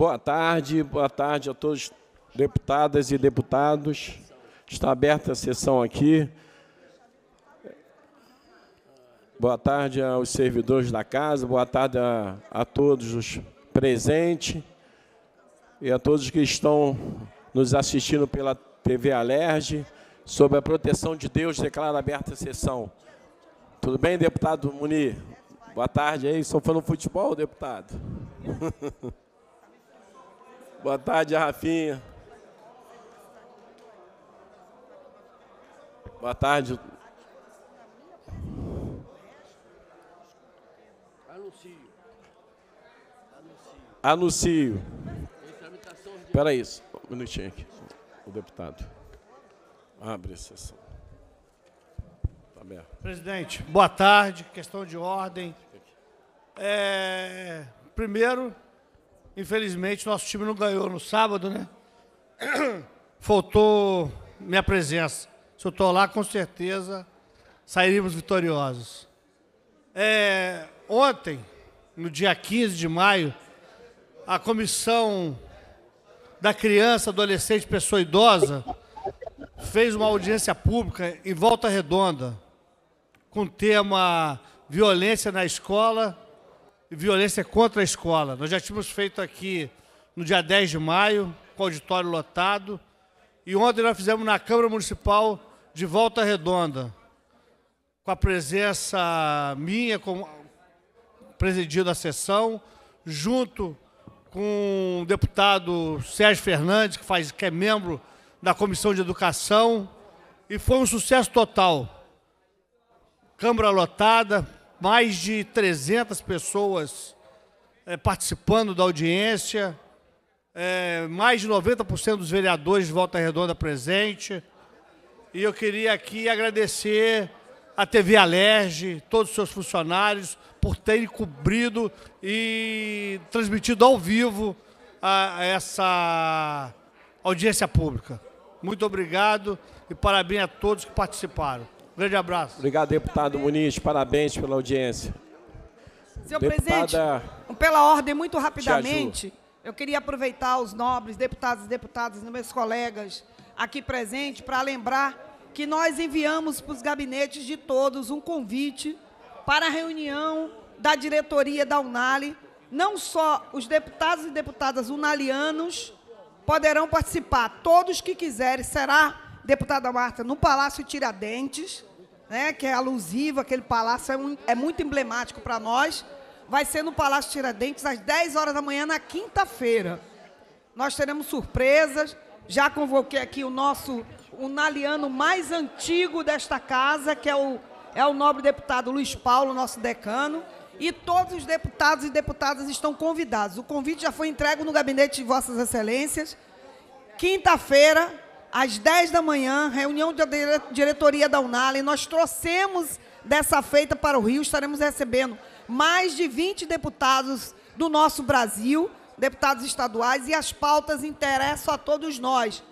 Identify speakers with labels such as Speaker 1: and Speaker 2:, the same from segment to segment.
Speaker 1: boa tarde, boa tarde a todos deputadas e deputados. Está aberta a sessão aqui. Boa tarde aos servidores da casa, boa tarde a, a todos os presentes e a todos que estão nos assistindo pela TV Alerge. Sobre a proteção de Deus, declara aberta a sessão. Tudo bem, deputado Munir? Boa tarde aí. Sou fã do futebol, deputado? Boa tarde, Rafinha. Boa tarde. Anuncio. Anuncio. Espera isso, um minutinho aqui. O deputado. Abre a sessão.
Speaker 2: Tá Presidente, boa tarde. Questão de ordem. É, primeiro, infelizmente, nosso time não ganhou no sábado, né? Faltou minha presença. Se eu estou lá, com certeza sairíamos vitoriosos. É, ontem, no dia 15 de maio, a Comissão da Criança, Adolescente Pessoa Idosa fez uma audiência pública em Volta Redonda com o tema violência na escola violência contra a escola. Nós já tínhamos feito aqui no dia 10 de maio, com auditório lotado, e ontem nós fizemos na Câmara Municipal de Volta Redonda, com a presença minha, com, presidindo a sessão, junto com o deputado Sérgio Fernandes, que, faz, que é membro da Comissão de Educação, e foi um sucesso total. Câmara lotada, mais de 300 pessoas é, participando da audiência, é, mais de 90% dos vereadores de Volta Redonda presente. E eu queria aqui agradecer a TV Alerge, todos os seus funcionários, por terem cobrido e transmitido ao vivo a, a essa audiência pública. Muito obrigado e parabéns a todos que participaram. Grande abraço.
Speaker 1: Obrigado, deputado Muniz. Parabéns pela audiência.
Speaker 3: Senhor Deputada... presidente, pela ordem, muito rapidamente, eu queria aproveitar os nobres deputados e deputadas, meus colegas aqui presentes, para lembrar que nós enviamos para os gabinetes de todos um convite para a reunião da diretoria da Unali. Não só os deputados e deputadas unalianos poderão participar, todos que quiserem. Será, deputada Marta, no Palácio Tiradentes, né, que é alusivo, aquele palácio é, é muito emblemático para nós. Vai ser no Palácio Tiradentes às 10 horas da manhã, na quinta-feira. Nós teremos surpresas. Já convoquei aqui o nosso unaliano mais antigo desta casa, que é o, é o nobre deputado Luiz Paulo, nosso decano. E todos os deputados e deputadas estão convidados. O convite já foi entregue no gabinete de Vossas Excelências. Quinta-feira, às 10 da manhã, reunião da diretoria da Unali. Nós trouxemos dessa feita para o Rio, estaremos recebendo mais de 20 deputados do nosso Brasil, deputados estaduais, e as pautas interessam a todos nós.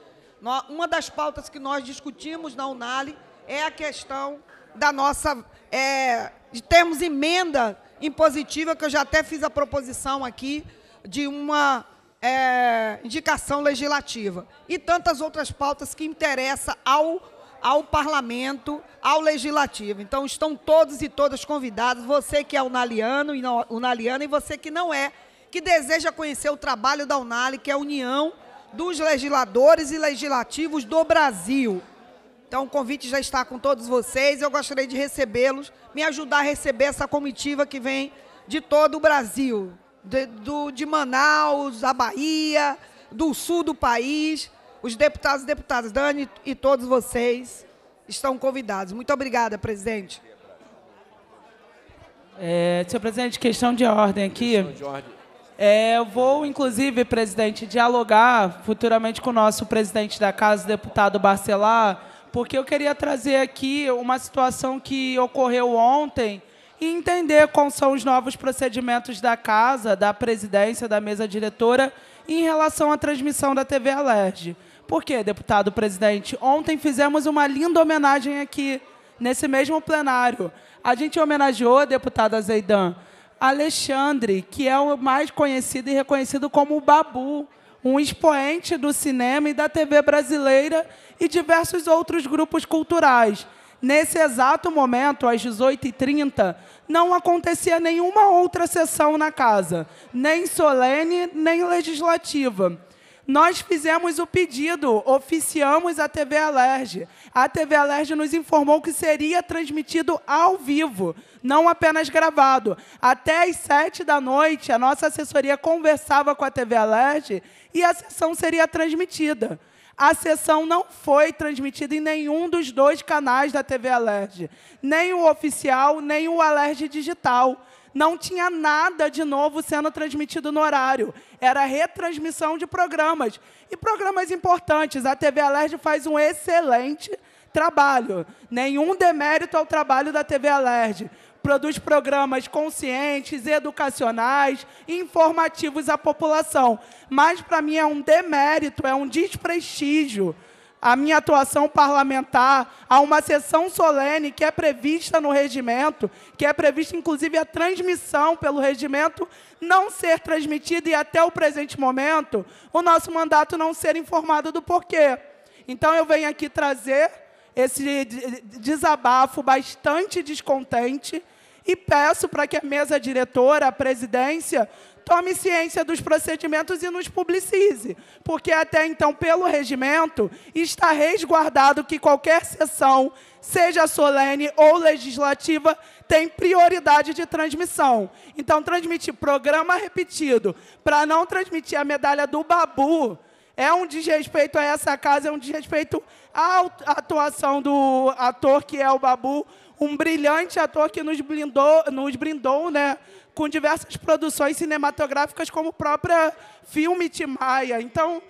Speaker 3: Uma das pautas que nós discutimos na Unali é a questão da nossa. É, de termos emenda impositiva, que eu já até fiz a proposição aqui, de uma é, indicação legislativa. E tantas outras pautas que interessam ao, ao parlamento, ao legislativo. Então, estão todos e todas convidados, você que é unaliano e unaliana, e você que não é, que deseja conhecer o trabalho da Unali, que é a União dos Legisladores e Legislativos do Brasil. Então, o convite já está com todos vocês. Eu gostaria de recebê-los, me ajudar a receber essa comitiva que vem de todo o Brasil, de, do, de Manaus, da Bahia, do sul do país. Os deputados e deputadas, Dani e todos vocês estão convidados. Muito obrigada, presidente.
Speaker 4: É, senhor presidente, questão de ordem aqui. Questão de ordem. É, eu vou, inclusive, presidente, dialogar futuramente com o nosso presidente da casa, deputado Barcelar, porque eu queria trazer aqui uma situação que ocorreu ontem e entender quais são os novos procedimentos da casa, da presidência, da mesa diretora, em relação à transmissão da TV Alerj. Por quê, deputado presidente? Ontem fizemos uma linda homenagem aqui, nesse mesmo plenário. A gente homenageou deputada Zeidan Alexandre, que é o mais conhecido e reconhecido como o Babu, um expoente do cinema e da TV brasileira e diversos outros grupos culturais. Nesse exato momento, às 18h30, não acontecia nenhuma outra sessão na casa, nem solene, nem legislativa. Nós fizemos o pedido, oficiamos a TV Alerj. A TV Alerj nos informou que seria transmitido ao vivo, não apenas gravado. Até às sete da noite, a nossa assessoria conversava com a TV Alerj e a sessão seria transmitida. A sessão não foi transmitida em nenhum dos dois canais da TV Alerj, nem o oficial, nem o Alerj digital não tinha nada de novo sendo transmitido no horário. Era retransmissão de programas. E programas importantes. A TV Alerj faz um excelente trabalho. Nenhum demérito ao trabalho da TV Alerj. Produz programas conscientes, educacionais, informativos à população. Mas, para mim, é um demérito, é um desprestígio a minha atuação parlamentar, a uma sessão solene que é prevista no regimento, que é prevista inclusive a transmissão pelo regimento, não ser transmitida e até o presente momento o nosso mandato não ser informado do porquê. Então eu venho aqui trazer esse desabafo bastante descontente e peço para que a mesa diretora, a presidência, tome ciência dos procedimentos e nos publicize, porque até então, pelo regimento, está resguardado que qualquer sessão, seja solene ou legislativa, tem prioridade de transmissão. Então, transmitir programa repetido para não transmitir a medalha do Babu é um desrespeito a essa casa, é um desrespeito à atuação do ator que é o Babu, um brilhante ator que nos, blindou, nos brindou né, com diversas produções cinematográficas, como o próprio filme Timaya. Então,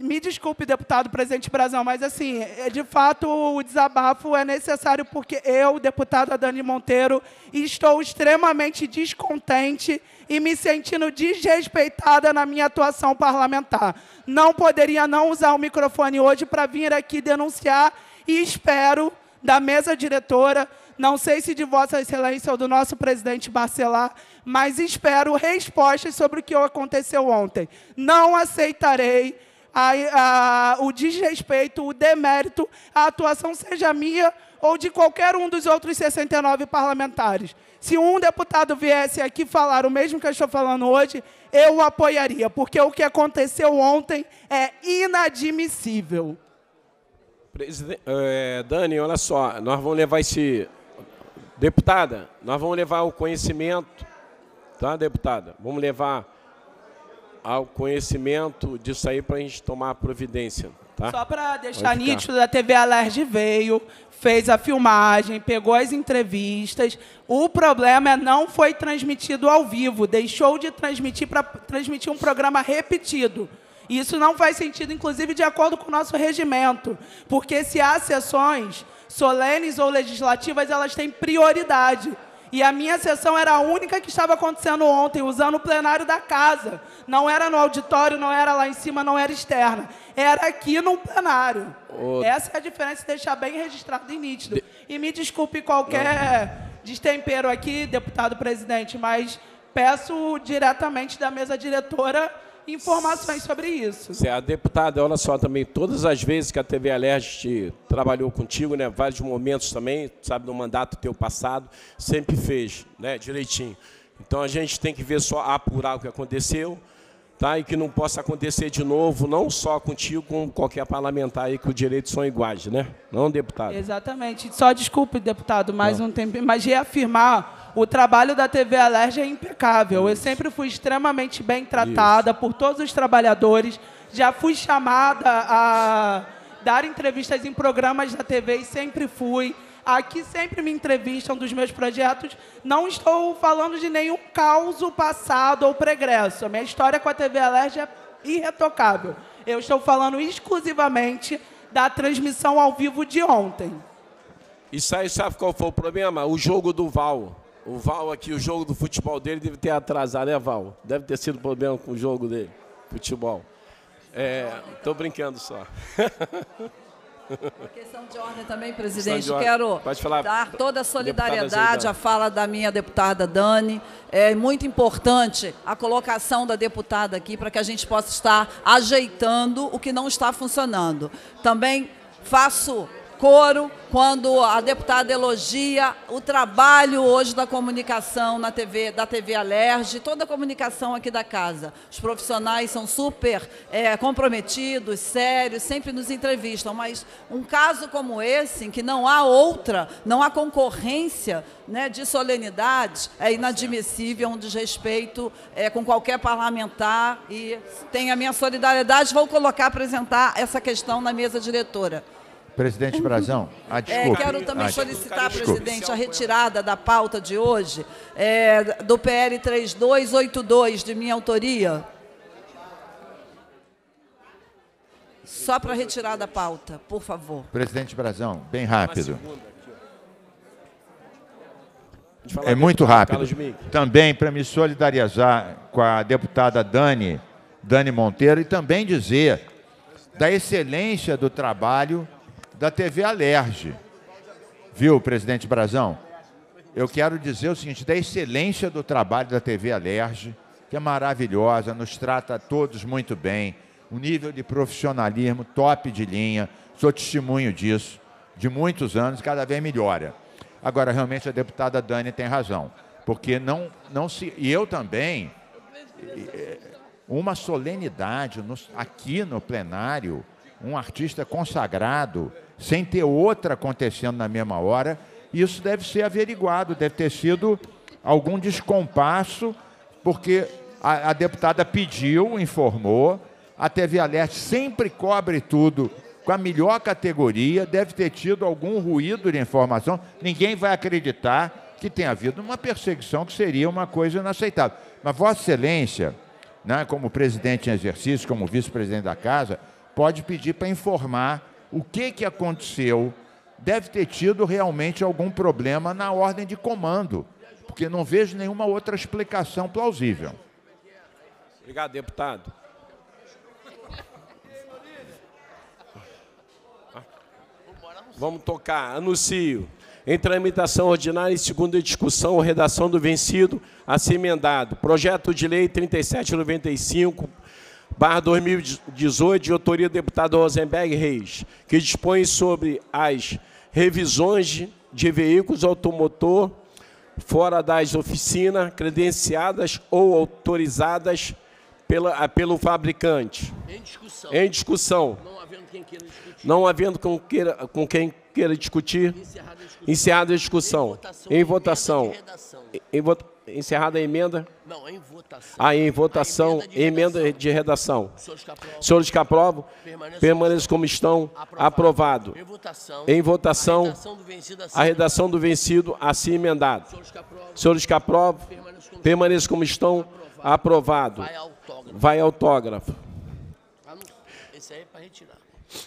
Speaker 4: me desculpe, deputado presidente Brazão, mas assim, é, de fato o desabafo é necessário porque eu, deputada Dani Monteiro, estou extremamente descontente e me sentindo desrespeitada na minha atuação parlamentar. Não poderia não usar o microfone hoje para vir aqui denunciar e espero da mesa diretora não sei se de Vossa Excelência ou do nosso presidente Barcelar, mas espero respostas sobre o que aconteceu ontem. Não aceitarei a, a, o desrespeito, o demérito, a atuação seja minha ou de qualquer um dos outros 69 parlamentares. Se um deputado viesse aqui falar o mesmo que eu estou falando hoje, eu o apoiaria, porque o que aconteceu ontem é inadmissível.
Speaker 1: Presidente, é, Dani, olha só, nós vamos levar esse Deputada, nós vamos levar o conhecimento, tá, deputada? Vamos levar ao conhecimento disso aí para a gente tomar providência. Tá?
Speaker 4: Só para deixar nítido, a TV Alerj veio, fez a filmagem, pegou as entrevistas. O problema é não foi transmitido ao vivo, deixou de transmitir para transmitir um programa repetido. Isso não faz sentido, inclusive, de acordo com o nosso regimento, porque se há sessões solenes ou legislativas, elas têm prioridade. E a minha sessão era a única que estava acontecendo ontem, usando o plenário da casa. Não era no auditório, não era lá em cima, não era externa. Era aqui no plenário. O... Essa é a diferença, deixar bem registrado e nítido. De... E me desculpe qualquer não. destempero aqui, deputado presidente, mas peço diretamente da mesa diretora informações sobre isso.
Speaker 1: Você, a deputada, olha só também, todas as vezes que a TV Alerj trabalhou contigo, né, vários momentos também, sabe, no mandato teu passado, sempre fez, né, direitinho. Então a gente tem que ver só apurar o que aconteceu, tá? E que não possa acontecer de novo, não só contigo, com qualquer parlamentar aí que os direitos são iguais, né? Não, deputado.
Speaker 4: Exatamente. Só desculpe, deputado, mais não. um tempo, mas reafirmar o trabalho da TV Alerj é impecável. Eu sempre fui extremamente bem tratada Isso. por todos os trabalhadores. Já fui chamada a dar entrevistas em programas da TV e sempre fui. Aqui sempre me entrevistam dos meus projetos. Não estou falando de nenhum caos passado ou pregresso. A minha história com a TV Alerj é irretocável. Eu estou falando exclusivamente da transmissão ao vivo de ontem.
Speaker 1: Isso aí, sabe qual foi o problema? O jogo do Val. O Val aqui, o jogo do futebol dele deve ter atrasado, né, Val? Deve ter sido problema com o jogo dele, futebol. É, tô brincando só.
Speaker 5: Questão de ordem também, presidente. Quero
Speaker 1: falar,
Speaker 5: dar toda a solidariedade à fala da minha deputada Dani. É muito importante a colocação da deputada aqui para que a gente possa estar ajeitando o que não está funcionando. Também faço coro quando a deputada elogia o trabalho hoje da comunicação na TV, da TV Alerj, toda a comunicação aqui da casa. Os profissionais são super é, comprometidos, sérios, sempre nos entrevistam, mas um caso como esse, em que não há outra, não há concorrência né, de solenidade, é inadmissível, é um desrespeito é, com qualquer parlamentar e tem a minha solidariedade, vou colocar, apresentar essa questão na mesa diretora.
Speaker 6: Presidente Brazão,
Speaker 5: ah, desculpe. É, quero também ah, solicitar, desculpe. presidente, a retirada da pauta de hoje é, do PL 3282, de minha autoria. Só para retirar da pauta, por favor.
Speaker 6: Presidente Brazão, bem rápido. É muito rápido. Também para me solidarizar com a deputada Dani, Dani Monteiro, e também dizer da excelência do trabalho da TV Alerge. Viu, presidente Brazão? Eu quero dizer o seguinte, da excelência do trabalho da TV Alerge, que é maravilhosa, nos trata todos muito bem, um nível de profissionalismo top de linha, sou testemunho disso, de muitos anos, cada vez melhora. Agora, realmente, a deputada Dani tem razão, porque não, não se... E eu também, uma solenidade no, aqui no plenário, um artista consagrado, sem ter outra acontecendo na mesma hora. Isso deve ser averiguado, deve ter sido algum descompasso, porque a, a deputada pediu, informou, a TV Alerte sempre cobre tudo com a melhor categoria, deve ter tido algum ruído de informação, ninguém vai acreditar que tenha havido uma perseguição que seria uma coisa inaceitável. Mas Vossa Excelência, né, como presidente em exercício, como vice-presidente da casa, pode pedir para informar o que, que aconteceu. Deve ter tido realmente algum problema na ordem de comando, porque não vejo nenhuma outra explicação plausível.
Speaker 1: Obrigado, deputado. Vamos tocar. Anuncio. Em tramitação ordinária e segunda discussão, redação do vencido, assim emendado. Projeto de lei 3795 barra 2018, de autoria do deputado Rosenberg Reis, que dispõe sobre as revisões de veículos automotor fora das oficinas credenciadas ou autorizadas pela, pelo fabricante. Em discussão. Em discussão. Não havendo quem queira discutir. Não havendo com, queira, com quem queira discutir. Encerrada a discussão. Em votação. Em votação. Em votação. Encerrada a emenda? Não, em votação. Ah, em votação, emenda de, emenda de redação. Senhores que aprovam, permaneçam como estão. Aprovado. Em votação, em votação a, redação vencido, assim a redação do vencido assim emendado. Senhores que aprovam, permaneçam como estão. Aprovado. Vai autógrafo. Vai autógrafo. Esse aí é para retirar.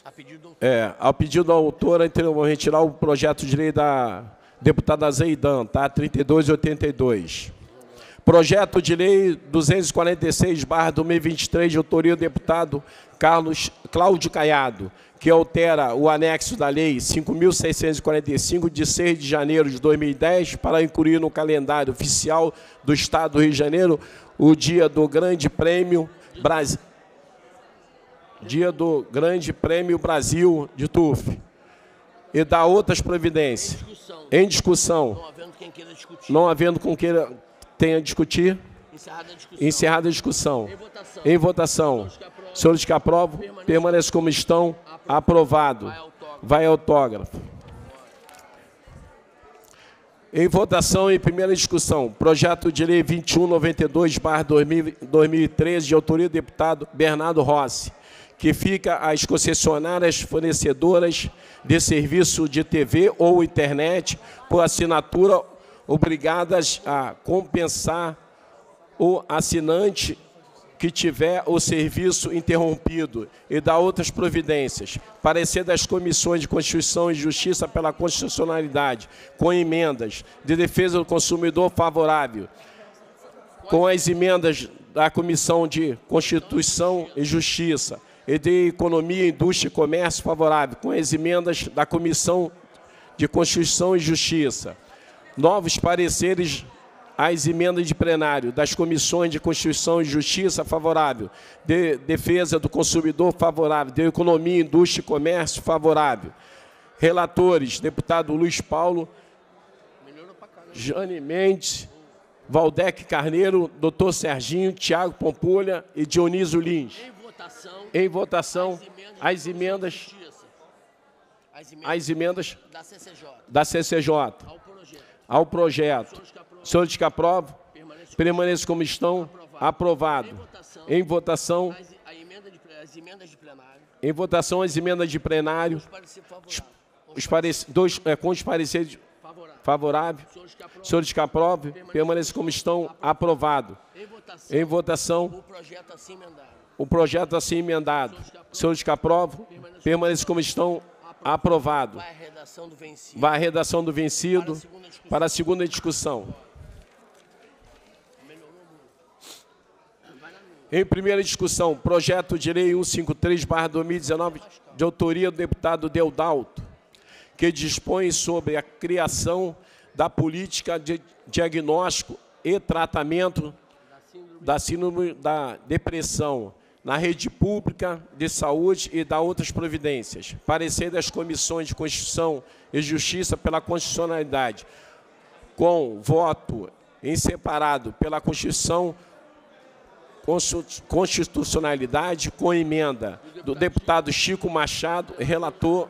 Speaker 1: A pedido do É, ao pedido da autora, então, vou retirar o projeto de lei da deputada Zeidan, tá? 3282. Projeto de lei 246, barra 2023, de autoria do deputado Carlos Cláudio Caiado, que altera o anexo da lei 5.645, de 6 de janeiro de 2010, para incluir no calendário oficial do Estado do Rio de Janeiro o dia do Grande Prêmio Brasil. Dia do Grande Prêmio Brasil de TUF e dar outras providências. Em discussão. Não havendo quem com queira tenha discutir. Encerrada a discussão. Encerrada a discussão. Em votação. Senhores que aprovam, permaneçam como estão. Aprovado. Vai autógrafo. Em votação, em primeira discussão, projeto de lei 2192, 2013, de autoria do deputado Bernardo Rossi que fica às concessionárias fornecedoras de serviço de TV ou internet por assinatura obrigadas a compensar o assinante que tiver o serviço interrompido e dar outras providências. Parecer das comissões de Constituição e Justiça pela constitucionalidade, com emendas de defesa do consumidor favorável, com as emendas da Comissão de Constituição e Justiça, e de Economia, Indústria e Comércio favorável, com as emendas da Comissão de Constituição e Justiça. Novos pareceres às emendas de plenário das comissões de Constituição e Justiça favorável, de Defesa do Consumidor favorável, de Economia, Indústria e Comércio favorável. Relatores, deputado Luiz Paulo, Jane Mendes, Valdec Carneiro, doutor Serginho, Tiago Pompulha e Dionísio Lins votação, em votação as emendas, as emendas, as emendas da CCJ, da CCJ ao projeto. Ao projeto. Senhores que aprovam, permaneçam como estão, aprovado. Em votação, as emendas de plenário. Em votação, as emendas de plenário. Os parece, dois, é, com os pareceres favoráveis. Senhores que aprovam, permaneçam como estão, aprovado. Em votação, o projeto assim emendado o projeto assim emendado. Senhores que aprovam, permaneçam como estão, aprovado. Vai a redação do vencido, Vai redação do vencido para a segunda discussão. Em primeira discussão, projeto de lei 153-2019, de autoria do deputado Deodalto, que dispõe sobre a criação da política de diagnóstico e tratamento da síndrome da depressão na rede pública de saúde e da outras providências. Parecer das comissões de Constituição e Justiça pela constitucionalidade, com voto em separado pela Constituição, constitucionalidade com emenda do deputado Chico Machado, relator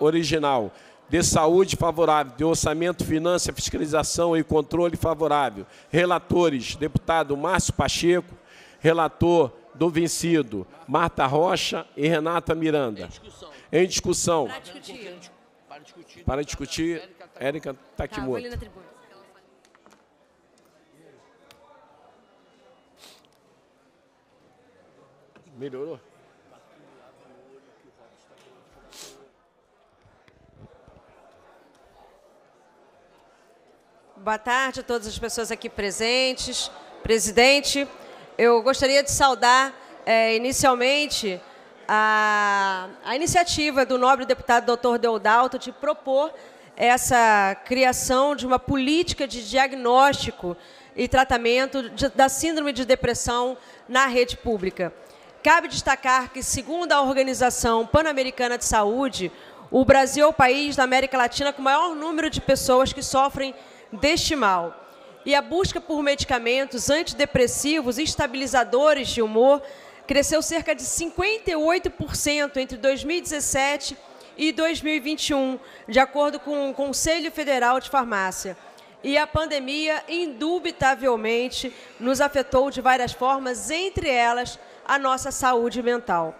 Speaker 1: original. De saúde favorável, de orçamento, finança, fiscalização e controle favorável. Relatores, deputado Márcio Pacheco, relator do vencido, Marta Rocha e Renata Miranda. Em discussão. Em discussão. Para discutir. Para discutir, Para discutir Érica Takimoto. Tá, Melhorou?
Speaker 7: Boa tarde a todas as pessoas aqui presentes. Presidente, eu gostaria de saudar é, inicialmente a, a, iniciativa do nobre deputado doutor Deodalto de propor essa criação de uma política de diagnóstico e tratamento de, da síndrome de depressão na rede pública. Cabe destacar que, segundo a Organização Pan-Americana de Saúde, o Brasil é o país da América Latina com o maior número de pessoas que sofrem deste mal e a busca por medicamentos antidepressivos e estabilizadores de humor cresceu cerca de 58% entre 2017 e 2021, de acordo com o Conselho Federal de Farmácia. E a pandemia, indubitavelmente, nos afetou de várias formas, entre elas a nossa saúde mental.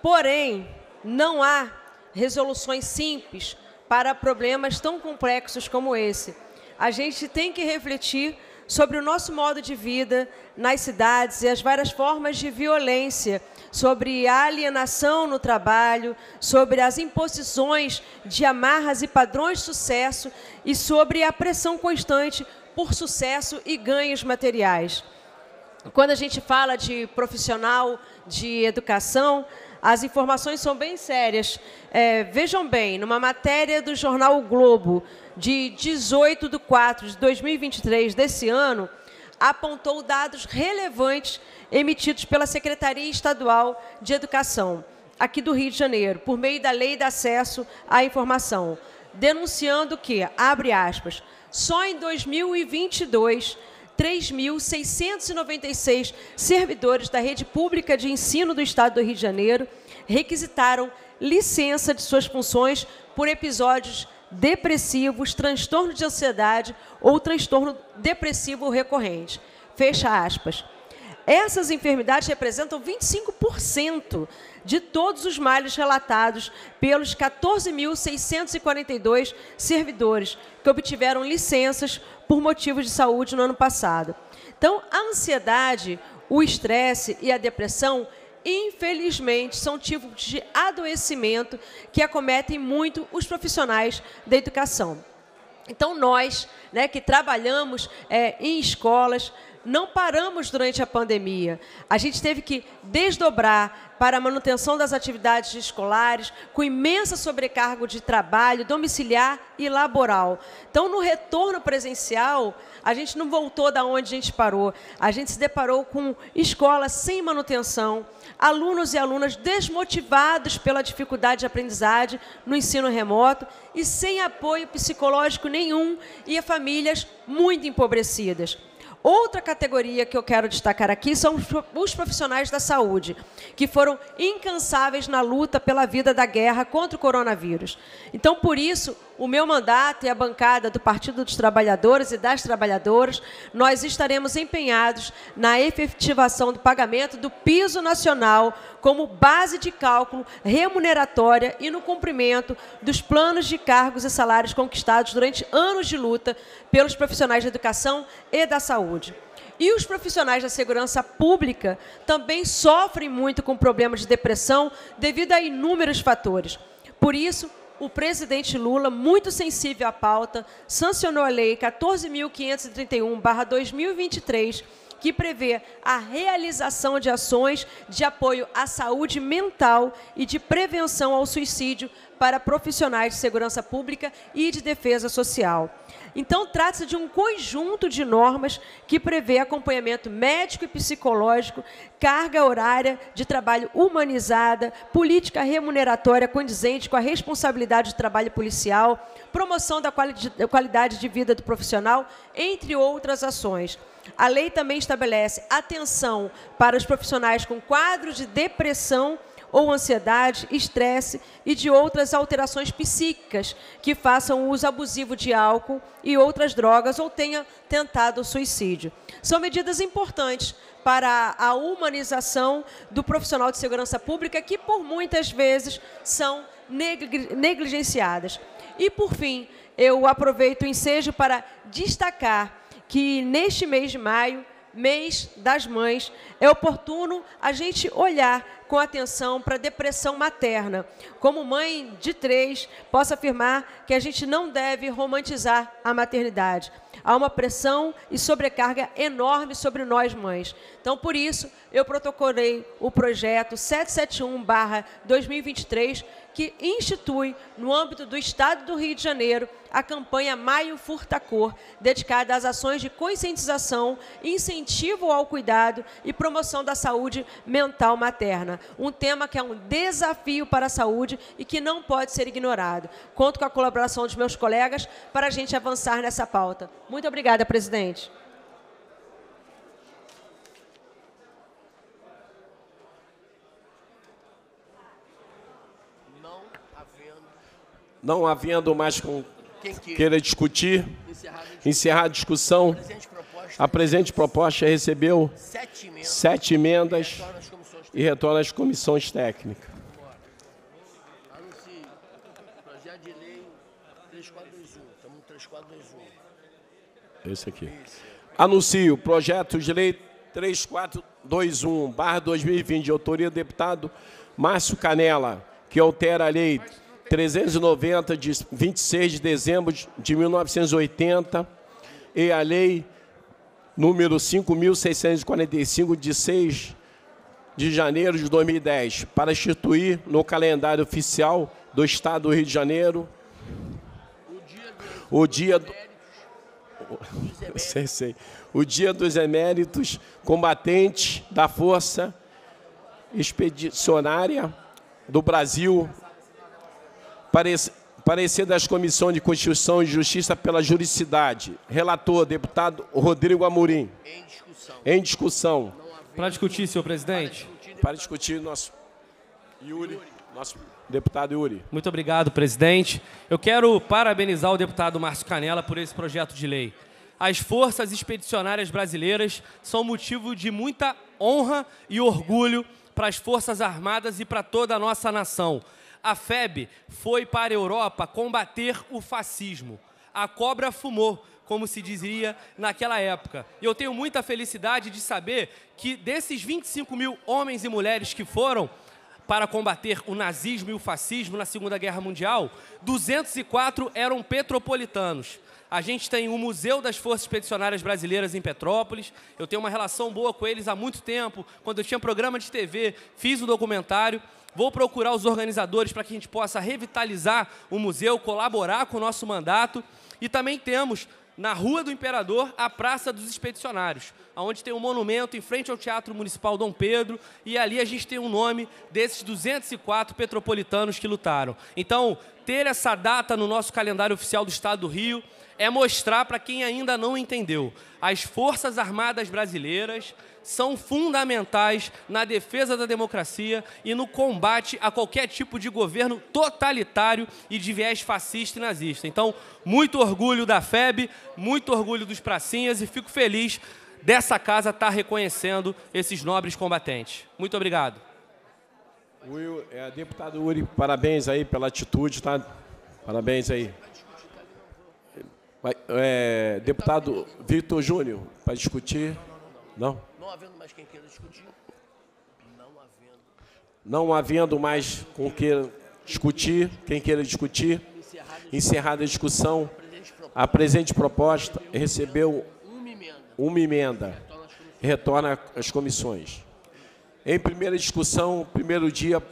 Speaker 7: Porém, não há resoluções simples para problemas tão complexos como esse a gente tem que refletir sobre o nosso modo de vida nas cidades e as várias formas de violência, sobre a alienação no trabalho, sobre as imposições de amarras e padrões de sucesso e sobre a pressão constante por sucesso e ganhos materiais. Quando a gente fala de profissional de educação, as informações são bem sérias. É, vejam bem, numa matéria do jornal o Globo, de 18 de 4 de 2023 desse ano, apontou dados relevantes emitidos pela Secretaria Estadual de Educação, aqui do Rio de Janeiro, por meio da Lei de Acesso à Informação, denunciando que, abre aspas, só em 2022 3.696 servidores da rede pública de ensino do Estado do Rio de Janeiro requisitaram licença de suas funções por episódios depressivos, transtorno de ansiedade ou transtorno depressivo recorrente. Fecha aspas. Essas enfermidades representam 25% de todos os males relatados pelos 14.642 servidores que obtiveram licenças por motivos de saúde no ano passado. Então, a ansiedade, o estresse e a depressão, infelizmente, são tipos de adoecimento que acometem muito os profissionais da educação. Então, nós, né, que trabalhamos é, em escolas, não paramos durante a pandemia. A gente teve que desdobrar para a manutenção das atividades escolares, com imensa sobrecarga de trabalho domiciliar e laboral. Então, no retorno presencial, a gente não voltou da onde a gente parou. A gente se deparou com escolas sem manutenção, alunos e alunas desmotivados pela dificuldade de aprendizagem no ensino remoto e sem apoio psicológico nenhum e famílias muito empobrecidas. Outra categoria que eu quero destacar aqui são os profissionais da saúde, que foram incansáveis na luta pela vida da guerra contra o coronavírus. Então, por isso, o meu mandato e a bancada do Partido dos Trabalhadores e das Trabalhadoras, nós estaremos empenhados na efetivação do pagamento do piso nacional como base de cálculo remuneratória e no cumprimento dos planos de cargos e salários conquistados durante anos de luta pelos profissionais da educação e da saúde. E os profissionais da segurança pública também sofrem muito com problemas de depressão devido a inúmeros fatores. Por isso, o presidente Lula, muito sensível à pauta, sancionou a Lei 14.531-2023, que prevê a realização de ações de apoio à saúde mental e de prevenção ao suicídio para profissionais de segurança pública e de defesa social. Então, trata-se de um conjunto de normas que prevê acompanhamento médico e psicológico, carga horária de trabalho humanizada, política remuneratória condizente com a responsabilidade de trabalho policial, promoção da qualidade de vida do profissional, entre outras ações. A lei também estabelece atenção para os profissionais com quadros de depressão ou ansiedade, estresse e de outras alterações psíquicas que façam uso abusivo de álcool e outras drogas ou tenha tentado suicídio. São medidas importantes para a humanização do profissional de segurança pública que, por muitas vezes, são negligenciadas. E, por fim, eu aproveito o ensejo para destacar que, neste mês de maio, mês das mães, é oportuno a gente olhar com atenção para a depressão materna. Como mãe de três, posso afirmar que a gente não deve romantizar a maternidade. Há uma pressão e sobrecarga enorme sobre nós mães. Então, por isso, eu protocolei o projeto 771-2023, que institui, no âmbito do Estado do Rio de Janeiro, a campanha Maio Furta Cor, dedicada às ações de conscientização, incentivo ao cuidado e promoção da saúde mental materna. Um tema que é um desafio para a saúde e que não pode ser ignorado. Conto com a colaboração dos meus colegas para a gente avançar nessa pauta. Muito obrigada, presidente.
Speaker 1: Não havendo mais com queira discutir, encerrar a discussão, a presente proposta. recebeu sete emendas. e retorna às comissões técnicas. Esse aqui. Anuncio projeto de lei 3421, barra 2020, de autoria do deputado Márcio Canela, que altera a lei 390, de 26 de dezembro de 1980, e a Lei número 5.645, de 6 de janeiro de 2010, para instituir no calendário oficial do Estado do Rio de Janeiro o dia do, sei, sei, o dia dos eméritos combatentes da Força Expedicionária do Brasil Parecer das comissões de Constituição e Justiça pela Juridicidade. Relator, deputado Rodrigo Amorim. Em discussão. Em discussão.
Speaker 8: Para discutir, senhor presidente.
Speaker 1: Para discutir, nosso Yuri, nosso deputado Yuri.
Speaker 8: Muito obrigado, presidente. Eu quero parabenizar o deputado Márcio Canela por esse projeto de lei. As forças expedicionárias brasileiras são motivo de muita honra e orgulho para as Forças Armadas e para toda a nossa nação a FEB foi para a Europa combater o fascismo. A cobra fumou, como se dizia naquela época. E eu tenho muita felicidade de saber que desses 25 mil homens e mulheres que foram para combater o nazismo e o fascismo na Segunda Guerra Mundial, 204 eram petropolitanos.
Speaker 9: A gente tem o Museu das Forças Expedicionárias Brasileiras em Petrópolis. Eu tenho uma relação boa com eles há muito tempo. Quando eu tinha programa de TV, fiz o um documentário. Vou procurar os organizadores para que a gente possa revitalizar o museu, colaborar com o nosso mandato. E também temos na Rua do Imperador, a Praça dos Expedicionários, onde tem um monumento em frente ao Teatro Municipal Dom Pedro, e ali a gente tem o um nome desses 204 petropolitanos que lutaram. Então, ter essa data no nosso calendário oficial do Estado do Rio é mostrar para quem ainda não entendeu. As Forças Armadas Brasileiras são fundamentais na defesa da democracia e no combate a qualquer tipo de governo totalitário e de viés fascista e nazista. Então, muito orgulho da FEB, muito orgulho dos pracinhas e fico feliz dessa casa estar reconhecendo esses nobres combatentes. Muito obrigado.
Speaker 1: Will, é, deputado Uri, parabéns aí pela atitude, tá? Parabéns aí. É, deputado Vitor Júnior, para discutir. Não? Não havendo mais quem queira discutir. Não havendo. Não havendo mais com que discutir, quem queira discutir. Encerrada a discussão. A presente proposta recebeu uma emenda. Retorna às comissões. Em primeira discussão, primeiro dia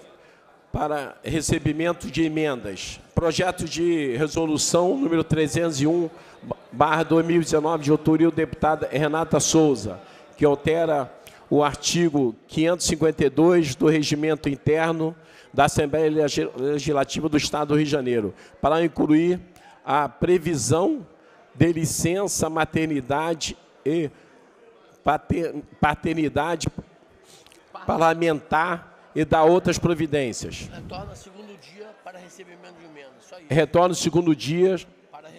Speaker 1: para recebimento de emendas. Projeto de resolução número 301, barra 2019, de autoria do deputado Renata Souza que altera o artigo 552 do Regimento Interno da Assembleia Legislativa do Estado do Rio de Janeiro, para incluir a previsão de licença maternidade e paternidade parlamentar e da outras providências. Retorna segundo dia para recebimento de emenda. Retorna segundo dia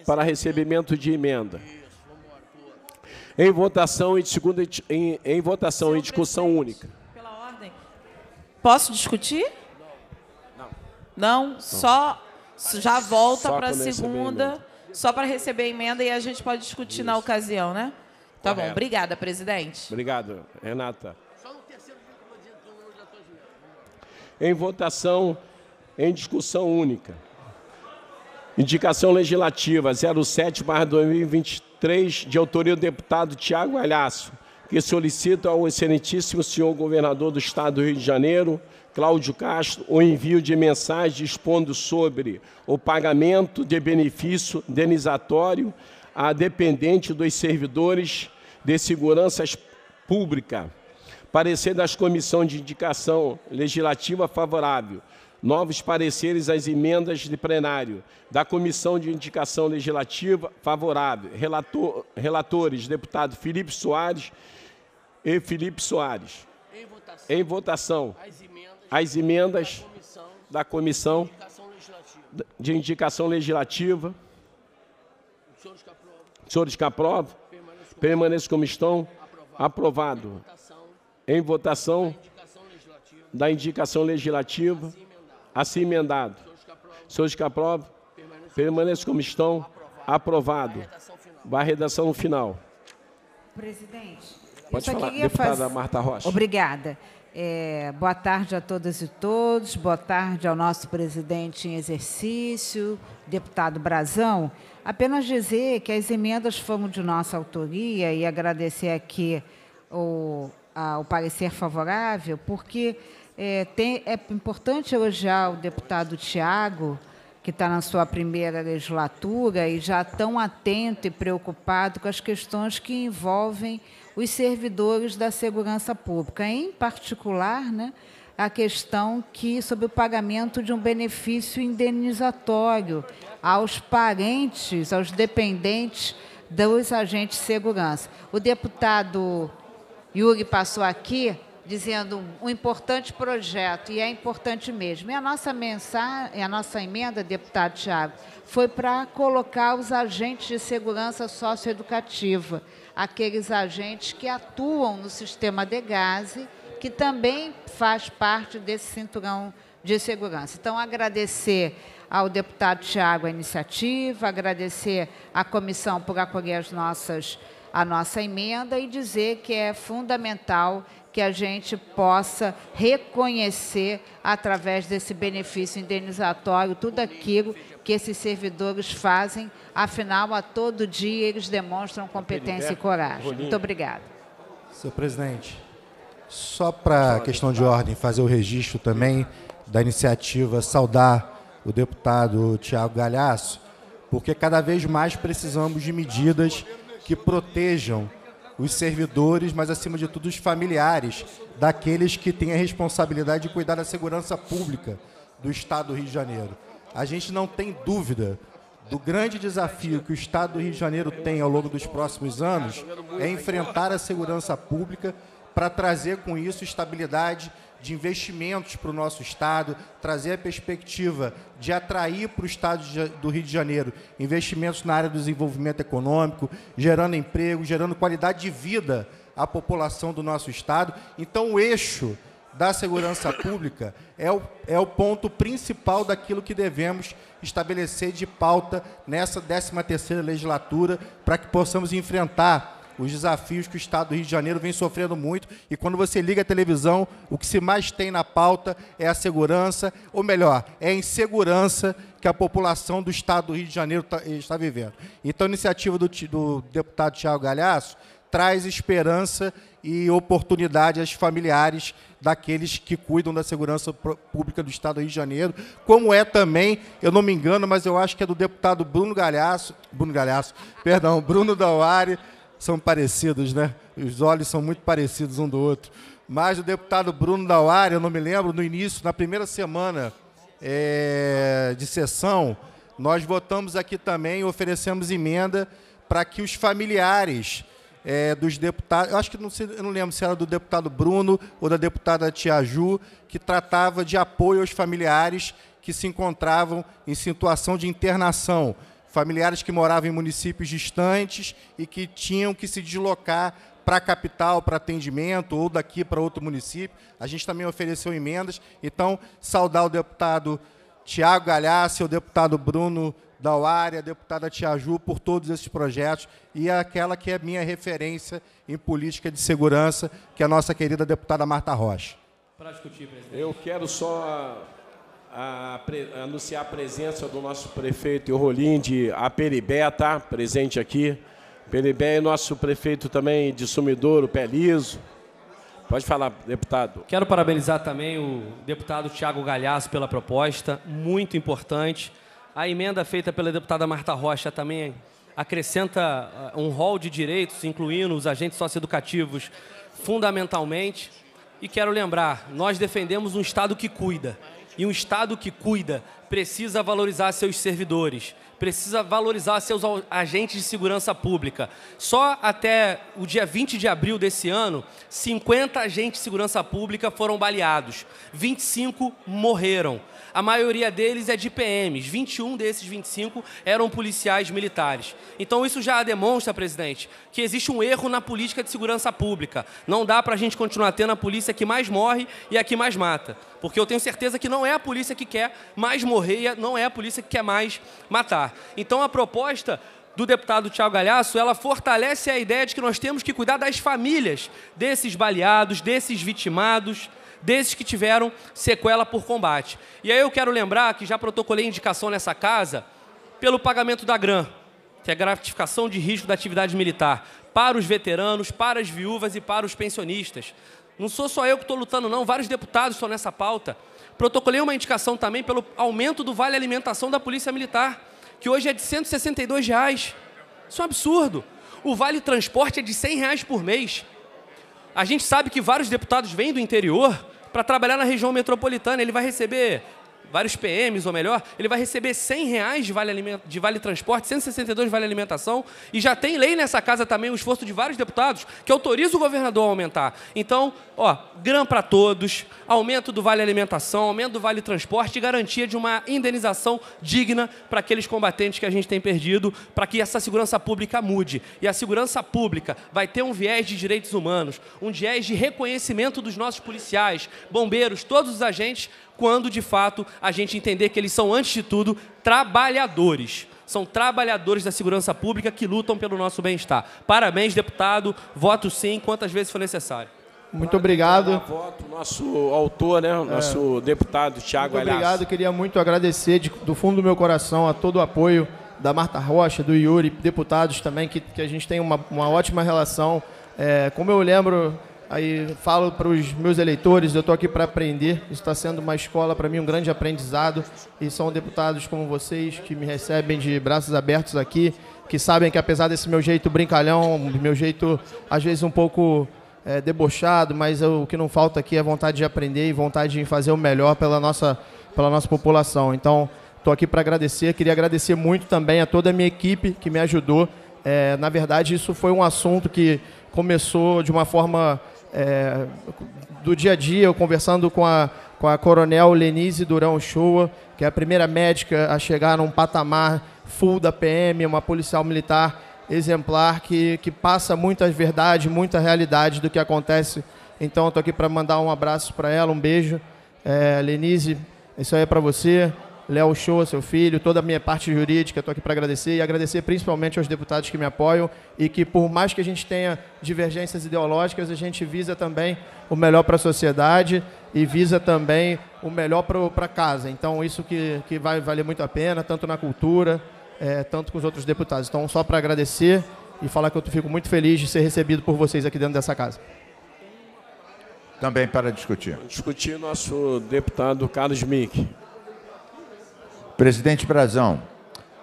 Speaker 1: para recebimento de emenda em votação e segunda em, em votação e discussão única. Pela ordem.
Speaker 10: Posso discutir? Não. Não, Não. só já volta para a segunda, só para receber emenda e a gente pode discutir Isso. na ocasião, né? Tá Correto. bom, obrigada, presidente.
Speaker 1: Obrigado, Renata. Em votação, em discussão única. Indicação legislativa 07/2023, de autoria do deputado Tiago Alhaço, que solicita ao excelentíssimo senhor governador do Estado do Rio de Janeiro, Cláudio Castro, o envio de mensagem expondo sobre o pagamento de benefício indenizatório a dependente dos servidores de segurança pública. Parecer das comissões de indicação legislativa favorável novos pareceres às emendas de plenário da Comissão de Indicação Legislativa favorável. Relator, relatores, deputado Felipe Soares e Felipe Soares. Em votação, em votação as emendas, as emendas da Comissão, da comissão de Indicação Legislativa. Senhores que aprovam. Senhores que aprovam. Permaneçam como estão. Aprovado. Em votação da indicação legislativa Assim emendado. Senhores que aprovam, permaneçam como estão. Aprovado. Vai a redação final.
Speaker 11: Presidente,
Speaker 1: Pode falar, deputada fazer... Marta Rocha.
Speaker 11: Obrigada. É, boa tarde a todas e todos. Boa tarde ao nosso presidente em exercício, deputado Brazão. Apenas dizer que as emendas foram de nossa autoria e agradecer aqui o, a, o parecer favorável, porque é, tem, é importante elogiar o deputado Tiago, que está na sua primeira legislatura e já tão atento e preocupado com as questões que envolvem os servidores da segurança pública, em particular, né, a questão que sobre o pagamento de um benefício indenizatório aos parentes, aos dependentes dos agentes de segurança. O deputado Yuri passou aqui dizendo um importante projeto, e é importante mesmo. E a nossa mensagem, a nossa emenda, deputado Tiago, foi para colocar os agentes de segurança socioeducativa, aqueles agentes que atuam no sistema de gás, que também faz parte desse cinturão de segurança. Então, agradecer ao deputado Tiago a iniciativa, agradecer à comissão por acolher as nossas a nossa emenda e dizer que é fundamental que a gente possa reconhecer, através desse benefício indenizatório, tudo aquilo que esses servidores fazem. Afinal, a todo dia eles demonstram competência e coragem. Muito obrigada.
Speaker 12: Senhor presidente, só para questão de ordem, fazer o registro também da iniciativa, saudar o deputado Tiago Galhaço, porque cada vez mais precisamos de medidas que protejam os servidores, mas acima de tudo os familiares daqueles que têm a responsabilidade de cuidar da segurança pública do Estado do Rio de Janeiro. A gente não tem dúvida do grande desafio que o Estado do Rio de Janeiro tem ao longo dos próximos anos é enfrentar a segurança pública para trazer com isso estabilidade de investimentos para o nosso Estado, trazer a perspectiva de atrair para o Estado do Rio de Janeiro investimentos na área do desenvolvimento econômico, gerando emprego, gerando qualidade de vida à população do nosso Estado. Então, o eixo da segurança pública é o, é o ponto principal daquilo que devemos estabelecer de pauta nessa 13ª legislatura para que possamos enfrentar os desafios que o Estado do Rio de Janeiro vem sofrendo muito. E quando você liga a televisão, o que se mais tem na pauta é a segurança, ou melhor, é a insegurança que a população do Estado do Rio de Janeiro tá, está vivendo. Então, a iniciativa do, do deputado Tiago Galhaço traz esperança e oportunidade aos familiares daqueles que cuidam da segurança pública do Estado do Rio de Janeiro, como é também, eu não me engano, mas eu acho que é do deputado Bruno Galhaço, Bruno Galhaço, perdão, Bruno Dauari, são parecidos, né? Os olhos são muito parecidos um do outro. Mas o deputado Bruno Dauari, eu não me lembro, no início, na primeira semana é, de sessão, nós votamos aqui também, oferecemos emenda para que os familiares é, dos deputados, eu acho que não, sei, não lembro se era do deputado Bruno ou da deputada Tia Ju, que tratava de apoio aos familiares que se encontravam em situação de internação familiares que moravam em municípios distantes e que tinham que se deslocar para a capital para atendimento ou daqui para outro município. A gente também ofereceu emendas. Então, saudar o deputado Tiago Galhaço, o deputado Bruno Dauária, a deputada Tia Ju, por todos esses projetos e aquela que é minha referência em política de segurança, que é a nossa querida deputada Marta Rocha.
Speaker 1: Para discutir, presidente. Eu quero só a, anunciar a presença do nosso prefeito Rolim de Aperibé, tá? Presente aqui. Aperibé é nosso prefeito também de Sumidouro, Pé Liso. Pode falar, deputado.
Speaker 9: Quero parabenizar também o deputado Tiago Galhaço pela proposta, muito importante. A emenda feita pela deputada Marta Rocha também acrescenta uh, um rol de direitos, incluindo os agentes socioeducativos, fundamentalmente. E quero lembrar, nós defendemos um Estado que cuida. E um Estado que cuida precisa valorizar seus servidores, precisa valorizar seus agentes de segurança pública. Só até o dia 20 de abril desse ano, 50 agentes de segurança pública foram baleados, 25 morreram. A maioria deles é de PMs, 21 desses 25 eram policiais militares. Então isso já demonstra, presidente, que existe um erro na política de segurança pública. Não dá para a gente continuar tendo a polícia que mais morre e a que mais mata. Porque eu tenho certeza que não é a polícia que quer mais morrer, não é a polícia que quer mais matar. Então a proposta do deputado Tiago Galhaço, ela fortalece a ideia de que nós temos que cuidar das famílias desses baleados, desses vitimados, desses que tiveram sequela por combate. E aí eu quero lembrar que já protocolei indicação nessa casa pelo pagamento da GRAM, que é a gratificação de risco da atividade militar, para os veteranos, para as viúvas e para os pensionistas. Não sou só eu que estou lutando, não, vários deputados estão nessa pauta. Protocolei uma indicação também pelo aumento do vale alimentação da Polícia Militar, que hoje é de 162 reais. Isso é um absurdo. O vale transporte é de 100 reais por mês. A gente sabe que vários deputados vêm do interior para trabalhar na região metropolitana. Ele vai receber vários PMs, ou melhor, ele vai receber 100 reais de vale, de vale transporte, 162 de vale alimentação, e já tem lei nessa casa também, o esforço de vários deputados, que autoriza o governador a aumentar. Então, ó, grã para todos, aumento do vale alimentação, aumento do vale transporte e garantia de uma indenização digna para aqueles combatentes que a gente tem perdido, para que essa segurança pública mude. E a segurança pública vai ter um viés de direitos humanos, um viés de reconhecimento dos nossos policiais, bombeiros, todos os agentes quando de fato a gente entender que eles são, antes de tudo, trabalhadores.
Speaker 8: São trabalhadores da segurança pública que lutam pelo nosso bem-estar. Parabéns, deputado. Voto sim, quantas vezes for necessário.
Speaker 13: Muito obrigado.
Speaker 1: Voto, nosso autor, né, o nosso é. deputado Tiago
Speaker 13: Muito obrigado. Queria muito agradecer de, do fundo do meu coração a todo o apoio da Marta Rocha, do Yuri, deputados também, que, que a gente tem uma, uma ótima relação. É, como eu lembro Aí falo para os meus eleitores, eu estou aqui para aprender. Isso está sendo uma escola para mim, um grande aprendizado. E são deputados como vocês que me recebem de braços abertos aqui, que sabem que apesar desse meu jeito brincalhão, meu jeito às vezes um pouco é, debochado, mas eu, o que não falta aqui é vontade de aprender e vontade de fazer o melhor pela nossa, pela nossa população. Então, estou aqui para agradecer. Queria agradecer muito também a toda a minha equipe que me ajudou. É, na verdade, isso foi um assunto que começou de uma forma é, do dia a dia, eu conversando com a, com a coronel Lenise Durão Shoa, que é a primeira médica a chegar num patamar full da PM, uma policial militar exemplar que, que passa muitas verdades, muita realidade do que acontece. Então, estou aqui para mandar um abraço para ela, um beijo. É, Lenise, isso aí é para você. Léo Show, seu filho, toda a minha parte jurídica, estou aqui para agradecer e agradecer principalmente aos deputados que me apoiam e que, por mais que a gente tenha divergências ideológicas, a gente visa também o melhor para a sociedade e visa também o melhor para casa. Então, isso que, que vai valer muito a pena, tanto na cultura, é, tanto com os outros deputados. Então, só para agradecer e falar que eu fico muito feliz de ser recebido por vocês aqui dentro dessa casa.
Speaker 6: Também para discutir.
Speaker 1: Discutir nosso deputado Carlos Mick.
Speaker 6: Presidente Brazão,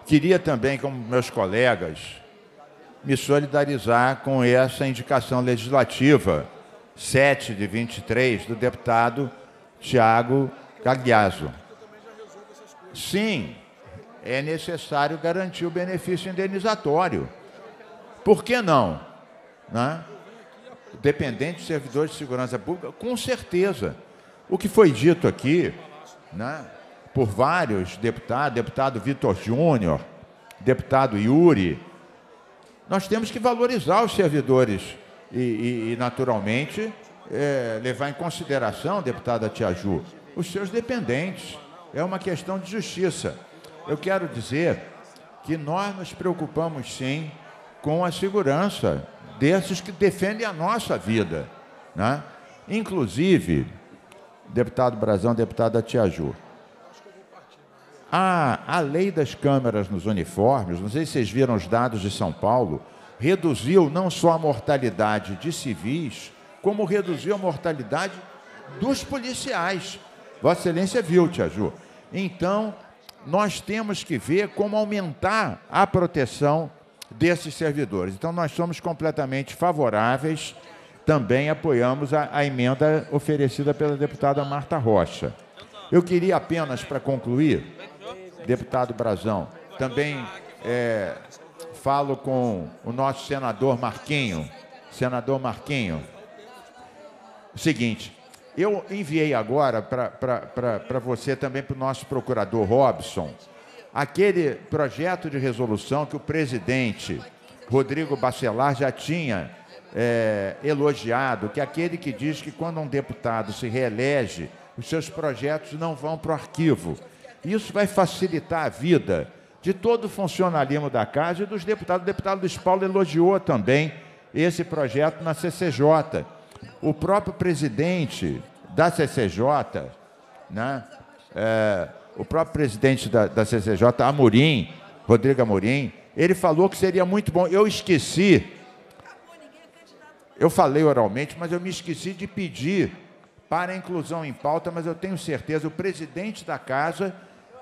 Speaker 6: queria também, como meus colegas, me solidarizar com essa indicação legislativa 7 de 23 do deputado Tiago Gagliaso. Sim, é necessário garantir o benefício indenizatório. Por que não? Né? Dependente de servidores de segurança pública, com certeza. O que foi dito aqui, né? Por vários deputados, deputado Vitor Júnior, deputado Yuri. Nós temos que valorizar os servidores e, e, e naturalmente, é, levar em consideração, deputada Tiaju, os seus dependentes. É uma questão de justiça. Eu quero dizer que nós nos preocupamos, sim, com a segurança desses que defendem a nossa vida. Né? Inclusive, deputado Brazão, deputada Tiaju, a, a lei das câmeras nos uniformes, não sei se vocês viram os dados de São Paulo, reduziu não só a mortalidade de civis, como reduziu a mortalidade dos policiais. Vossa Excelência viu, Tia Ju. Então, nós temos que ver como aumentar a proteção desses servidores. Então, nós somos completamente favoráveis, também apoiamos a, a emenda oferecida pela deputada Marta Rocha. Eu queria apenas, para concluir, deputado Brazão. Também é, falo com o nosso senador Marquinho. Senador Marquinho. Seguinte, eu enviei agora para você também para o nosso procurador Robson aquele projeto de resolução que o presidente Rodrigo Bacelar já tinha é, elogiado, que é aquele que diz que quando um deputado se reelege, os seus projetos não vão para o arquivo. Isso vai facilitar a vida de todo o funcionalismo da casa e dos deputados. O deputado Luiz Paulo elogiou também esse projeto na CCJ. O próprio presidente da CCJ, né, é, o próprio presidente da, da CCJ, Amorim, Rodrigo Amorim, ele falou que seria muito bom. Eu esqueci, eu falei oralmente, mas eu me esqueci de pedir para a inclusão em pauta, mas eu tenho certeza, o presidente da casa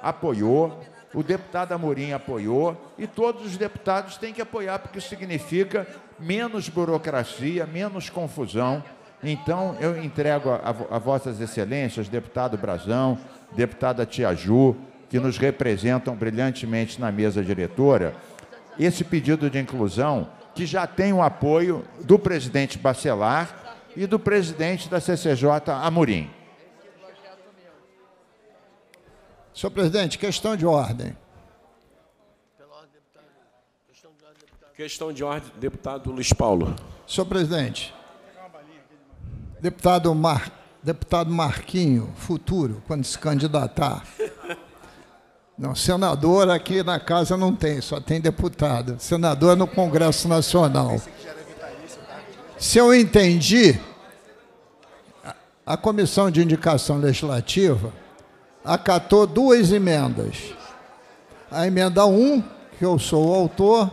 Speaker 6: apoiou, o deputado Amorim apoiou e todos os deputados têm que apoiar, porque significa menos burocracia, menos confusão. Então, eu entrego a, a, a Vossas Excelências, deputado Brazão, deputada Tia Ju, que nos representam brilhantemente na mesa diretora, esse pedido de inclusão, que já tem o apoio do presidente Bacelar e do presidente da CCJ Amorim.
Speaker 14: Senhor presidente, questão de ordem.
Speaker 1: Questão de ordem, deputado Luiz Paulo.
Speaker 14: Senhor presidente, deputado, Mar, deputado Marquinho, futuro, quando se candidatar, Não, senador aqui na casa não tem, só tem deputado. Senador no Congresso Nacional. Se eu entendi, a Comissão de Indicação Legislativa acatou duas emendas. A emenda 1, que eu sou o autor,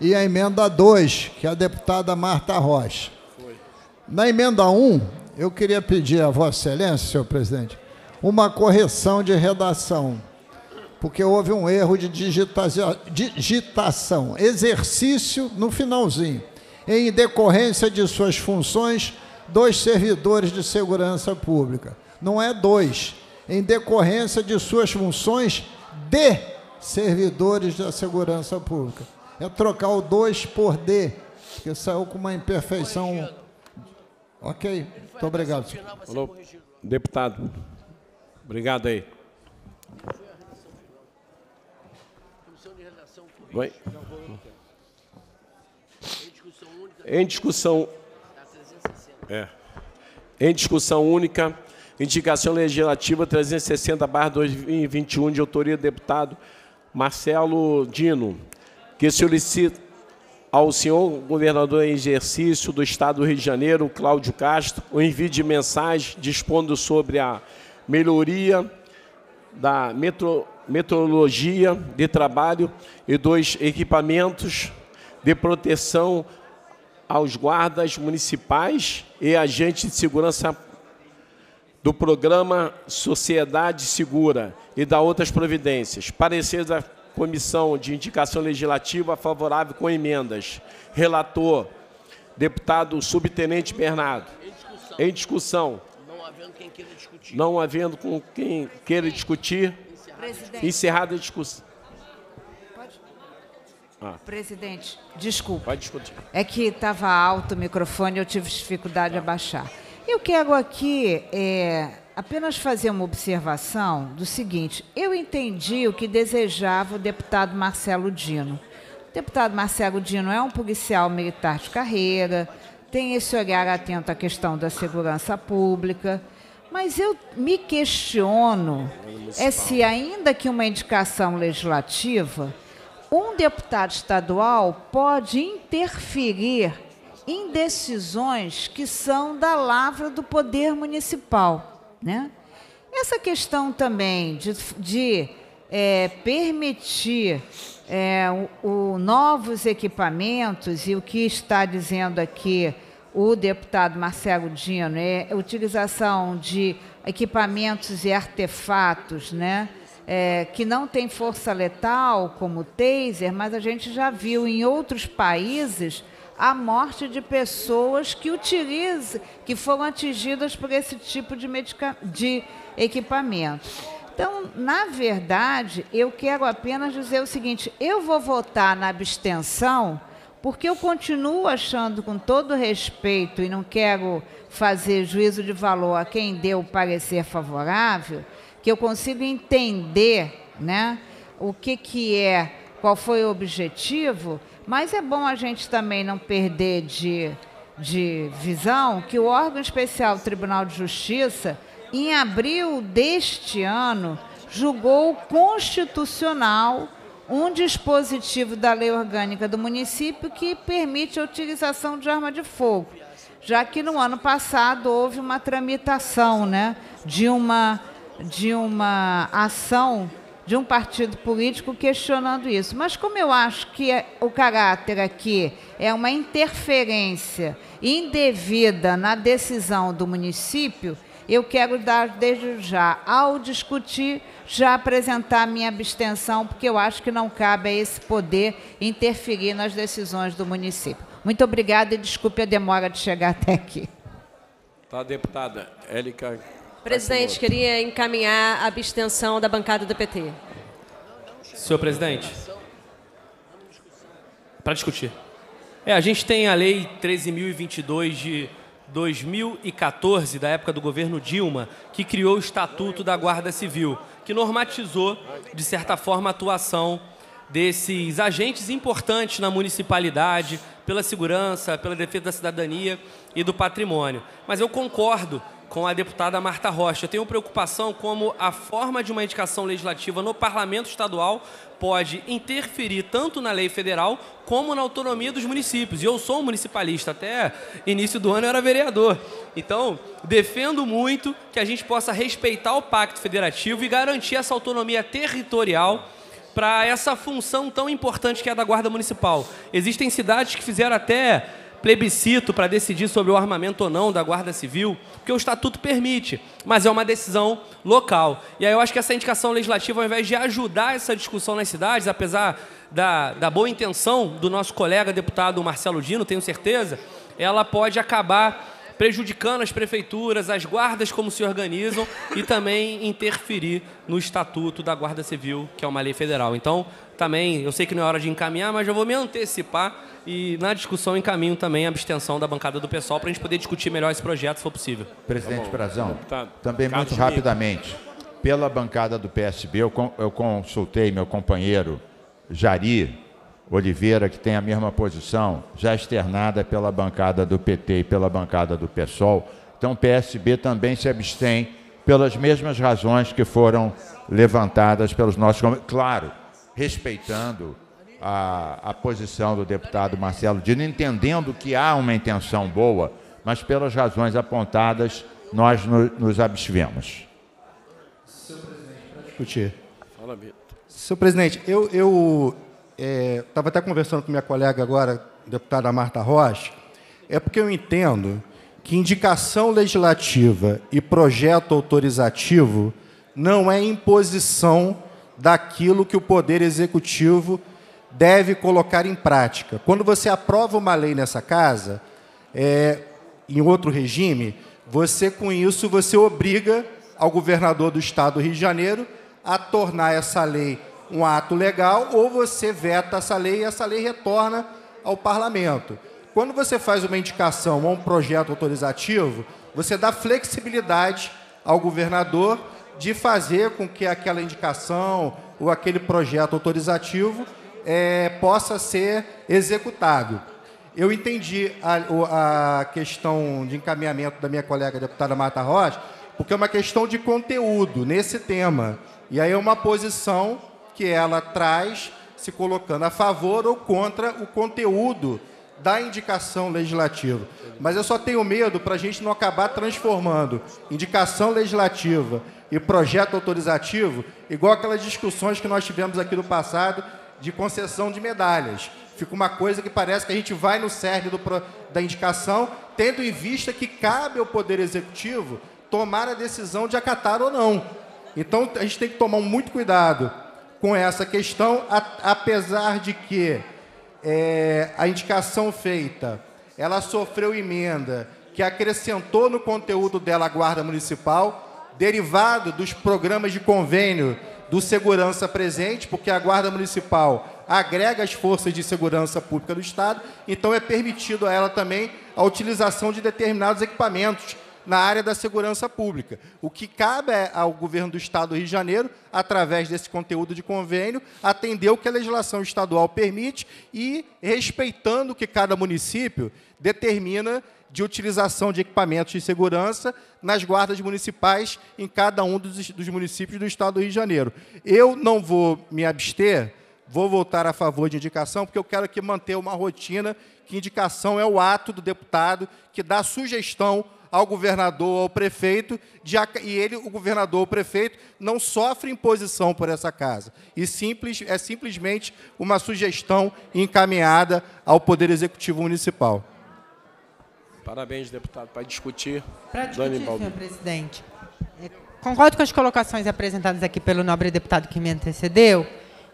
Speaker 14: e a emenda 2, que é a deputada Marta Rocha. Na emenda 1, eu queria pedir a Vossa Excelência, senhor presidente, uma correção de redação porque houve um erro de digitação. Exercício no finalzinho. Em decorrência de suas funções, dois servidores de segurança pública. Não é dois. Em decorrência de suas funções de servidores da segurança pública. É trocar o dois por D, que saiu com uma imperfeição. Ok? Muito obrigado.
Speaker 1: Senhor. Deputado, obrigado aí. Vai. Em discussão. É. Em discussão única, indicação legislativa 360 2021 de autoria do deputado Marcelo Dino, que solicita ao senhor governador em exercício do Estado do Rio de Janeiro, Cláudio Castro, o envio de mensagem dispondo sobre a melhoria da metro meteorologia de trabalho e dos equipamentos de proteção aos guardas municipais e agentes de segurança do programa Sociedade Segura e da outras providências. Parecer da Comissão de Indicação Legislativa favorável com emendas. Relator, deputado subtenente Bernardo. Em discussão. Não havendo quem queira discutir. Não havendo com quem queira discutir. Presidente. Encerrada a discussão.
Speaker 11: Pode? Ah. Presidente, desculpa.
Speaker 1: Pode discutir.
Speaker 11: É que estava alto o microfone e eu tive dificuldade de abaixar. Eu quero aqui é, apenas fazer uma observação do seguinte: eu entendi o que desejava o deputado Marcelo Dino. O deputado Marcelo Dino é um policial militar de carreira, tem esse olhar atento à questão da segurança pública. Mas eu me questiono é se, ainda que uma indicação legislativa, um deputado estadual pode interferir em decisões que são da lavra do poder municipal. Né? Essa questão também de, de é, permitir é, o, o novos equipamentos, e o que está dizendo aqui o deputado Marcelo Dino, é a utilização de equipamentos e artefatos, né? É, que não tem força letal, como o taser, mas a gente já viu em outros países a morte de pessoas que utilizam, que foram atingidas por esse tipo de, de equipamento. Então, na verdade, eu quero apenas dizer o seguinte: eu vou votar na abstenção porque eu continuo achando, com todo respeito, e não quero fazer juízo de valor a quem deu o parecer favorável, que eu consigo entender né, o que, que é, qual foi o objetivo, mas é bom a gente também não perder de, de visão que o órgão especial Tribunal de Justiça, em abril deste ano, julgou constitucional um dispositivo da lei orgânica do município que permite a utilização de arma de fogo, já que no ano passado houve uma tramitação né, de, uma, de uma ação de um partido político questionando isso. Mas como eu acho que é, o caráter aqui é uma interferência indevida na decisão do município, eu quero dar desde já, ao discutir, já apresentar minha abstenção, porque eu acho que não cabe a esse poder interferir nas decisões do município. Muito obrigada e desculpe a demora de chegar até aqui.
Speaker 1: Tá, deputada. Élica.
Speaker 7: Presidente, queria encaminhar a abstenção da bancada do PT.
Speaker 8: Senhor presidente. Para discutir. É, a gente tem a lei 13.022 de 2014, da época do governo Dilma, que criou o Estatuto da Guarda Civil, que normatizou, de certa forma, a atuação desses agentes importantes na municipalidade, pela segurança, pela defesa da cidadania e do patrimônio. Mas eu concordo
Speaker 9: com a deputada Marta Rocha. Eu tenho preocupação como a forma de uma indicação legislativa no parlamento estadual pode interferir tanto na lei federal como na autonomia dos municípios. E eu sou um municipalista, até início do ano eu era vereador. Então, defendo muito que a gente possa respeitar o pacto federativo e garantir essa autonomia territorial para essa função tão importante que é a da Guarda Municipal. Existem cidades que fizeram até plebiscito para decidir sobre o armamento ou não da Guarda Civil, porque o Estatuto permite, mas é uma decisão local. E aí eu acho que essa indicação legislativa, ao invés de ajudar essa discussão nas cidades, apesar da, da boa intenção do nosso colega deputado Marcelo Dino, tenho certeza, ela pode acabar prejudicando as prefeituras, as guardas como se organizam e também interferir no estatuto da Guarda Civil, que é uma lei federal. Então, também, eu sei que não é hora de encaminhar, mas eu vou me antecipar e na discussão encaminho também a abstenção da bancada do pessoal para a gente poder discutir melhor esse projeto, se for possível.
Speaker 6: Presidente tá Brazão, também muito rapidamente, pela bancada do PSB, eu, eu consultei meu companheiro Jari Oliveira, que tem a mesma posição, já externada pela bancada do PT e pela bancada do PSOL. Então, o PSB também se abstém pelas mesmas razões que foram levantadas pelos nossos. Claro, respeitando a, a posição do deputado Marcelo Dino, entendendo que há uma intenção boa, mas pelas razões apontadas, nós no, nos abstivemos.
Speaker 12: Senhor presidente, para discutir. Fala. Senhor presidente, eu estava é, até conversando com minha colega agora, deputada Marta Rocha, é porque eu entendo que indicação legislativa e projeto autorizativo não é imposição daquilo que o Poder Executivo deve colocar em prática. Quando você aprova uma lei nessa casa, é, em outro regime, você com isso você obriga ao governador do estado do Rio de Janeiro a tornar essa lei um ato legal ou você veta essa lei e essa lei retorna ao parlamento. Quando você faz uma indicação ou um projeto autorizativo, você dá flexibilidade ao governador de fazer com que aquela indicação ou aquele projeto autorizativo é, possa ser executado. Eu entendi a, a, questão de encaminhamento da minha colega deputada Marta Rocha, porque é uma questão de conteúdo nesse tema. E aí é uma posição que ela traz se colocando a favor ou contra o conteúdo da indicação legislativa. Mas eu só tenho medo para a gente não acabar transformando indicação legislativa e projeto autorizativo igual aquelas discussões que nós tivemos aqui no passado de concessão de medalhas. Fica uma coisa que parece que a gente vai no cerne do, da indicação, tendo em vista que cabe ao Poder Executivo tomar a decisão de acatar ou não. Então, a gente tem que tomar muito cuidado com essa questão, a, apesar de que é, a indicação feita, ela sofreu emenda que acrescentou no conteúdo dela a Guarda Municipal, derivado dos programas de convênio do segurança presente, porque a Guarda Municipal agrega as forças de segurança pública do Estado, então é permitido a ela também a utilização de determinados equipamentos na área da segurança pública. O que cabe é ao governo do Estado do Rio de Janeiro, através desse conteúdo de convênio, atender o que a legislação estadual permite e respeitando o que cada município determina de utilização de equipamentos de segurança nas guardas municipais em cada um dos, dos municípios do Estado do Rio de Janeiro. Eu não vou me abster, vou votar a favor de indicação, porque eu quero aqui manter uma rotina que indicação é o ato do deputado que dá sugestão ao governador ou ao prefeito, de, e ele, o governador ou o prefeito, não sofre imposição por essa casa. E simples, é simplesmente uma sugestão encaminhada ao Poder Executivo Municipal.
Speaker 1: Parabéns, deputado, para discutir.
Speaker 15: Para discutir, senhor presidente. É, concordo com as colocações apresentadas aqui pelo nobre deputado que me antecedeu.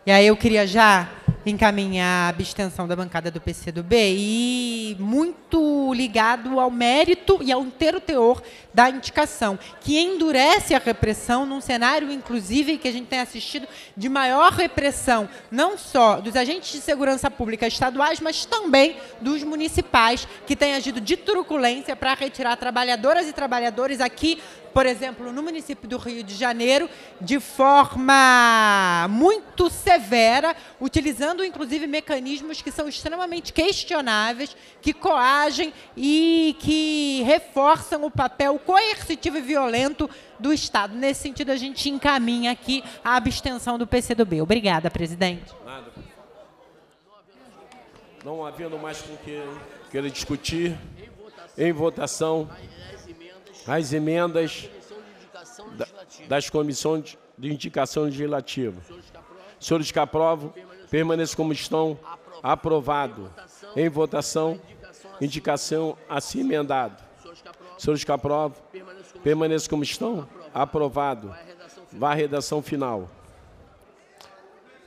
Speaker 15: E aí eu queria já encaminhar a abstenção da bancada do PCdoB e muito ligado ao mérito e ao inteiro teor da indicação, que endurece a repressão num cenário, inclusive, que a gente tem assistido de maior repressão, não só dos agentes de segurança pública estaduais, mas também dos municipais, que têm agido de truculência para retirar trabalhadoras e trabalhadores aqui por exemplo, no município do Rio de Janeiro, de forma muito severa, utilizando inclusive mecanismos que são extremamente questionáveis, que coagem e que reforçam o papel coercitivo e violento do Estado. Nesse sentido, a gente encaminha aqui a abstenção do PCdoB. Obrigada, presidente. Nada.
Speaker 1: Não havendo mais com que queira discutir, em votação as emendas das comissões de indicação legislativa. Senhores que aprovam, permaneçam como estão. Aprovado. Em votação, indicação assim emendado. Senhores que aprovam, permaneçam como estão. Aprovado. Vá a redação final.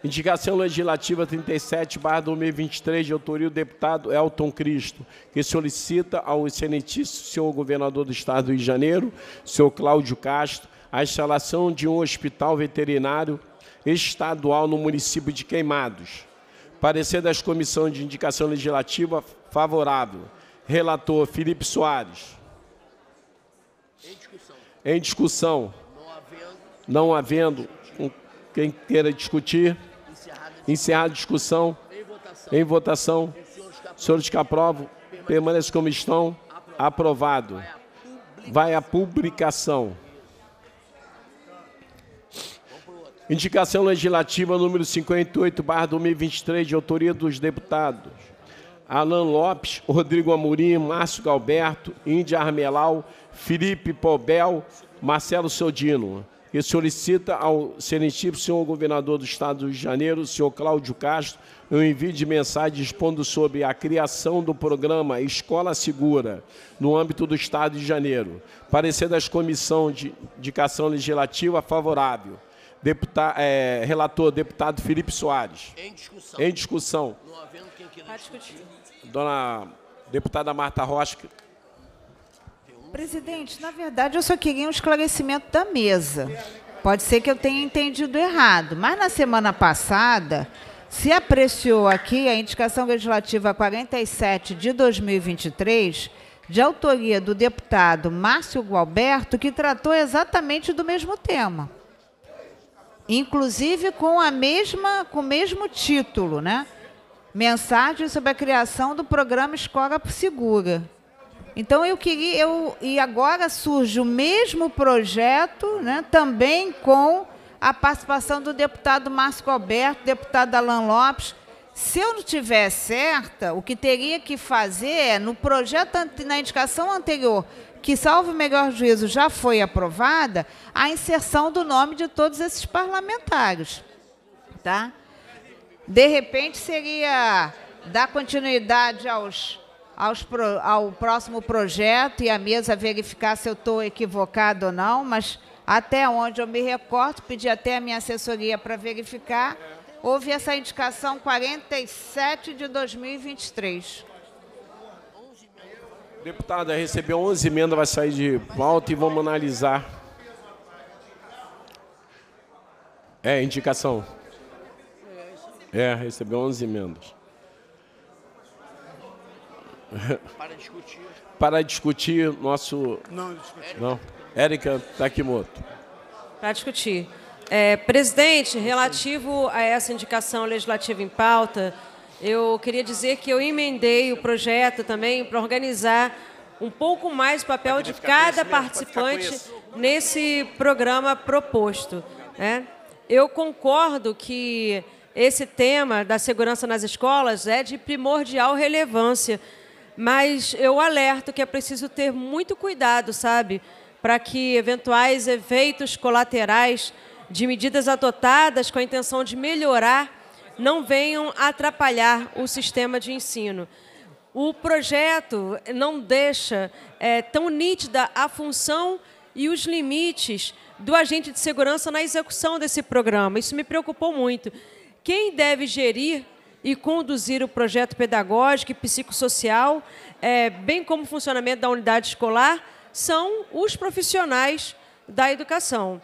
Speaker 1: Indicação legislativa 37, barra 2023, de autoria do deputado Elton Cristo, que solicita ao excelentíssimo senhor governador do Estado do Rio de Janeiro, senhor Cláudio Castro, a instalação de um hospital veterinário estadual no município de Queimados. Parecer das comissões de indicação legislativa favorável. Relator Felipe Soares. Em discussão. Em discussão. Não havendo. Não havendo quem queira discutir. Encerrada a discussão. Em votação. Senhores que aprovam, permaneçam como estão. Aprovado. Vai à publicação. Indicação legislativa número 58, barra 2023, de autoria dos deputados Alan Lopes, Rodrigo Amorim, Márcio Galberto, Índia Armelau, Felipe Pobel, Marcelo Sodino que solicita ao excelentíssimo senhor governador do Estado do Rio de Janeiro, senhor Cláudio Castro, um envio de mensagem expondo sobre a criação do programa Escola Segura no âmbito do Estado de Janeiro. Parecer das comissões de indicação legislativa favorável. Deputado, é, relator, deputado Felipe Soares. Em discussão. Em discussão. Não havendo quem queira discutir. Dona deputada Marta Rocha,
Speaker 11: Presidente, na verdade eu só queria um esclarecimento da mesa. Pode ser que eu tenha entendido errado, mas na semana passada se apreciou aqui a indicação legislativa 47 de 2023, de autoria do deputado Márcio Gualberto, que tratou exatamente do mesmo tema. Inclusive com a mesma com o mesmo título, né? Mensagem sobre a criação do programa Escola Segura. Então eu queria, eu, e agora surge o mesmo projeto, né, também com a participação do deputado Márcio Alberto, deputado Alan Lopes. Se eu não tiver certa, o que teria que fazer é, no projeto, na indicação anterior, que, salvo o melhor juízo, já foi aprovada, a inserção do nome de todos esses parlamentares. Tá? De repente, seria dar continuidade aos aos pro, ao próximo projeto e a mesa verificar se eu estou equivocado ou não, mas até onde eu me recordo, pedi até a minha assessoria para verificar, houve essa indicação 47 de 2023.
Speaker 1: Deputada, recebeu 11 emendas, vai sair de volta e vamos analisar. É, indicação. É, recebeu 11 emendas. Para discutir. Para discutir nosso. Não, discutir. Não. Érica Takimoto.
Speaker 7: Para discutir. É, presidente, relativo a essa indicação legislativa em pauta, eu queria dizer que eu emendei o projeto também para organizar um pouco mais o papel de cada participante nesse programa proposto. Né? Eu concordo que esse tema da segurança nas escolas é de primordial relevância mas eu alerto que é preciso ter muito cuidado, sabe? Para que eventuais efeitos colaterais de medidas adotadas com a intenção de melhorar não venham atrapalhar o sistema de ensino. O projeto não deixa é, tão nítida a função e os limites do agente de segurança na execução desse programa. Isso me preocupou muito. Quem deve gerir e conduzir o projeto pedagógico e psicossocial, é, bem como o funcionamento da unidade escolar, são os profissionais da educação.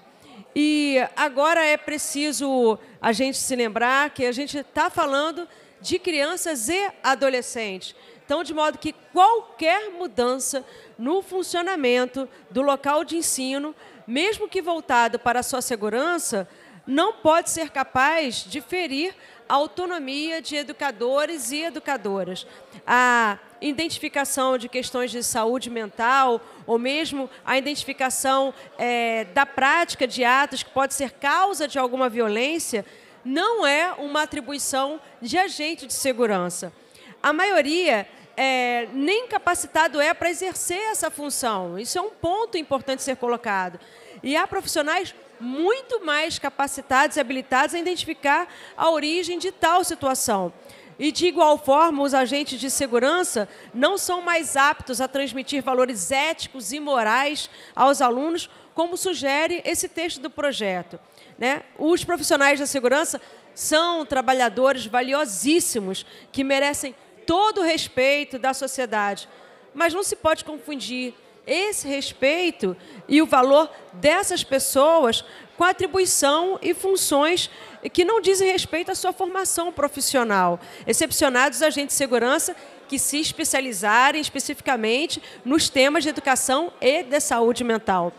Speaker 7: E agora é preciso a gente se lembrar que a gente está falando de crianças e adolescentes, Então, de modo que qualquer mudança no funcionamento do local de ensino, mesmo que voltado para a sua segurança, não pode ser capaz de ferir autonomia de educadores e educadoras. A identificação de questões de saúde mental, ou mesmo a identificação é, da prática de atos que pode ser causa de alguma violência, não é uma atribuição de agente de segurança. A maioria é, nem capacitado é para exercer essa função. Isso é um ponto importante ser colocado. E há profissionais muito mais capacitados e habilitados a identificar a origem de tal situação. E, de igual forma, os agentes de segurança não são mais aptos a transmitir valores éticos e morais aos alunos, como sugere esse texto do projeto. Né? Os profissionais da segurança são trabalhadores valiosíssimos que merecem todo o respeito da sociedade, mas não se pode confundir esse respeito e o valor dessas pessoas com atribuição e funções que não dizem respeito à sua formação profissional. Excepcionados agentes de segurança que se especializarem especificamente nos temas de educação e de saúde mental.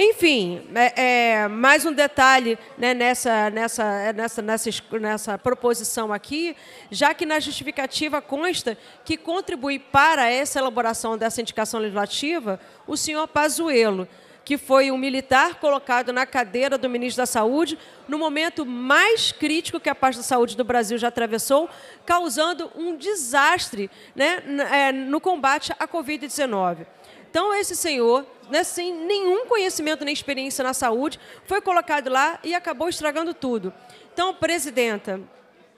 Speaker 7: Enfim, é, é, mais um detalhe né, nessa, nessa, nessa, nessa, nessa proposição aqui, já que na justificativa consta que contribui para essa elaboração dessa indicação legislativa o senhor Pazuello, que foi um militar colocado na cadeira do ministro da Saúde no momento mais crítico que a pasta da saúde do Brasil já atravessou, causando um desastre né, é, no combate à Covid-19. Então, esse senhor, né, sem nenhum conhecimento nem experiência na saúde, foi colocado lá e acabou estragando tudo. Então, presidenta,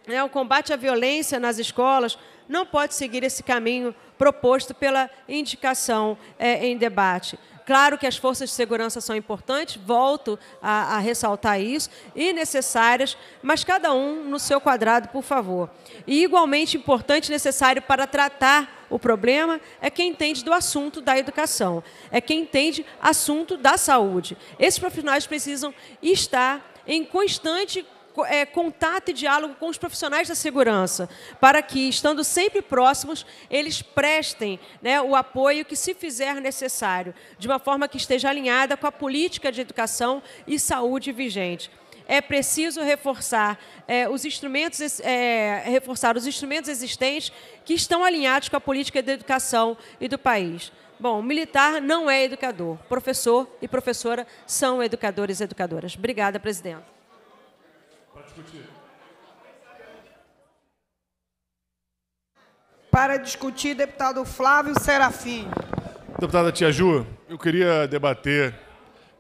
Speaker 7: né, o combate à violência nas escolas não pode seguir esse caminho proposto pela indicação é, em debate. Claro que as forças de segurança são importantes, volto a, a, ressaltar isso, e necessárias, mas cada um no seu quadrado, por favor. E igualmente importante e necessário para tratar o problema é quem entende do assunto da educação, é quem entende assunto da saúde. Esses profissionais precisam estar em constante é, contato e diálogo com os profissionais da segurança, para que, estando sempre próximos, eles prestem né, o apoio que se fizer necessário, de uma forma que esteja alinhada com a política de educação e saúde vigente. É preciso reforçar é, os instrumentos, é, reforçar os instrumentos existentes que estão alinhados com a política de educação e do país. Bom, militar não é educador. Professor e professora são educadores e educadoras. Obrigada, presidente
Speaker 3: discutir. Para discutir, deputado Flávio Serafim.
Speaker 16: Deputada Tia Ju, eu queria debater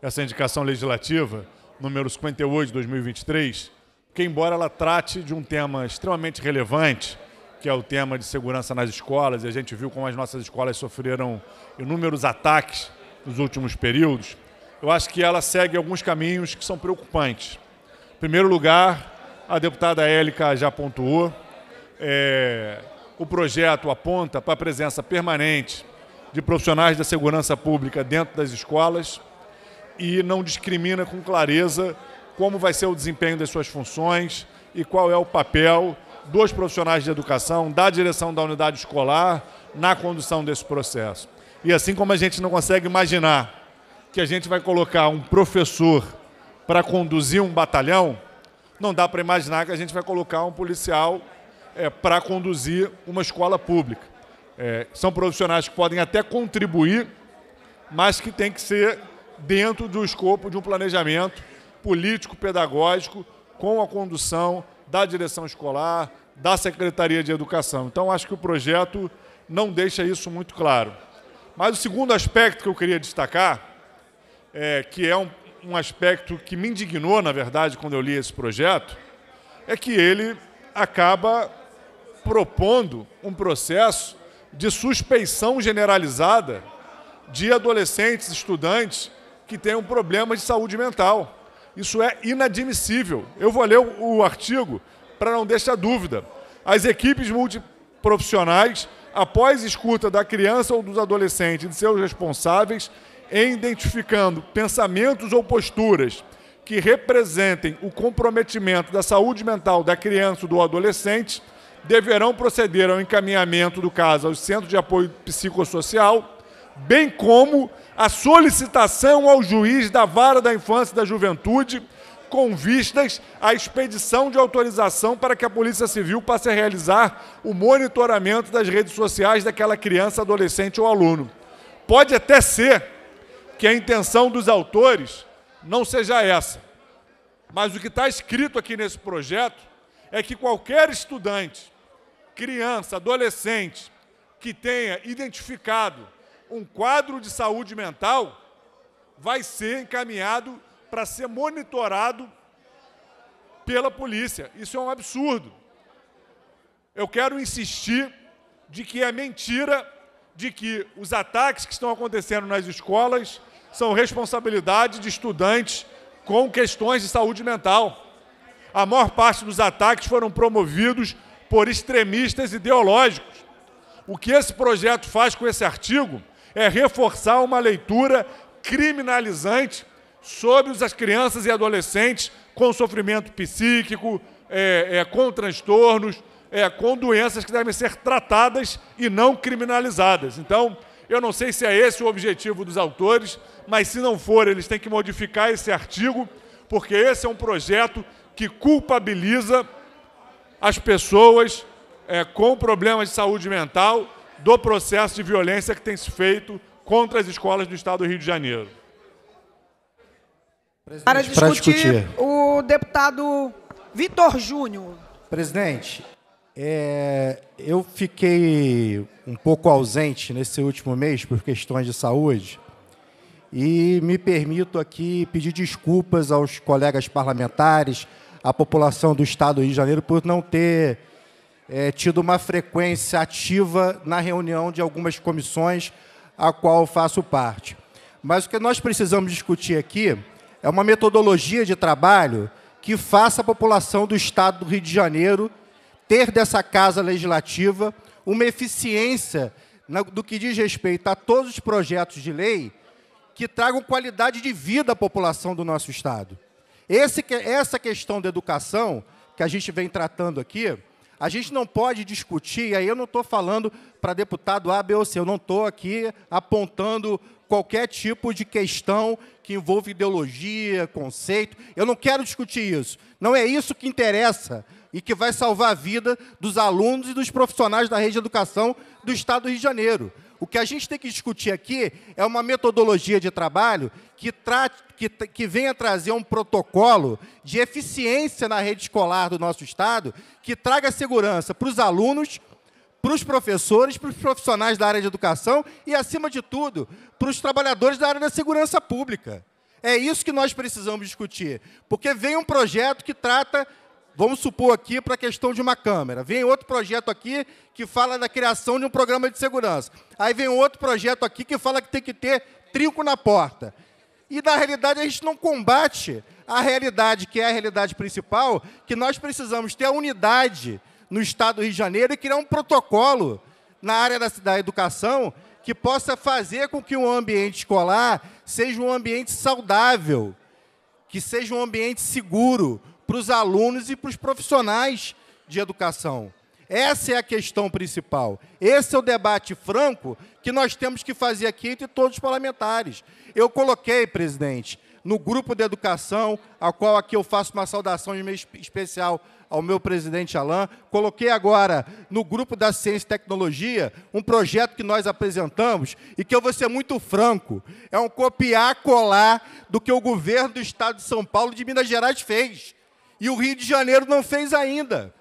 Speaker 16: essa indicação legislativa, número 58 de 2023, que embora ela trate de um tema extremamente relevante, que é o tema de segurança nas escolas, e a gente viu como as nossas escolas sofreram inúmeros ataques nos últimos períodos, eu acho que ela segue alguns caminhos que são preocupantes. Em primeiro lugar, a deputada Élica já pontuou, é, o projeto aponta para a presença permanente de profissionais da segurança pública dentro das escolas e não discrimina com clareza como vai ser o desempenho das suas funções e qual é o papel dos profissionais de educação, da direção da unidade escolar na condução desse processo. E assim como a gente não consegue imaginar que a gente vai colocar um professor para conduzir um batalhão, não dá para imaginar que a gente vai colocar um policial é, para conduzir uma escola pública. É, são profissionais que podem até contribuir, mas que tem que ser dentro do escopo de um planejamento político-pedagógico com a condução da direção escolar, da Secretaria de Educação. Então, acho que o projeto não deixa isso muito claro. Mas o segundo aspecto que eu queria destacar, é, que é um, um aspecto que me indignou, na verdade, quando eu li esse projeto, é que ele acaba propondo um processo de suspeição generalizada de adolescentes, estudantes que tenham problemas de saúde mental. Isso é inadmissível. Eu vou ler o, artigo para não deixar dúvida. As equipes multiprofissionais, após escuta da criança ou dos adolescentes e de seus responsáveis, em identificando pensamentos ou posturas que representem o comprometimento da saúde mental da criança ou do adolescente, deverão proceder ao encaminhamento do caso ao Centro de Apoio Psicossocial, bem como a solicitação ao juiz da Vara da Infância e da Juventude com vistas à expedição de autorização para que a Polícia Civil passe a realizar o monitoramento das redes sociais daquela criança, adolescente ou aluno. Pode até ser que a intenção dos autores não seja essa, mas o que está escrito aqui nesse projeto é que qualquer estudante, criança, adolescente, que tenha identificado um quadro de saúde mental, vai ser encaminhado para ser monitorado pela polícia. Isso é um absurdo. Eu quero insistir de que é mentira de que os ataques que estão acontecendo nas escolas são responsabilidade de estudantes com questões de saúde mental. A maior parte dos ataques foram promovidos por extremistas ideológicos. O que esse projeto faz com esse artigo é reforçar uma leitura criminalizante sobre as crianças e adolescentes com sofrimento psíquico, é, é, com transtornos, é, com doenças que devem ser tratadas e não criminalizadas. Então, eu não sei se é esse o objetivo dos autores, mas se não for, eles têm que modificar esse artigo, porque esse é um projeto que culpabiliza as pessoas é, com problemas de saúde mental do processo de violência que tem se feito contra as escolas do Estado do Rio de Janeiro.
Speaker 3: Para discutir, para discutir, o deputado Vitor Júnior.
Speaker 12: Presidente, é, eu fiquei um pouco ausente nesse último mês por questões de saúde e me permito aqui pedir desculpas aos colegas parlamentares, à população do Estado do Rio de Janeiro por não ter é, tido uma frequência ativa na reunião de algumas comissões a qual faço parte. Mas o que nós precisamos discutir aqui é uma metodologia de trabalho que faça a população do Estado do Rio de Janeiro ter dessa Casa Legislativa uma eficiência do que diz respeito a todos os projetos de lei que tragam qualidade de vida à população do nosso Estado. Esse, essa questão da educação, que a gente vem tratando aqui, a gente não pode discutir, aí eu não estou falando para deputado A, B ou C, eu não estou aqui apontando qualquer tipo de questão que envolva ideologia, conceito. Eu não quero discutir isso. Não é isso que interessa e que vai salvar a vida dos alunos e dos profissionais da rede de educação do Estado do Rio de Janeiro. O que a gente tem que discutir aqui é uma metodologia de trabalho que, trate, que, que venha trazer um protocolo de eficiência na rede escolar do nosso Estado, que traga segurança para os alunos, para os professores, para os profissionais da área de educação e, acima de tudo, para os trabalhadores da área da segurança pública. É isso que nós precisamos discutir, porque vem um projeto que trata, vamos supor aqui, para a questão de uma câmera. Vem outro projeto aqui que fala da criação de um programa de segurança. Aí vem outro projeto aqui que fala que tem que ter trinco na porta. E, na realidade, a gente não combate a realidade, que é a realidade principal, que nós precisamos ter a unidade no Estado do Rio de Janeiro e criar um protocolo na área da, da educação que possa fazer com que o ambiente escolar seja um ambiente saudável, que seja um ambiente seguro para os alunos e para os profissionais de educação. Essa é a questão principal. Esse é o debate franco que nós temos que fazer aqui entre todos os parlamentares. Eu coloquei, presidente, no grupo de educação, a qual aqui eu faço uma saudação especial ao meu presidente Alain. Coloquei agora no grupo da Ciência e Tecnologia um projeto que nós apresentamos e que eu vou ser muito franco, é um copiar-colar do que o governo do Estado de São Paulo de Minas Gerais fez. E o Rio de Janeiro não fez ainda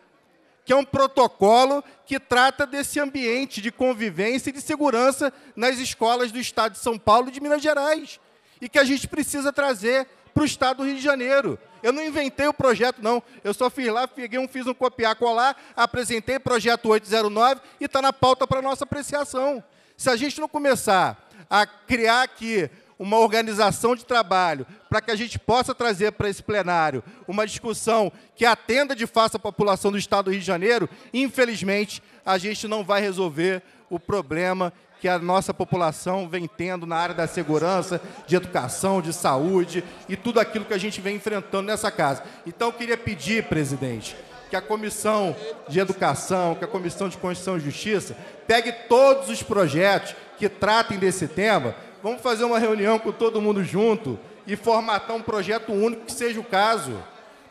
Speaker 12: que é um protocolo que trata desse ambiente de convivência e de segurança nas escolas do Estado de São Paulo e de Minas Gerais. E que a gente precisa trazer para o Estado do Rio de Janeiro. Eu não inventei o projeto, não. Eu só fiz lá, peguei um, fiz um copiar, colar, apresentei o projeto 809 e está na pauta para nossa apreciação. Se a gente não começar a criar aqui uma organização de trabalho para que a gente possa trazer para esse plenário uma discussão que atenda de fato a população do Estado do Rio de Janeiro, infelizmente, a gente não vai resolver o problema que a nossa população vem tendo na área da segurança, de educação, de saúde e tudo aquilo que a gente vem enfrentando nessa casa. Então, eu queria pedir, presidente, que a Comissão de Educação, que a Comissão de Constituição e Justiça pegue todos os projetos que tratem desse tema, vamos fazer uma reunião com todo mundo junto e formatar um projeto único que seja o caso.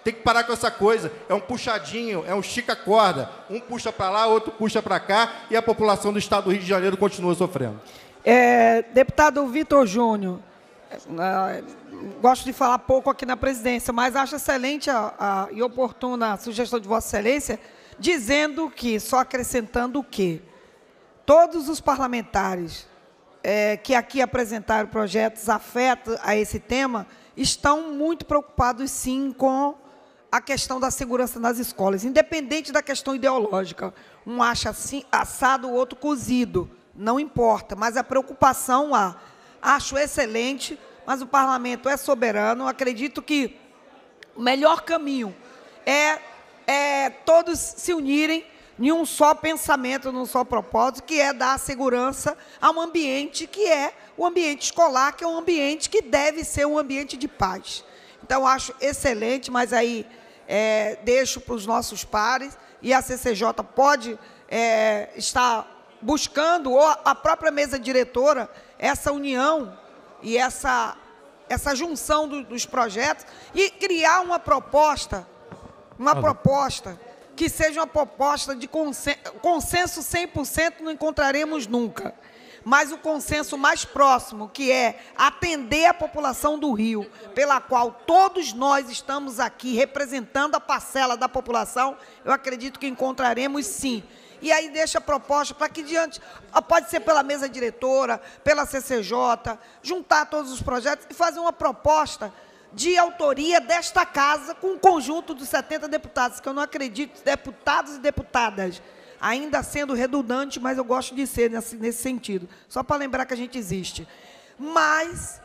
Speaker 12: Tem que parar com essa coisa. É um puxadinho, é um estica-corda. Um puxa para lá, outro puxa para cá e a população do estado do Rio de Janeiro continua sofrendo.
Speaker 3: É, deputado Vitor Júnior, é, gosto de falar pouco aqui na presidência, mas acho excelente a, a, e oportuna a sugestão de Vossa Excelência, dizendo que, só acrescentando o quê? Todos os parlamentares é, que aqui apresentaram projetos afetos a esse tema estão muito preocupados, sim, com a questão da segurança nas escolas, independente da questão ideológica. Um acha assim, assado, o outro cozido, não importa, mas a preocupação há. Acho excelente, mas o parlamento é soberano. Acredito que o melhor caminho é, é todos se unirem em um só pensamento, num só propósito, que é dar segurança a um ambiente que é o ambiente escolar, que é um ambiente que deve ser um ambiente de paz. Então, acho excelente, mas aí é, deixo para os nossos pares, e a CCJ pode é, estar buscando, ou a própria mesa diretora, essa união e essa, essa junção do, dos projetos, e criar uma proposta, uma proposta que seja uma proposta de consenso, consenso 100% não encontraremos nunca, mas o consenso mais próximo, que é atender a população do Rio, pela qual todos nós estamos aqui representando a parcela da população, eu acredito que encontraremos sim. E aí deixa a proposta para que diante, pode ser pela mesa diretora, pela CCJ, juntar todos os projetos e fazer uma proposta de autoria desta casa, com um conjunto dos 70 deputados, que eu não acredito, deputados e deputadas, ainda sendo redundante, mas eu gosto de ser nesse, nesse sentido, só para lembrar que a gente existe. Mas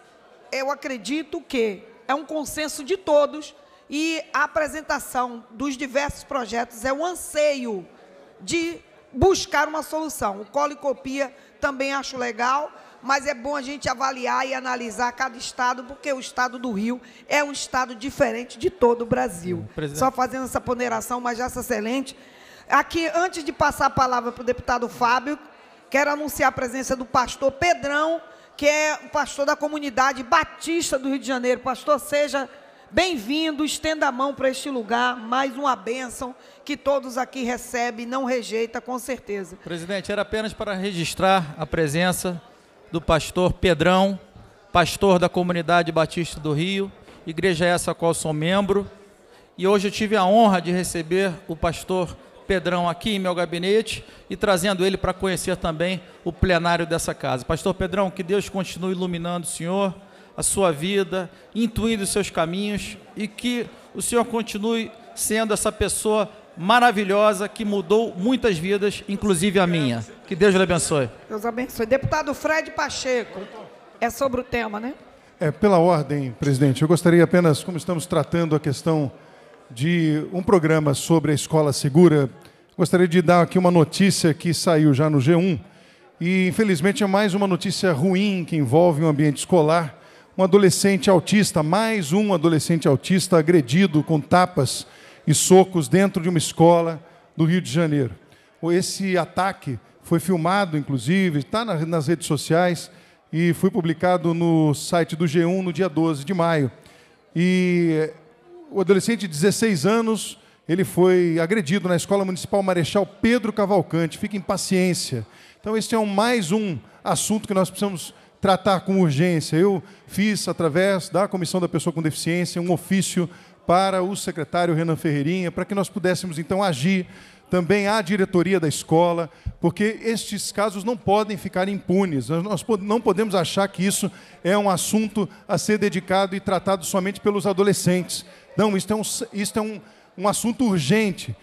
Speaker 3: eu acredito que é um consenso de todos e a apresentação dos diversos projetos é um anseio de buscar uma solução. O colo e copia também acho legal, mas é bom a gente avaliar e analisar cada estado, porque o estado do Rio é um estado diferente de todo o Brasil. Presidente. Só fazendo essa ponderação, mas já excelente. Aqui, antes de passar a palavra para o deputado Fábio, quero anunciar a presença do pastor Pedrão, que é o pastor da comunidade batista do Rio de Janeiro. Pastor, seja bem-vindo, estenda a mão para este lugar, mais uma bênção que todos aqui recebem, não rejeita, com certeza.
Speaker 17: Presidente, era apenas para registrar a presença do pastor Pedrão, pastor da comunidade Batista do Rio, igreja essa a qual sou membro. E hoje eu tive a honra de receber o pastor Pedrão aqui em meu gabinete e trazendo ele para conhecer também o plenário dessa casa. Pastor Pedrão, que Deus continue iluminando o senhor, a sua vida, intuindo os seus caminhos e que o senhor continue sendo essa pessoa maravilhosa que mudou muitas vidas, inclusive a minha. Que Deus lhe abençoe.
Speaker 3: Deus abençoe. Deputado Fred Pacheco, é sobre o tema, né?
Speaker 18: É, pela ordem, presidente, eu gostaria apenas, como estamos tratando a questão de um programa sobre a escola segura, gostaria de dar aqui uma notícia que saiu já no G1 e, infelizmente, é mais uma notícia ruim que envolve um ambiente escolar. Um adolescente autista, mais um adolescente autista agredido com tapas e socos dentro de uma escola do Rio de Janeiro. Esse ataque foi filmado, inclusive, está nas redes sociais e foi publicado no site do G1 no dia 12 de maio. E o adolescente de 16 anos, ele foi agredido na Escola Municipal Marechal Pedro Cavalcante. Fique em paciência. Então, esse é um, mais um assunto que nós precisamos tratar com urgência. Eu fiz, através da Comissão da Pessoa com Deficiência, um ofício para o secretário Renan Ferreirinha, para que nós pudéssemos então agir também à diretoria da escola, porque estes casos não podem ficar impunes. Nós não podemos achar que isso é um assunto a ser dedicado e tratado somente pelos adolescentes. Não, isto é um, isto é um, um assunto urgente.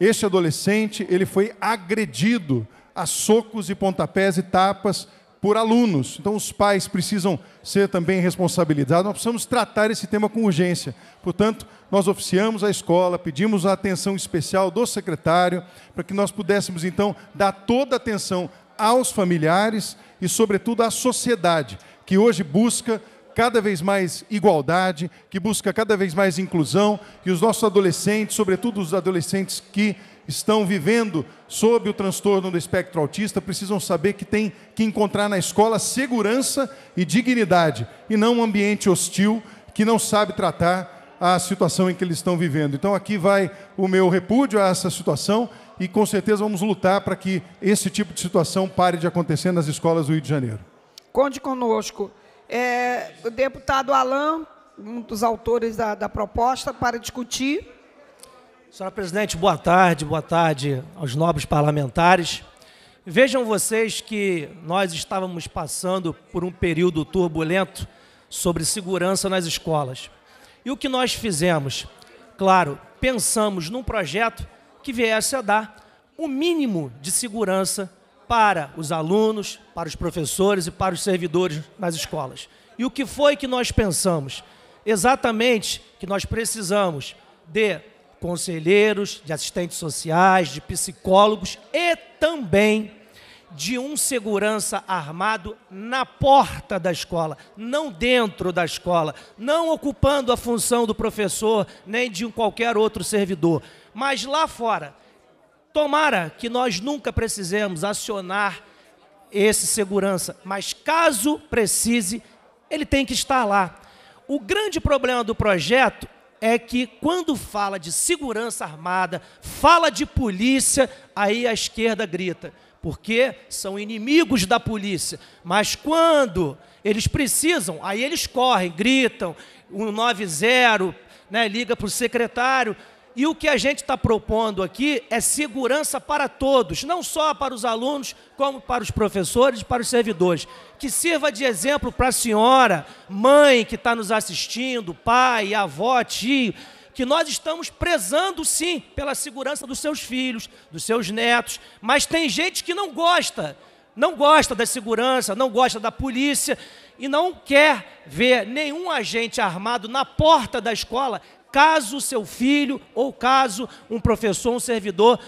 Speaker 18: Este adolescente ele foi agredido a socos e pontapés e tapas por alunos. Então, os pais precisam ser também responsabilizados. Nós precisamos tratar esse tema com urgência. Portanto, nós oficiamos a escola, pedimos a atenção especial do secretário, para que nós pudéssemos, então, dar toda a atenção aos familiares e, sobretudo, à sociedade, que hoje busca cada vez mais igualdade, que busca cada vez mais inclusão, e os nossos adolescentes, sobretudo os adolescentes que estão vivendo sob o transtorno do espectro autista, precisam saber que tem que encontrar na escola segurança e dignidade, e não um ambiente hostil que não sabe tratar a situação em que eles estão vivendo. Então aqui vai o meu repúdio a essa situação e com certeza vamos lutar para que esse tipo de situação pare de acontecer nas escolas do Rio de Janeiro.
Speaker 3: Conte conosco. É, o deputado Alain, um dos autores da, da proposta, para discutir.
Speaker 19: Senhora Presidente, boa tarde, boa tarde aos nobres parlamentares. Vejam vocês que nós estávamos passando por um período turbulento sobre segurança nas escolas. E o que nós fizemos? Claro, pensamos num projeto que viesse a dar o mínimo de segurança para os alunos, para os professores e para os servidores nas escolas. E o que foi que nós pensamos? Exatamente que nós precisamos de conselheiros, de assistentes sociais, de psicólogos e também de um segurança armado na porta da escola, não dentro da escola, não ocupando a função do professor nem de qualquer outro servidor, mas lá fora. Tomara que nós nunca precisemos acionar esse segurança, mas caso precise, ele tem que estar lá. O grande problema do projeto é que quando fala de segurança armada, fala de polícia, aí a esquerda grita, porque são inimigos da polícia. Mas quando eles precisam, aí eles correm, gritam, 190, né, liga para o secretário, e o que a gente está propondo aqui é segurança para todos, não só para os alunos, como para os professores e para os servidores. Que sirva de exemplo para a senhora, mãe que está nos assistindo, pai, avó, tio, que nós estamos prezando sim pela segurança dos seus filhos, dos seus netos, mas tem gente que não gosta, não gosta da segurança, não gosta da polícia e não quer ver nenhum agente armado na porta da escola caso seu filho ou caso um professor, um servidor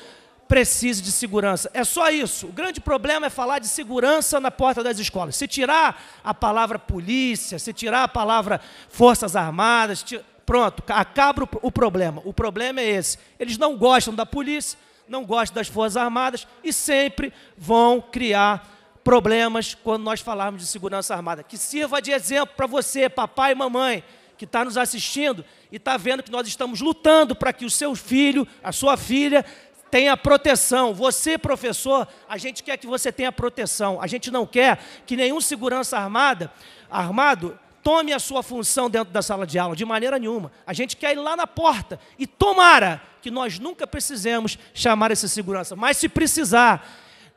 Speaker 19: precise de segurança. É só isso. O grande problema é falar de segurança na porta das escolas. Se tirar a palavra polícia, se tirar a palavra forças armadas, pronto, acaba o problema. O problema é esse. Eles não gostam da polícia, não gostam das forças armadas e sempre vão criar problemas quando nós falarmos de segurança armada. Que sirva de exemplo para você, papai e mamãe, que está nos assistindo e está vendo que nós estamos lutando para que o seu filho, a sua filha, tenha proteção. Você, professor, a gente quer que você tenha proteção. A gente não quer que nenhum segurança armada, armado tome a sua função dentro da sala de aula, de maneira nenhuma. A gente quer ir lá na porta e tomara que nós nunca precisemos chamar esse segurança. Mas se precisar,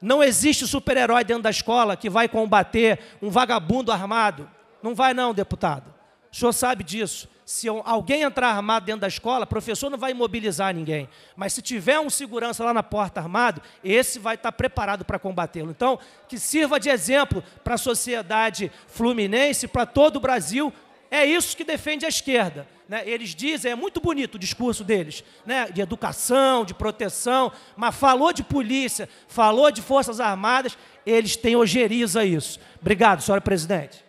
Speaker 19: não existe super-herói dentro da escola que vai combater um vagabundo armado. Não vai não, deputado. O senhor sabe disso. Se alguém entrar armado dentro da escola, o professor não vai imobilizar ninguém. Mas se tiver um segurança lá na porta armado, esse vai estar preparado para combatê-lo. Então, que sirva de exemplo para a sociedade fluminense, para todo o Brasil. É isso que defende a esquerda. Né? Eles dizem, é muito bonito o discurso deles, né? de educação, de proteção, mas falou de polícia, falou de forças armadas, eles têm ojeriza isso. Obrigado, senhora presidente.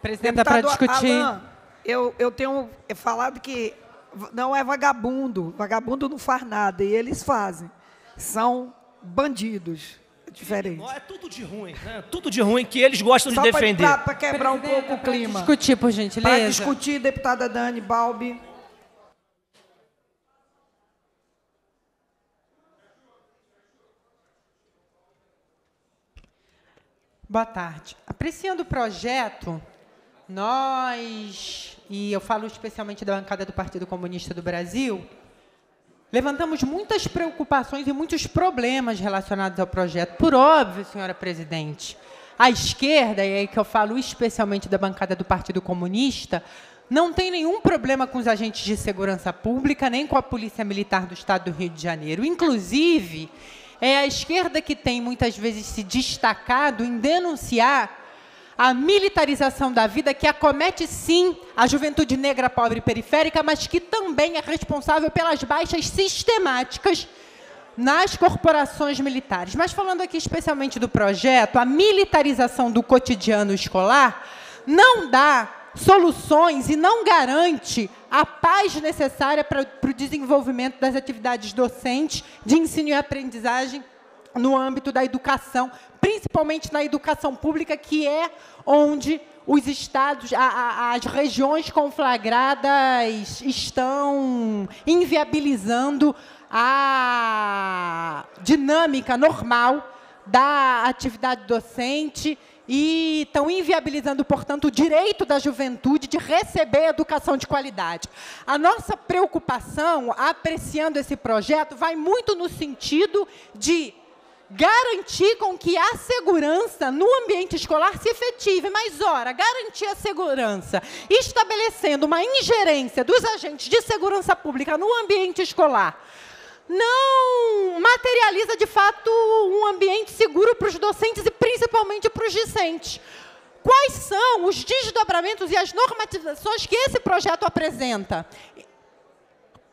Speaker 3: Presidenta, para discutir. Alain eu, eu tenho falado que não é vagabundo, vagabundo não faz nada, e eles fazem. São bandidos. Diferente.
Speaker 19: É tudo de ruim, né? Tudo de ruim que eles gostam
Speaker 3: Só
Speaker 19: de defender.
Speaker 3: Para quebrar um pouco o clima.
Speaker 15: Discutir, por gentileza.
Speaker 3: Para discutir, deputada Dani Balbi.
Speaker 15: Boa tarde. Apreciando o projeto, nós, e eu falo especialmente da bancada do Partido Comunista do Brasil, levantamos muitas preocupações e muitos problemas relacionados ao projeto. Por óbvio, senhora presidente, a esquerda, e aí que eu falo especialmente da bancada do Partido Comunista, não tem nenhum problema com os agentes de segurança pública, nem com a Polícia Militar do Estado do Rio de Janeiro. Inclusive, é a esquerda que tem muitas vezes se destacado em denunciar a militarização da vida que acomete sim a juventude negra, pobre e periférica, mas que também é responsável pelas baixas sistemáticas nas corporações militares. Mas falando aqui especialmente do projeto, a militarização do cotidiano escolar não dá soluções e não garante a paz necessária para, para o desenvolvimento das atividades docentes de ensino e aprendizagem no âmbito da educação, principalmente na educação pública, que é onde os estados, a, a, as regiões conflagradas estão inviabilizando a dinâmica normal da atividade docente e estão inviabilizando, portanto, o direito da juventude de receber educação de qualidade. A nossa preocupação, apreciando esse projeto, vai muito no sentido de garantir com que a segurança no ambiente escolar se efetive. Mas, ora, garantir a segurança estabelecendo uma ingerência dos agentes de segurança pública no ambiente escolar não materializa de fato um ambiente seguro para os docentes e principalmente para os discentes. Quais são os desdobramentos e as normatizações que esse projeto apresenta?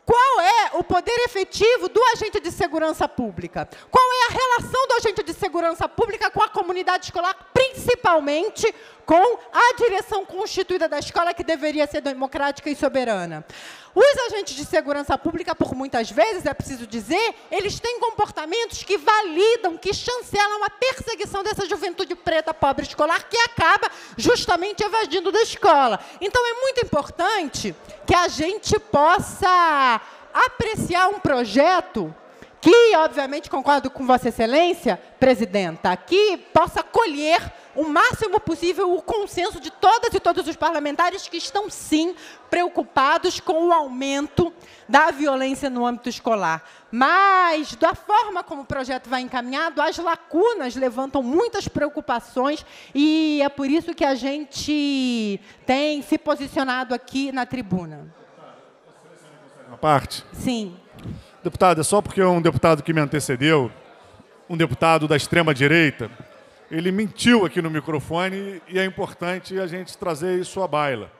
Speaker 15: Qual é o poder efetivo do agente de segurança pública? Qual é a relação do agente de segurança pública com a comunidade escolar, principalmente com a direção constituída da escola, que deveria ser democrática e soberana? Os agentes de segurança pública, por muitas vezes, é preciso dizer, eles têm comportamentos que validam, que chancelam a perseguição dessa juventude preta pobre escolar, que acaba justamente evadindo da escola. Então, é muito importante que a gente possa apreciar um projeto que, obviamente, concordo com Vossa Excelência, Presidenta, que possa colher o máximo possível o consenso de todas e todos os parlamentares que estão, sim, preocupados com o aumento da violência no âmbito escolar. Mas, da forma como o projeto vai encaminhado, as lacunas levantam muitas preocupações e é por isso que a gente tem se posicionado aqui na tribuna.
Speaker 16: Uma parte?
Speaker 15: Sim.
Speaker 16: Deputada, só porque um deputado que me antecedeu, um deputado da extrema-direita, ele mentiu aqui no microfone e é importante a gente trazer isso à baila.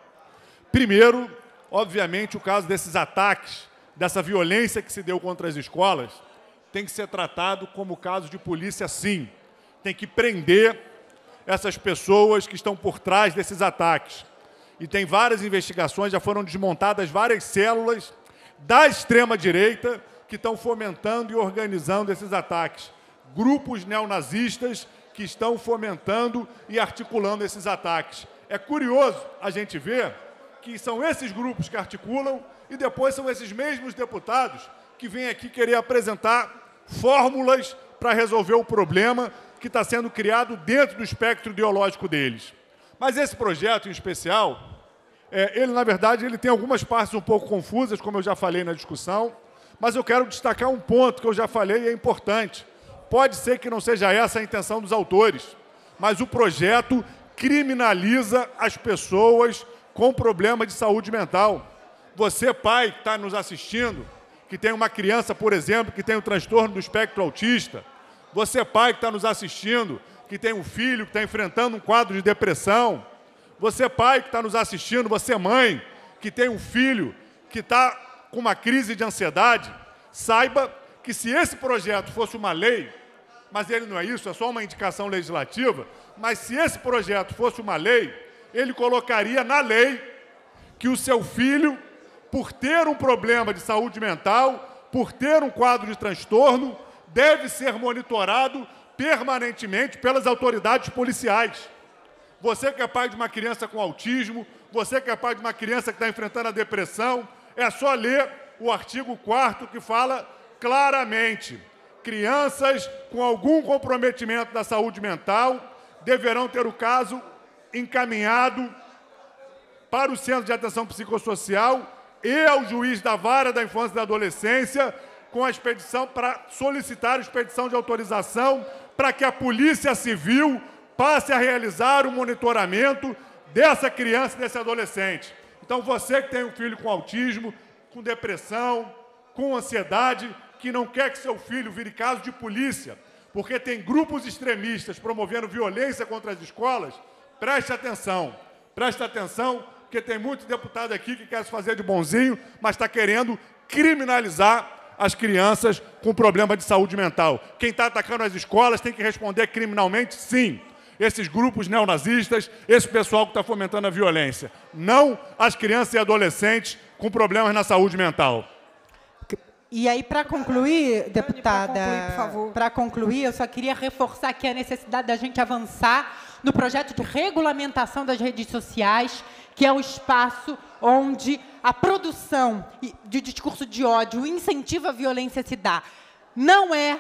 Speaker 16: Primeiro, obviamente, o caso desses ataques, dessa violência que se deu contra as escolas, tem que ser tratado como caso de polícia, sim. Tem que prender essas pessoas que estão por trás desses ataques. E tem várias investigações, já foram desmontadas várias células da extrema-direita que estão fomentando e organizando esses ataques. Grupos neonazistas que estão fomentando e articulando esses ataques. É curioso a gente ver que são esses grupos que articulam e depois são esses mesmos deputados que vêm aqui querer apresentar fórmulas para resolver o problema que está sendo criado dentro do espectro ideológico deles. Mas esse projeto em especial, é, ele na verdade ele tem algumas partes um pouco confusas, como eu já falei na discussão, mas eu quero destacar um ponto que eu já falei e é importante. Pode ser que não seja essa a intenção dos autores, mas o projeto criminaliza as pessoas com problema de saúde mental. Você, pai, que está nos assistindo, que tem uma criança, por exemplo, que tem o transtorno do espectro autista, você, pai, que está nos assistindo, que tem um filho que está enfrentando um quadro de depressão, você, pai, que está nos assistindo, você, mãe, que tem um filho que está com uma crise de ansiedade, saiba que se esse projeto fosse uma lei, mas ele não é isso, é só uma indicação legislativa, mas se esse projeto fosse uma lei, ele colocaria na lei que o seu filho, por ter um problema de saúde mental, por ter um quadro de transtorno, deve ser monitorado permanentemente pelas autoridades policiais. Você que é pai de uma criança com autismo, você que é pai de uma criança que está enfrentando a depressão, é só ler o artigo 4 que fala claramente: crianças com algum comprometimento da saúde mental deverão ter o caso encaminhado para o Centro de Atenção Psicossocial e ao juiz da vara da infância e da adolescência com a expedição para solicitar a expedição de autorização para que a Polícia Civil passe a realizar o monitoramento dessa criança e desse adolescente. Então, você que tem um filho com autismo, com depressão, com ansiedade, que não quer que seu filho vire caso de polícia, porque tem grupos extremistas promovendo violência contra as escolas, preste atenção. Preste atenção, porque tem muito deputado aqui que quer se fazer de bonzinho, mas está querendo criminalizar as crianças com problema de saúde mental. Quem está atacando as escolas tem que responder criminalmente, sim. esses grupos neonazistas, esse pessoal que está fomentando a violência. Não as crianças e adolescentes com problemas na saúde mental.
Speaker 15: E aí, para concluir, deputada, para concluir, eu só queria reforçar aqui a necessidade da gente avançar no projeto de regulamentação das redes sociais, que é o espaço onde a produção de discurso de ódio, o incentivo à violência se dá. Não é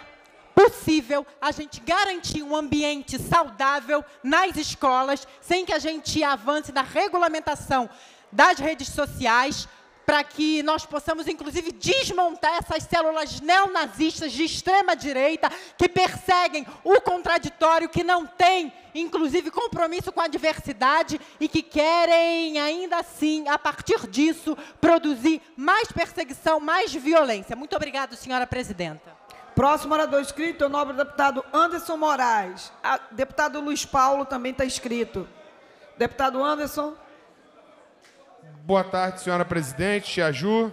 Speaker 15: possível a gente garantir um ambiente saudável nas escolas sem que a gente avance na regulamentação das redes sociais, para que nós possamos, inclusive, desmontar essas células neonazistas de extrema-direita que perseguem o contraditório, que não têm, inclusive, compromisso com a diversidade e que querem, ainda assim, a partir disso, produzir mais perseguição, mais violência. Muito obrigada, senhora presidenta.
Speaker 3: Próximo orador inscrito é o nobre deputado Anderson Moraes. A, deputado Luiz Paulo também está inscrito. Deputado Anderson.
Speaker 20: Boa tarde, senhora presidente, Tia Ju.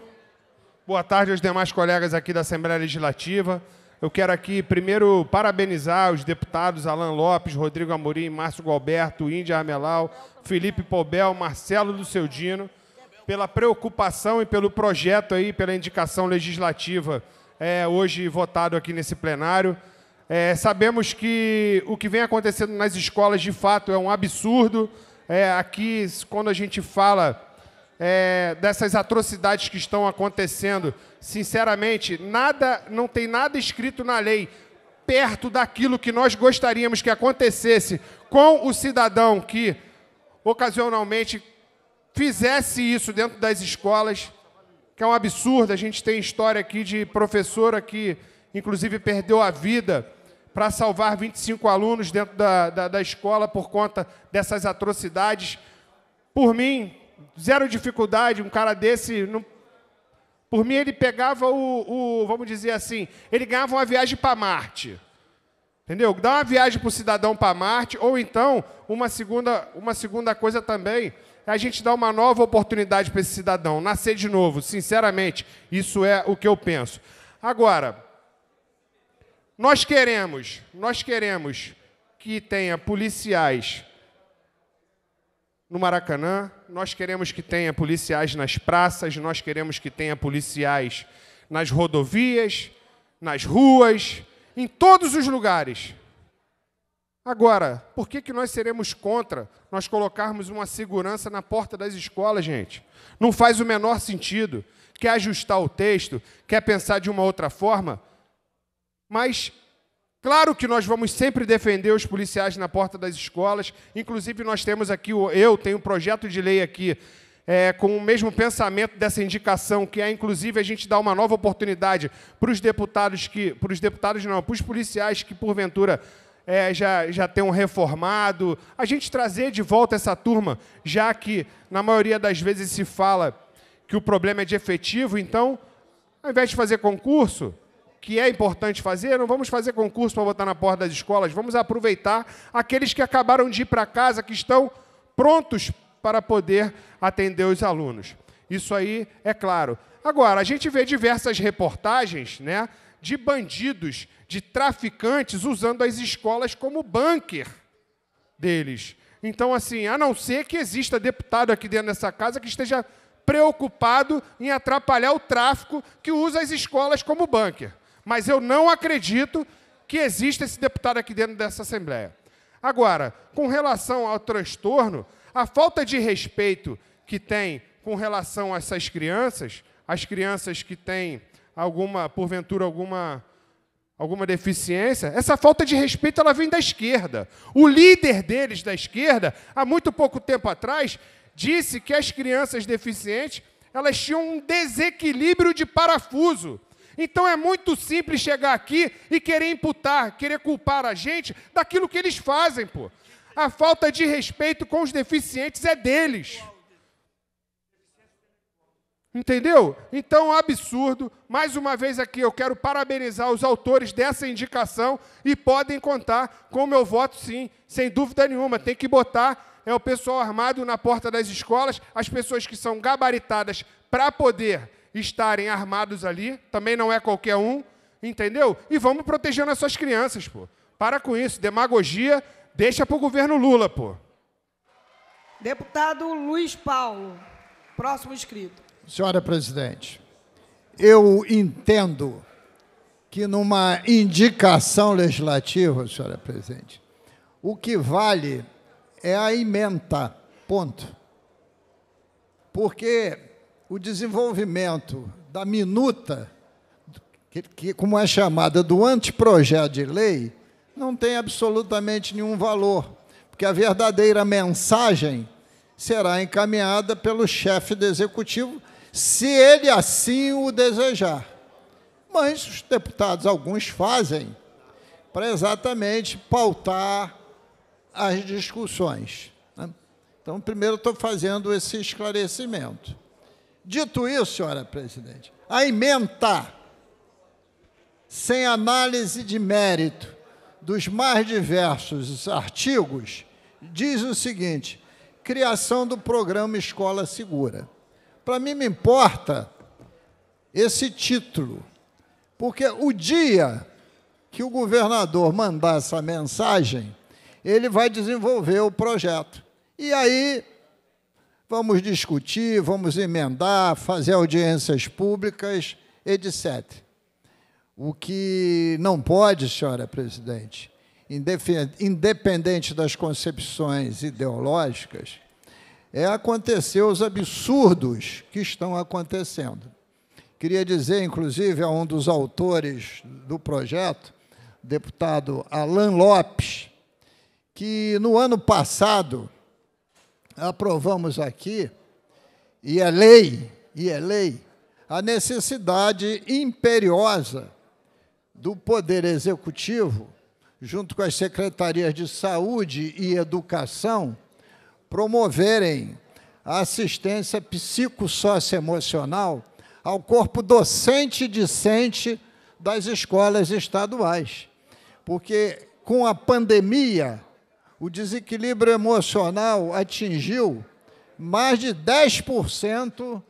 Speaker 20: Boa tarde aos demais colegas aqui da Assembleia Legislativa. Eu quero aqui, primeiro, parabenizar os deputados Alan Lopes, Rodrigo Amorim, Márcio Galberto, Índia Amelau, Felipe Pobel, Marcelo do Seu Dino, pela preocupação e pelo projeto aí, pela indicação legislativa é, hoje votado aqui nesse plenário. É, sabemos que o que vem acontecendo nas escolas, de fato, é um absurdo. É, aqui, quando a gente fala é, dessas atrocidades que estão acontecendo, sinceramente, nada, não tem nada escrito na lei perto daquilo que nós gostaríamos que acontecesse com o cidadão que ocasionalmente fizesse isso dentro das escolas, que é um absurdo. A gente tem história aqui de professora que, inclusive, perdeu a vida para salvar 25 alunos dentro da, da, da escola por conta dessas atrocidades. Por mim, zero dificuldade, um cara desse. Não... Por mim, ele pegava o, o, vamos dizer assim, ele ganhava uma viagem para Marte. Entendeu? Dá uma viagem para o cidadão para Marte, ou então, uma segunda, uma segunda coisa também, é a gente dar uma nova oportunidade para esse cidadão, nascer de novo. Sinceramente, isso é o que eu penso. Agora, nós queremos, nós queremos que tenha policiais no Maracanã, nós queremos que tenha policiais nas praças, nós queremos que tenha policiais nas rodovias, nas ruas, em todos os lugares. Agora, por que, que nós seremos contra nós colocarmos uma segurança na porta das escolas, gente? Não faz o menor sentido. Quer ajustar o texto, quer pensar de uma outra forma, mas Claro que nós vamos sempre defender os policiais na porta das escolas. Inclusive, nós temos aqui, eu tenho um projeto de lei aqui é, com o mesmo pensamento dessa indicação, que é, inclusive, a gente dar uma nova oportunidade para os deputados que. Para os deputados não, para os policiais que, porventura, é, já, já tenham reformado. A gente trazer de volta essa turma, já que, na maioria das vezes, se fala que o problema é de efetivo, então, ao invés de fazer concurso, que é importante fazer, não vamos fazer concurso para botar na porta das escolas, vamos aproveitar aqueles que acabaram de ir para casa, que estão prontos para poder atender os alunos. Isso aí é claro. Agora, a gente vê diversas reportagens né, de bandidos, de traficantes usando as escolas como bunker deles. Então, assim, a não ser que exista deputado aqui dentro dessa casa que esteja preocupado em atrapalhar o tráfico que usa as escolas como bunker mas eu não acredito que exista esse deputado aqui dentro dessa Assembleia. Agora, com relação ao transtorno, a falta de respeito que tem com relação a essas crianças, as crianças que têm alguma, porventura, alguma, alguma deficiência, essa falta de respeito ela vem da esquerda. O líder deles da esquerda, há muito pouco tempo atrás, disse que as crianças deficientes elas tinham um desequilíbrio de parafuso. Então é muito simples chegar aqui e querer imputar, querer culpar a gente daquilo que eles fazem, pô. A falta de respeito com os deficientes é deles. Entendeu? Então, absurdo. Mais uma vez aqui, eu quero parabenizar os autores dessa indicação e podem contar com o meu voto, sim, sem dúvida nenhuma. Tem que botar é o pessoal armado na porta das escolas, as pessoas que são gabaritadas para poder estarem armados ali, também não é qualquer um, entendeu? E vamos protegendo as suas crianças, pô. Para com isso, demagogia, Deixa para o governo Lula, pô.
Speaker 3: Deputado Luiz Paulo, próximo inscrito.
Speaker 14: Senhora presidente, eu entendo que numa indicação legislativa, senhora presidente, o que vale é a emenda, ponto. Porque o desenvolvimento da minuta, que, que como é chamada, do anteprojeto de lei, não tem absolutamente nenhum valor, porque a verdadeira mensagem será encaminhada pelo chefe do executivo, se ele assim o desejar. Mas os deputados, alguns fazem, para exatamente pautar as discussões. Né? Então, primeiro estou fazendo esse esclarecimento. Dito isso, senhora presidente, a emenda, sem análise de mérito dos mais diversos artigos, diz o seguinte: criação do programa Escola Segura. Para mim, me importa esse título, porque o dia que o governador mandar essa mensagem, ele vai desenvolver o projeto. E aí vamos discutir, vamos emendar, fazer audiências públicas, etc. O que não pode, senhora presidente, independente das concepções ideológicas, é acontecer os absurdos que estão acontecendo. Queria dizer, inclusive, a um dos autores do projeto, deputado Alan Lopes, que no ano passado aprovamos aqui, e é lei, e é lei, a necessidade imperiosa do Poder Executivo, junto com as secretarias de Saúde e Educação, promoverem a assistência psicossocioemocional ao corpo docente e discente das escolas estaduais. Porque com a pandemia, o desequilíbrio emocional atingiu mais de 10%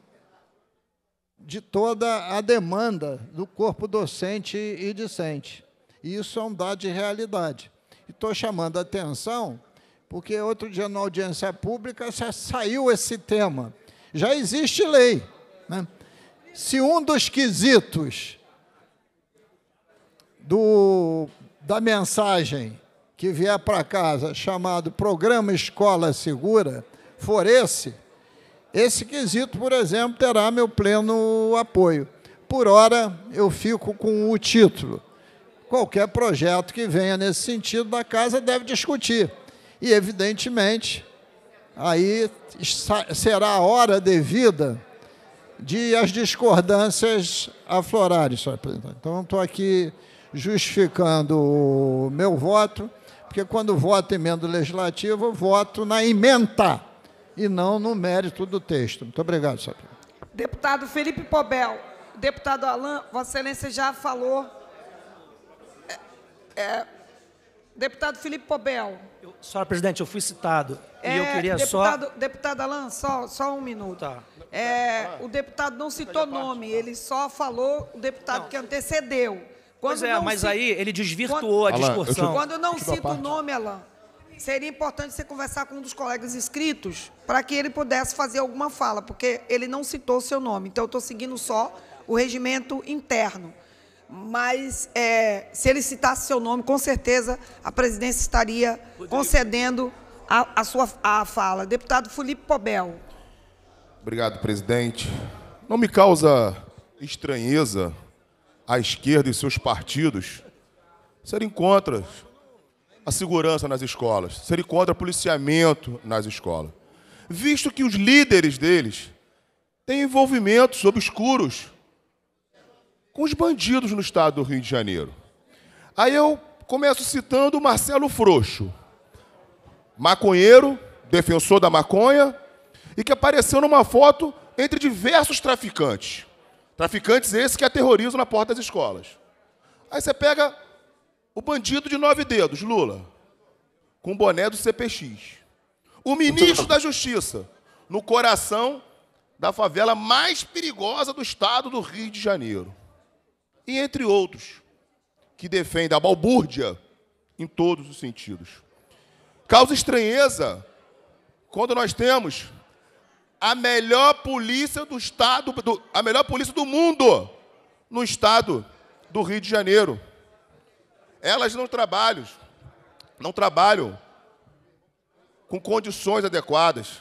Speaker 14: de toda a demanda do corpo docente e discente. Isso é um dado de realidade. Estou chamando a atenção porque outro dia na audiência pública já saiu esse tema. Já existe lei. Né? Se um dos quesitos do, da mensagem que vier para casa, chamado Programa Escola Segura, for esse, esse quesito, por exemplo, terá meu pleno apoio. Por hora, eu fico com o título. Qualquer projeto que venha nesse sentido da casa deve discutir. E, evidentemente, aí será a hora devida de as discordâncias aflorarem, senhor presidente. Então, estou aqui justificando o meu voto porque quando voto emenda legislativa, eu voto na emenda e não no mérito do texto. Muito obrigado, senhor.
Speaker 3: Deputado Felipe Pobel, deputado Alain, Vossa Excelência já falou. É, é, deputado Felipe Pobel.
Speaker 19: Eu, senhora presidente, eu fui citado.
Speaker 3: É,
Speaker 19: e eu queria
Speaker 3: deputado,
Speaker 19: só.
Speaker 3: Deputado Alain, só, só um minuto. Tá. É, o deputado não citou nome, ele só falou o deputado não. que antecedeu.
Speaker 19: Quando pois é, mas aí ele desvirtuou quando, a discussão.
Speaker 3: Alan, Quando eu não cito o nome, Alain, seria importante você conversar com um dos colegas inscritos para que ele pudesse fazer alguma fala, porque ele não citou seu nome. Então, eu estou seguindo só o regimento interno. Mas, é, se ele citasse seu nome, com certeza a presidência estaria concedendo a, a sua a fala. Deputado Felipe Pobel.
Speaker 21: Obrigado, presidente. Não me causa estranheza a esquerda e seus partidos serem contra a segurança nas escolas, serem contra o policiamento nas escolas, visto que os líderes deles têm envolvimentos obscuros com os bandidos no estado do Rio de Janeiro. Aí eu começo citando Marcelo Frouxo, maconheiro, defensor da maconha, e que apareceu numa foto entre diversos traficantes. Traficantes esses que aterrorizam na porta das escolas. Aí você pega o bandido de nove dedos, Lula, com o boné do CPX. O ministro da Justiça, no coração da favela mais perigosa do estado do Rio de Janeiro. E entre outros, que defendem a balbúrdia em todos os sentidos. Causa estranheza quando nós temos a melhor polícia do estado, do, a melhor polícia do mundo no estado do Rio de Janeiro. Elas não trabalham, não trabalham com condições adequadas.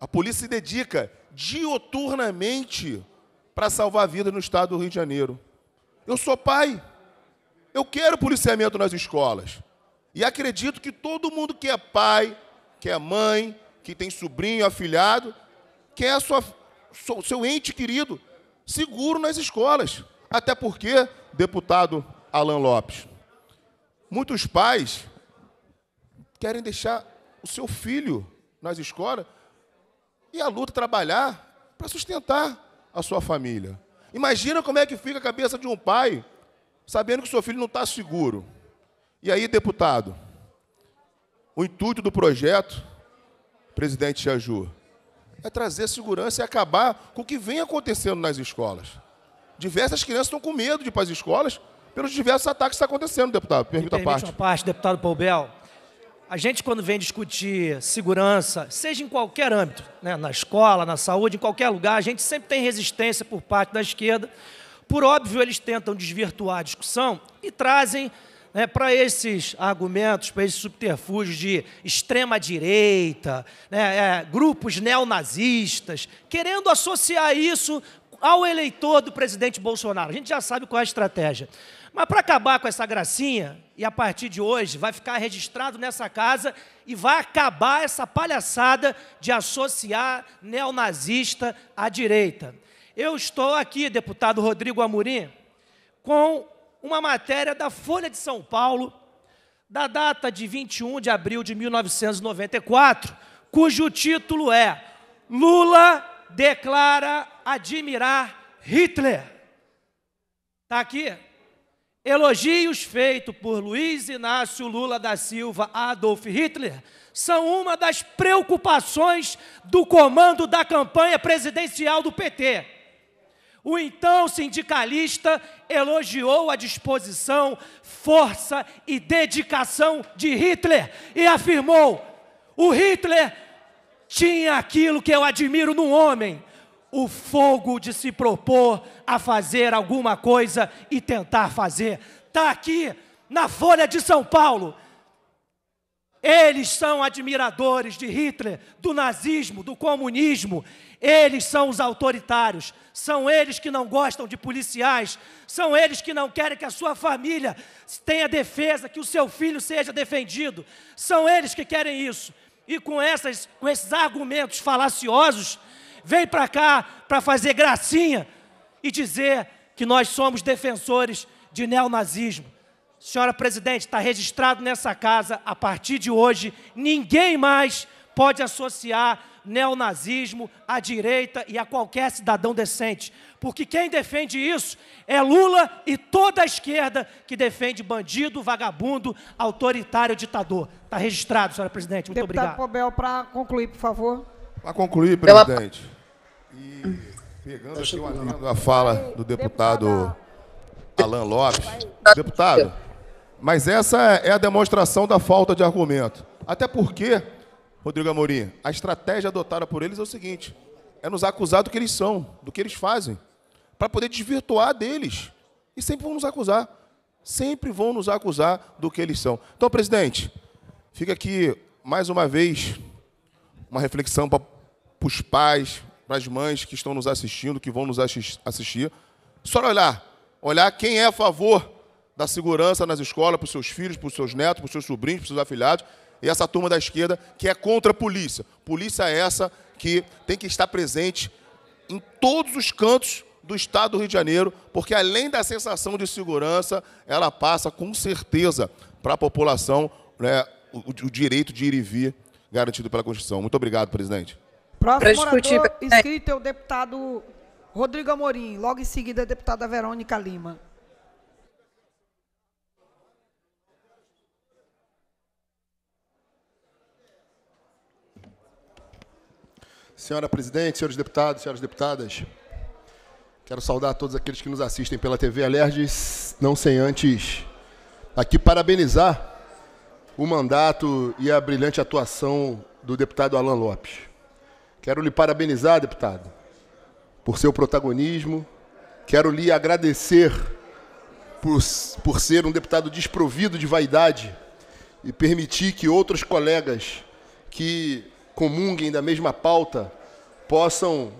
Speaker 21: A polícia se dedica dioturnamente para salvar vidas no estado do Rio de Janeiro. Eu sou pai. Eu quero policiamento nas escolas. E acredito que todo mundo que é pai, que é mãe, que tem sobrinho, afilhado, quer a sua, seu ente querido seguro nas escolas. Até porque, deputado Alan Lopes, muitos pais querem deixar o seu filho nas escolas e a luta trabalhar para sustentar a sua família. Imagina como é que fica a cabeça de um pai sabendo que o seu filho não está seguro. E aí, deputado, o intuito do projeto, presidente Jaju, é trazer segurança e acabar com o que vem acontecendo nas escolas. Diversas crianças estão com medo de ir para as escolas pelos diversos ataques que estão acontecendo, deputado. Permita a parte.
Speaker 19: Uma parte, deputado Paubel. A gente, quando vem discutir segurança, seja em qualquer âmbito, né, na escola, na saúde, em qualquer lugar, a gente sempre tem resistência por parte da esquerda. Por óbvio, eles tentam desvirtuar a discussão e trazem né, para esses argumentos, para esses subterfúgios de extrema-direita, né, é, grupos neonazistas, querendo associar isso ao eleitor do presidente Bolsonaro. A gente já sabe qual é a estratégia. Mas para acabar com essa gracinha, e a partir de hoje vai ficar registrado nessa casa e vai acabar essa palhaçada de associar neonazista à direita. Eu estou aqui, deputado Rodrigo Amorim, com uma matéria da Folha de São Paulo, da data de 21 de abril de 1994, cujo título é Lula declara admirar Hitler. Está aqui. Elogios feitos por Luiz Inácio Lula da Silva a Adolf Hitler são uma das preocupações do comando da campanha presidencial do PT. O então sindicalista elogiou a disposição, força e dedicação de Hitler e afirmou: o Hitler tinha aquilo que eu admiro num homem, o fogo de se propor a fazer alguma coisa e tentar fazer. Está aqui na Folha de São Paulo. Eles são admiradores de Hitler, do nazismo, do comunismo. Eles são os autoritários. São eles que não gostam de policiais. São eles que não querem que a sua família tenha defesa, que o seu filho seja defendido. São eles que querem isso. E com, essas, com esses argumentos falaciosos, vem para cá para fazer gracinha e dizer que nós somos defensores de neonazismo. Senhora presidente, está registrado nessa casa, a partir de hoje, ninguém mais pode associar neonazismo à direita e a qualquer cidadão decente. Porque quem defende isso é Lula e toda a esquerda que defende bandido, vagabundo, autoritário, ditador. Está registrado, senhora presidente. Muito
Speaker 3: Deputado
Speaker 19: obrigado.
Speaker 3: Pobel, para concluir, por favor.
Speaker 21: Para concluir, presidente. E pegando aqui adendo a fala do deputado Alan Lopes. Deputado, mas essa é a demonstração da falta de argumento. Até porque, Rodrigo Amorim, a estratégia adotada por eles é o seguinte: é nos acusar do que eles são, do que eles fazem, para poder desvirtuar deles. E sempre vão nos acusar. Sempre vão nos acusar do que eles são. Então, presidente, fica aqui mais uma vez uma reflexão para os pais, para as mães que estão nos assistindo, que vão nos assistir. Só olhar, olhar quem é a favor da segurança nas escolas para os seus filhos, para os seus netos, para os seus sobrinhos, para os seus afilhados, e essa turma da esquerda que é contra a polícia. Polícia é essa que tem que estar presente em todos os cantos do estado do Rio de Janeiro, porque além da sensação de segurança, ela passa com certeza para a população né, o, o direito de ir e vir garantido pela Constituição. Muito obrigado, presidente.
Speaker 3: Próximo orador inscrito é o deputado Rodrigo Amorim. Logo em seguida, a deputada Verônica Lima.
Speaker 22: Senhora presidente, senhores deputados, senhoras deputadas, quero saudar todos aqueles que nos assistem pela TV Alerges, não sem antes aqui parabenizar
Speaker 21: o mandato e a brilhante atuação do deputado Alan Lopes. Quero lhe parabenizar, deputado, por seu protagonismo. Quero lhe agradecer por, por ser um deputado desprovido de vaidade e permitir que outros colegas que comunguem da mesma pauta possam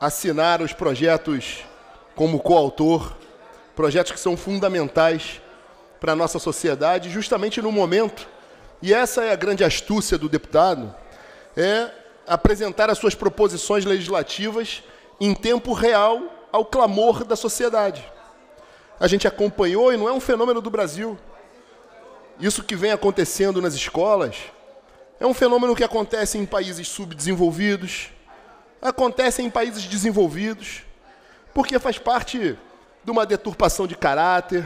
Speaker 21: assinar os projetos como coautor, projetos que são fundamentais para a nossa sociedade, justamente no momento, e essa é a grande astúcia do deputado, é apresentar as suas proposições legislativas em tempo real ao clamor da sociedade. A gente acompanhou, e não é um fenômeno do Brasil, isso que vem acontecendo nas escolas é um fenômeno que acontece em países subdesenvolvidos, acontece em países desenvolvidos, porque faz parte de uma deturpação de caráter,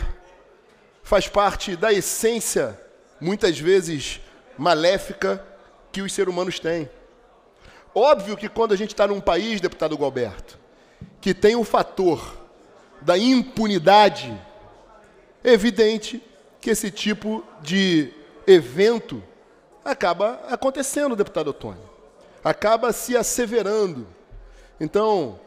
Speaker 21: faz parte da essência, muitas vezes maléfica, que os seres humanos têm. Óbvio que quando a gente está num país, deputado Galberto, que tem o fator da impunidade, é evidente que esse tipo de evento acaba acontecendo, deputado Otônio. Acaba se asseverando. Então,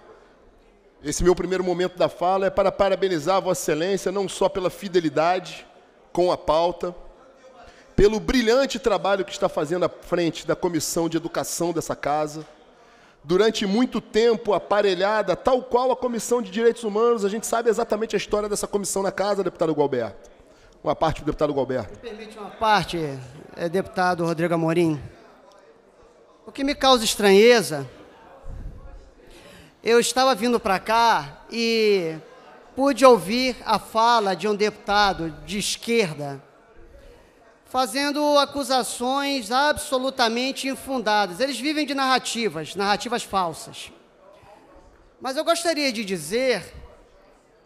Speaker 21: esse meu primeiro momento da fala é para parabenizar Vossa Excelência, não só pela fidelidade com a pauta, pelo brilhante trabalho que está fazendo à frente da Comissão de Educação dessa casa. Durante muito tempo aparelhada, tal qual a Comissão de Direitos Humanos, a gente sabe exatamente a história dessa comissão na casa, deputado Gualberto. Uma parte do deputado Gualberto.
Speaker 23: Me permite uma parte, é, deputado Rodrigo Amorim. O que me causa estranheza, eu estava vindo para cá e pude ouvir a fala de um deputado de esquerda fazendo acusações absolutamente infundadas. Eles vivem de narrativas, narrativas falsas. Mas eu gostaria de dizer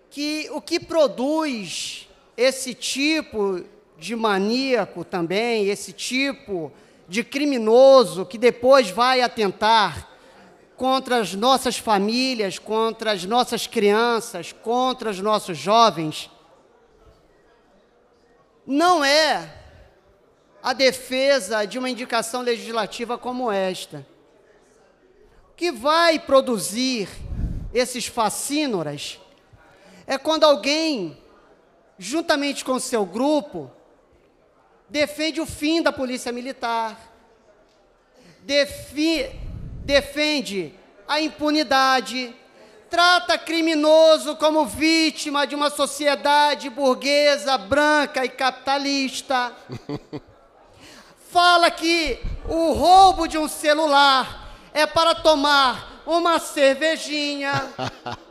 Speaker 23: que o que produz esse tipo de maníaco também, esse tipo de criminoso que depois vai atentar contra as nossas famílias, contra as nossas crianças, contra os nossos jovens, não é a defesa de uma indicação legislativa como esta. Que vai produzir esses fascínoras é quando alguém juntamente com seu grupo, defende o fim da polícia militar, defi, defende a impunidade, trata criminoso como vítima de uma sociedade burguesa, branca e capitalista. Fala que o roubo de um celular é para tomar uma cervejinha.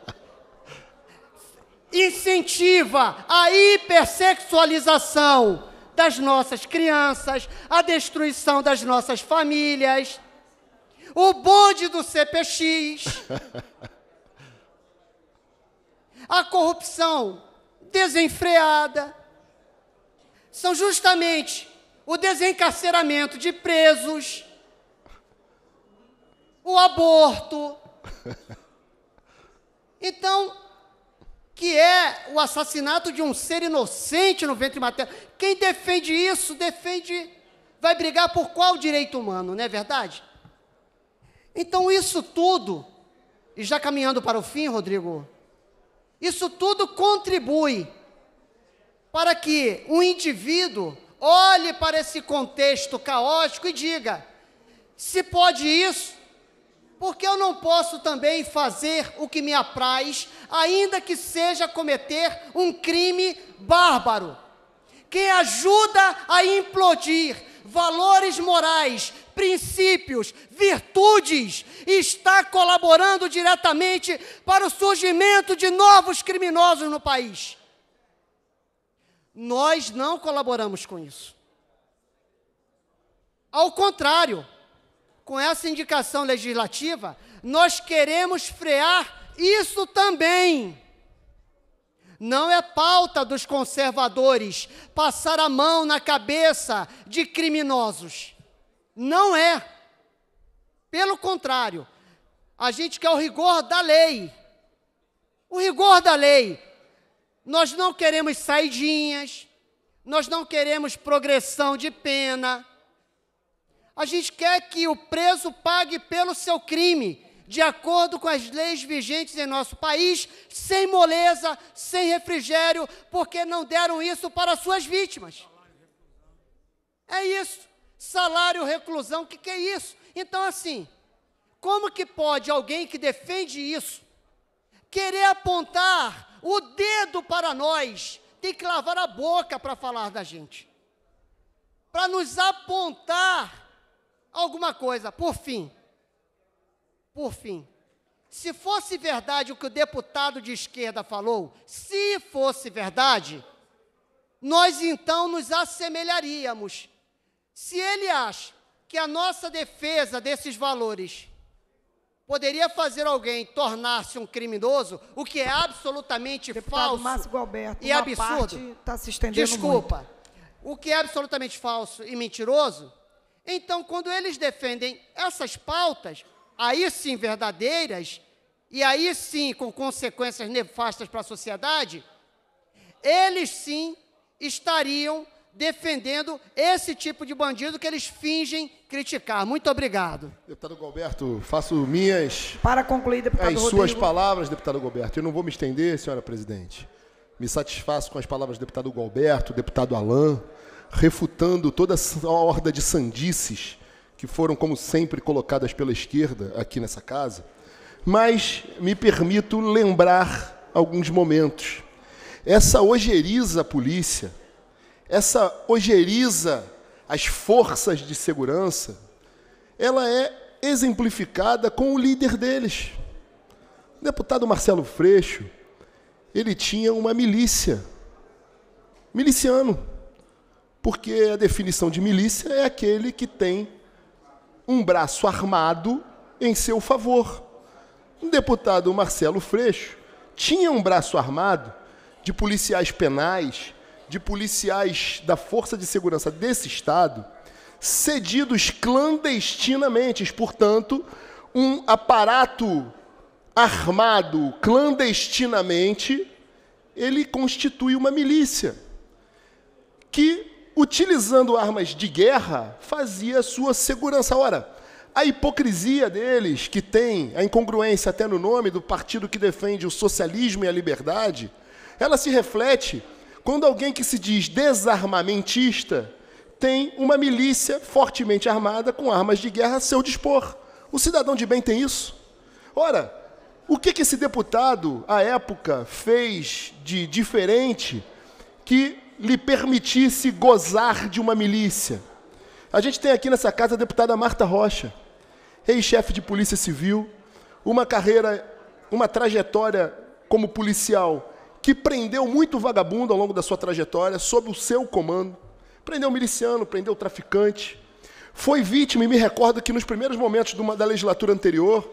Speaker 23: incentiva a hipersexualização das nossas crianças, a destruição das nossas famílias, o bonde do CPX, a corrupção desenfreada, são justamente o desencarceramento de presos, o aborto. Então, que é o assassinato de um ser inocente no ventre materno. Quem defende isso, defende, vai brigar por qual direito humano, não é verdade? Então, isso tudo, e já caminhando para o fim, Rodrigo, isso tudo contribui para que um indivíduo olhe para esse contexto caótico e diga: se pode isso, porque eu não posso também fazer o que me apraz, ainda que seja cometer um crime bárbaro. Quem ajuda a implodir valores morais, princípios, virtudes, está colaborando diretamente para o surgimento de novos criminosos no país. Nós não colaboramos com isso. Ao contrário, com essa indicação legislativa, nós queremos frear isso também. Não é pauta dos conservadores passar a mão na cabeça de criminosos. Não é. Pelo contrário, a gente quer o rigor da lei. O rigor da lei. Nós não queremos saidinhas, nós não queremos progressão de pena. A gente quer que o preso pague pelo seu crime, de acordo com as leis vigentes em nosso país, sem moleza, sem refrigério, porque não deram isso para suas vítimas. É isso. Salário, reclusão, o que, que é isso? Então, assim, como que pode alguém que defende isso querer apontar o dedo para nós tem que lavar a boca para falar da gente. Para nos apontar alguma coisa. Por fim, por fim, se fosse verdade o que o deputado de esquerda falou, se fosse verdade, nós então nos assemelharíamos. Se ele acha que a nossa defesa desses valores poderia fazer alguém tornar-se um criminoso, o que é absolutamente
Speaker 3: Deputado
Speaker 23: falso
Speaker 3: Márcio
Speaker 23: e absurdo.
Speaker 3: Está se estendendo
Speaker 23: Desculpa.
Speaker 3: muito.
Speaker 23: O que é absolutamente falso e mentiroso. Então, quando eles defendem essas pautas, aí sim verdadeiras, e aí sim com consequências nefastas para a sociedade, eles sim estariam defendendo esse tipo de bandido que eles fingem criticar. Muito obrigado.
Speaker 21: Deputado Gilberto, faço minhas.
Speaker 3: Para concluir, deputado
Speaker 21: As
Speaker 3: Rodrigo.
Speaker 21: suas palavras, deputado Gilberto. Eu não vou me estender, senhora presidente. Me satisfaço com as palavras do deputado Gilberto, deputado Alain, refutando toda a horda de sandices que foram, como sempre, colocadas pela esquerda aqui nessa casa. Mas me permito lembrar alguns momentos. Essa ojeriza polícia, essa ojeriza as forças de segurança, ela é exemplificada com o líder deles. O deputado Marcelo Freixo, ele tinha uma milícia, miliciano, porque a definição de milícia é aquele que tem um braço armado em seu favor. O deputado Marcelo Freixo tinha um braço armado de policiais penais, de policiais da Força de Segurança desse Estado, cedidos clandestinamente, portanto, um aparato armado clandestinamente, ele constitui uma milícia que, utilizando armas de guerra, fazia sua segurança. Ora, a hipocrisia deles, que tem a incongruência até no nome do partido que defende o socialismo e a liberdade, ela se reflete quando alguém que se diz desarmamentista tem uma milícia fortemente armada com armas de guerra a seu dispor. O cidadão de bem tem isso? Ora, o que, que esse deputado, à época, fez de diferente que lhe permitisse gozar de uma milícia? A gente tem aqui nessa casa a deputada Marta Rocha, ex-chefe de Polícia Civil, uma carreira, uma trajetória como policial que prendeu muito vagabundo ao longo da sua trajetória, sob o seu comando. Prendeu miliciano, prendeu traficante. Foi vítima, e me recordo que nos primeiros momentos uma, da legislatura anterior,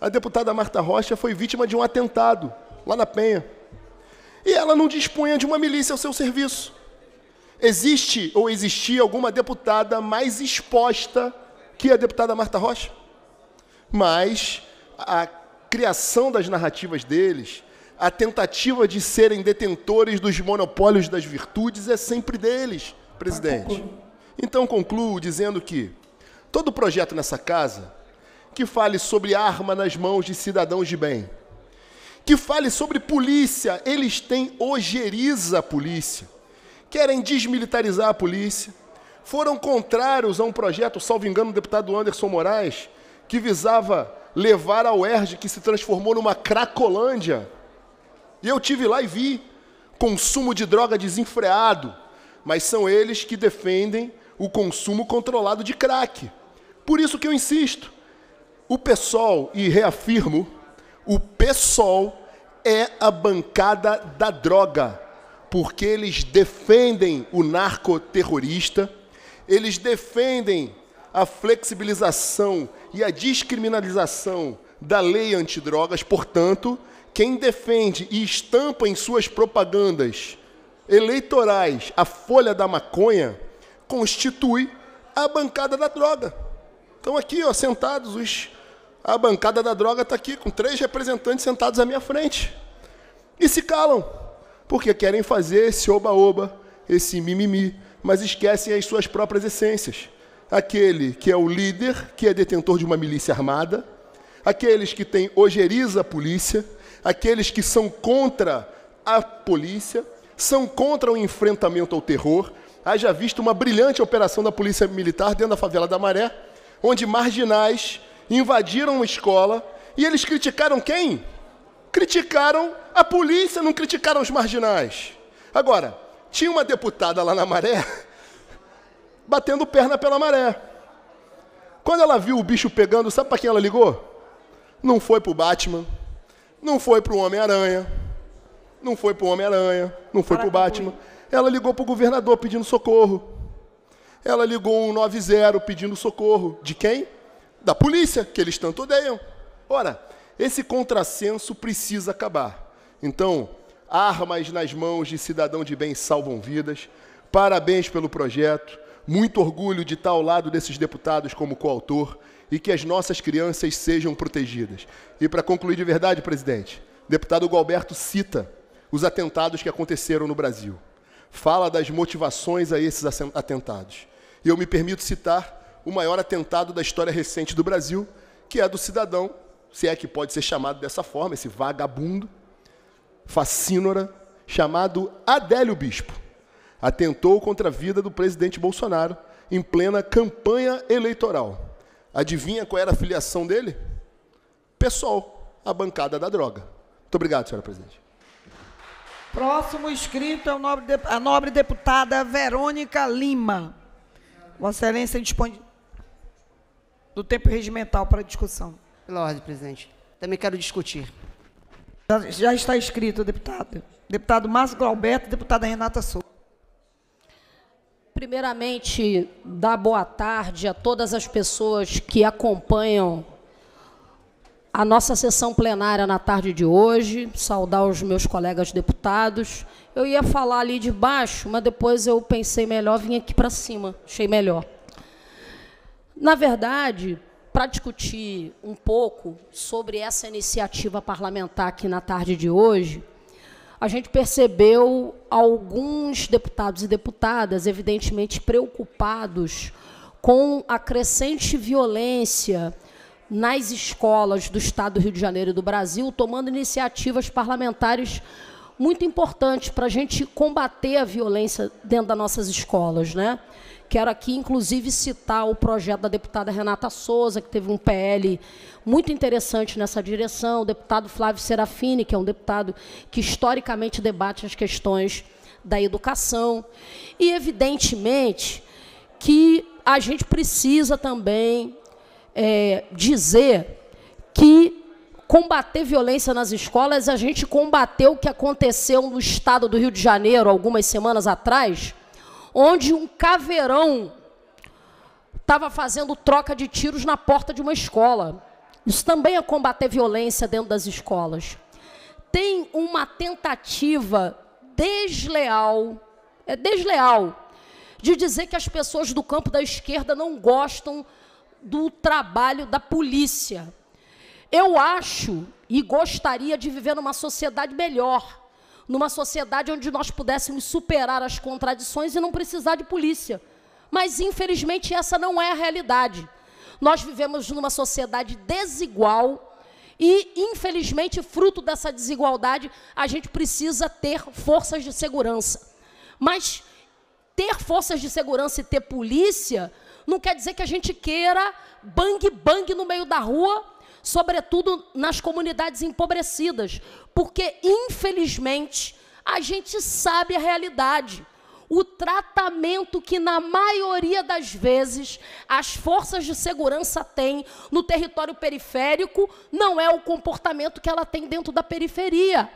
Speaker 21: a deputada Marta Rocha foi vítima de um atentado, lá na Penha. E ela não dispunha de uma milícia ao seu serviço. Existe ou existia alguma deputada mais exposta que a deputada Marta Rocha? Mas a criação das narrativas deles, a tentativa de serem detentores dos monopólios das virtudes é sempre deles, presidente. Então concluo dizendo que todo projeto nessa casa que fale sobre arma nas mãos de cidadãos de bem, que fale sobre polícia, eles têm ojeriza a polícia, querem desmilitarizar a polícia, foram contrários a um projeto, salvo engano, do deputado Anderson Moraes, que visava levar a UERJ, que se transformou numa cracolândia, e eu tive lá e vi consumo de droga desenfreado, mas são eles que defendem o consumo controlado de crack. Por isso que eu insisto, o PSOL, e reafirmo, o PSOL é a bancada da droga, porque eles defendem o narcoterrorista, eles defendem a flexibilização e a descriminalização da lei antidrogas, portanto, quem defende e estampa em suas propagandas eleitorais a folha da maconha constitui a bancada da droga. Então aqui, ó, sentados os a bancada da droga está aqui com três representantes sentados à minha frente. E se calam, porque querem fazer esse oba-oba, esse mimimi, mas esquecem as suas próprias essências. Aquele que é o líder, que é detentor de uma milícia armada, aqueles que têm ojeriza a polícia, aqueles que são contra a polícia, são contra o enfrentamento ao terror. Haja visto uma brilhante operação da Polícia Militar dentro da favela da Maré, onde marginais invadiram uma escola e eles criticaram quem? Criticaram a polícia, não criticaram os marginais. Agora, tinha uma deputada lá na Maré batendo perna pela maré. Quando ela viu o bicho pegando, sabe para quem ela ligou? Não foi para o Batman, não foi para o Homem-Aranha, não foi para o Homem-Aranha, não foi para o Batman. Ela ligou para o governador pedindo socorro. Ela ligou um 90 pedindo socorro. De quem? Da polícia, que eles tanto odeiam. Ora, esse contrassenso precisa acabar. Então, armas nas mãos de cidadão de bem salvam vidas. Parabéns pelo projeto. Muito orgulho de estar ao lado desses deputados como coautor e que as nossas crianças sejam protegidas. E para concluir de verdade, presidente, deputado Gualberto cita os atentados que aconteceram no Brasil. Fala das motivações a esses atentados. E eu me permito citar o maior atentado da história recente do Brasil, que é do cidadão, se é que pode ser chamado dessa forma, esse vagabundo, facínora, chamado Adélio Bispo. Atentou contra a vida do presidente Bolsonaro em plena campanha eleitoral. Adivinha qual era a filiação dele? PSOL, a bancada da droga. Muito obrigado, senhora presidente.
Speaker 3: Próximo inscrito é a nobre deputada Verônica Lima. Vossa Excelência dispõe do tempo regimental para discussão.
Speaker 23: Pela ordem, presidente. Também quero discutir.
Speaker 3: Já, já está escrito, deputado. Deputado Márcio Glauberto, deputada Renata Souza.
Speaker 24: Primeiramente, dar boa tarde a todas as pessoas que acompanham a nossa sessão plenária na tarde de hoje, saudar os meus colegas deputados. Eu ia falar ali de baixo, mas depois eu pensei melhor, vim aqui para cima, achei melhor. Na verdade, para discutir um pouco sobre essa iniciativa parlamentar aqui na tarde de hoje, a gente percebeu alguns deputados e deputadas, evidentemente, preocupados com a crescente violência nas escolas do Estado do Rio de Janeiro e do Brasil, tomando iniciativas parlamentares muito importantes para a gente combater a violência dentro das nossas escolas. Né? Quero aqui, inclusive, citar o projeto da deputada Renata Souza, que teve um PL muito interessante nessa direção, o deputado Flávio Serafini, que é um deputado que historicamente debate as questões da educação. E, evidentemente, que a gente precisa também é, dizer que combater violência nas escolas, a gente combateu o que aconteceu no estado do Rio de Janeiro algumas semanas atrás, onde um caveirão estava fazendo troca de tiros na porta de uma escola. Isso também é combater violência dentro das escolas. Tem uma tentativa desleal, é desleal, de dizer que as pessoas do campo da esquerda não gostam do trabalho da polícia. Eu acho e gostaria de viver numa sociedade melhor, numa sociedade onde nós pudéssemos superar as contradições e não precisar de polícia. Mas, infelizmente, essa não é a realidade. Nós vivemos numa sociedade desigual e, infelizmente, fruto dessa desigualdade, a gente precisa ter forças de segurança. Mas ter forças de segurança e ter polícia não quer dizer que a gente queira bang bang no meio da rua, sobretudo nas comunidades empobrecidas, porque infelizmente a gente sabe a realidade. O tratamento que, na maioria das vezes, as forças de segurança têm no território periférico não é o comportamento que ela tem dentro da periferia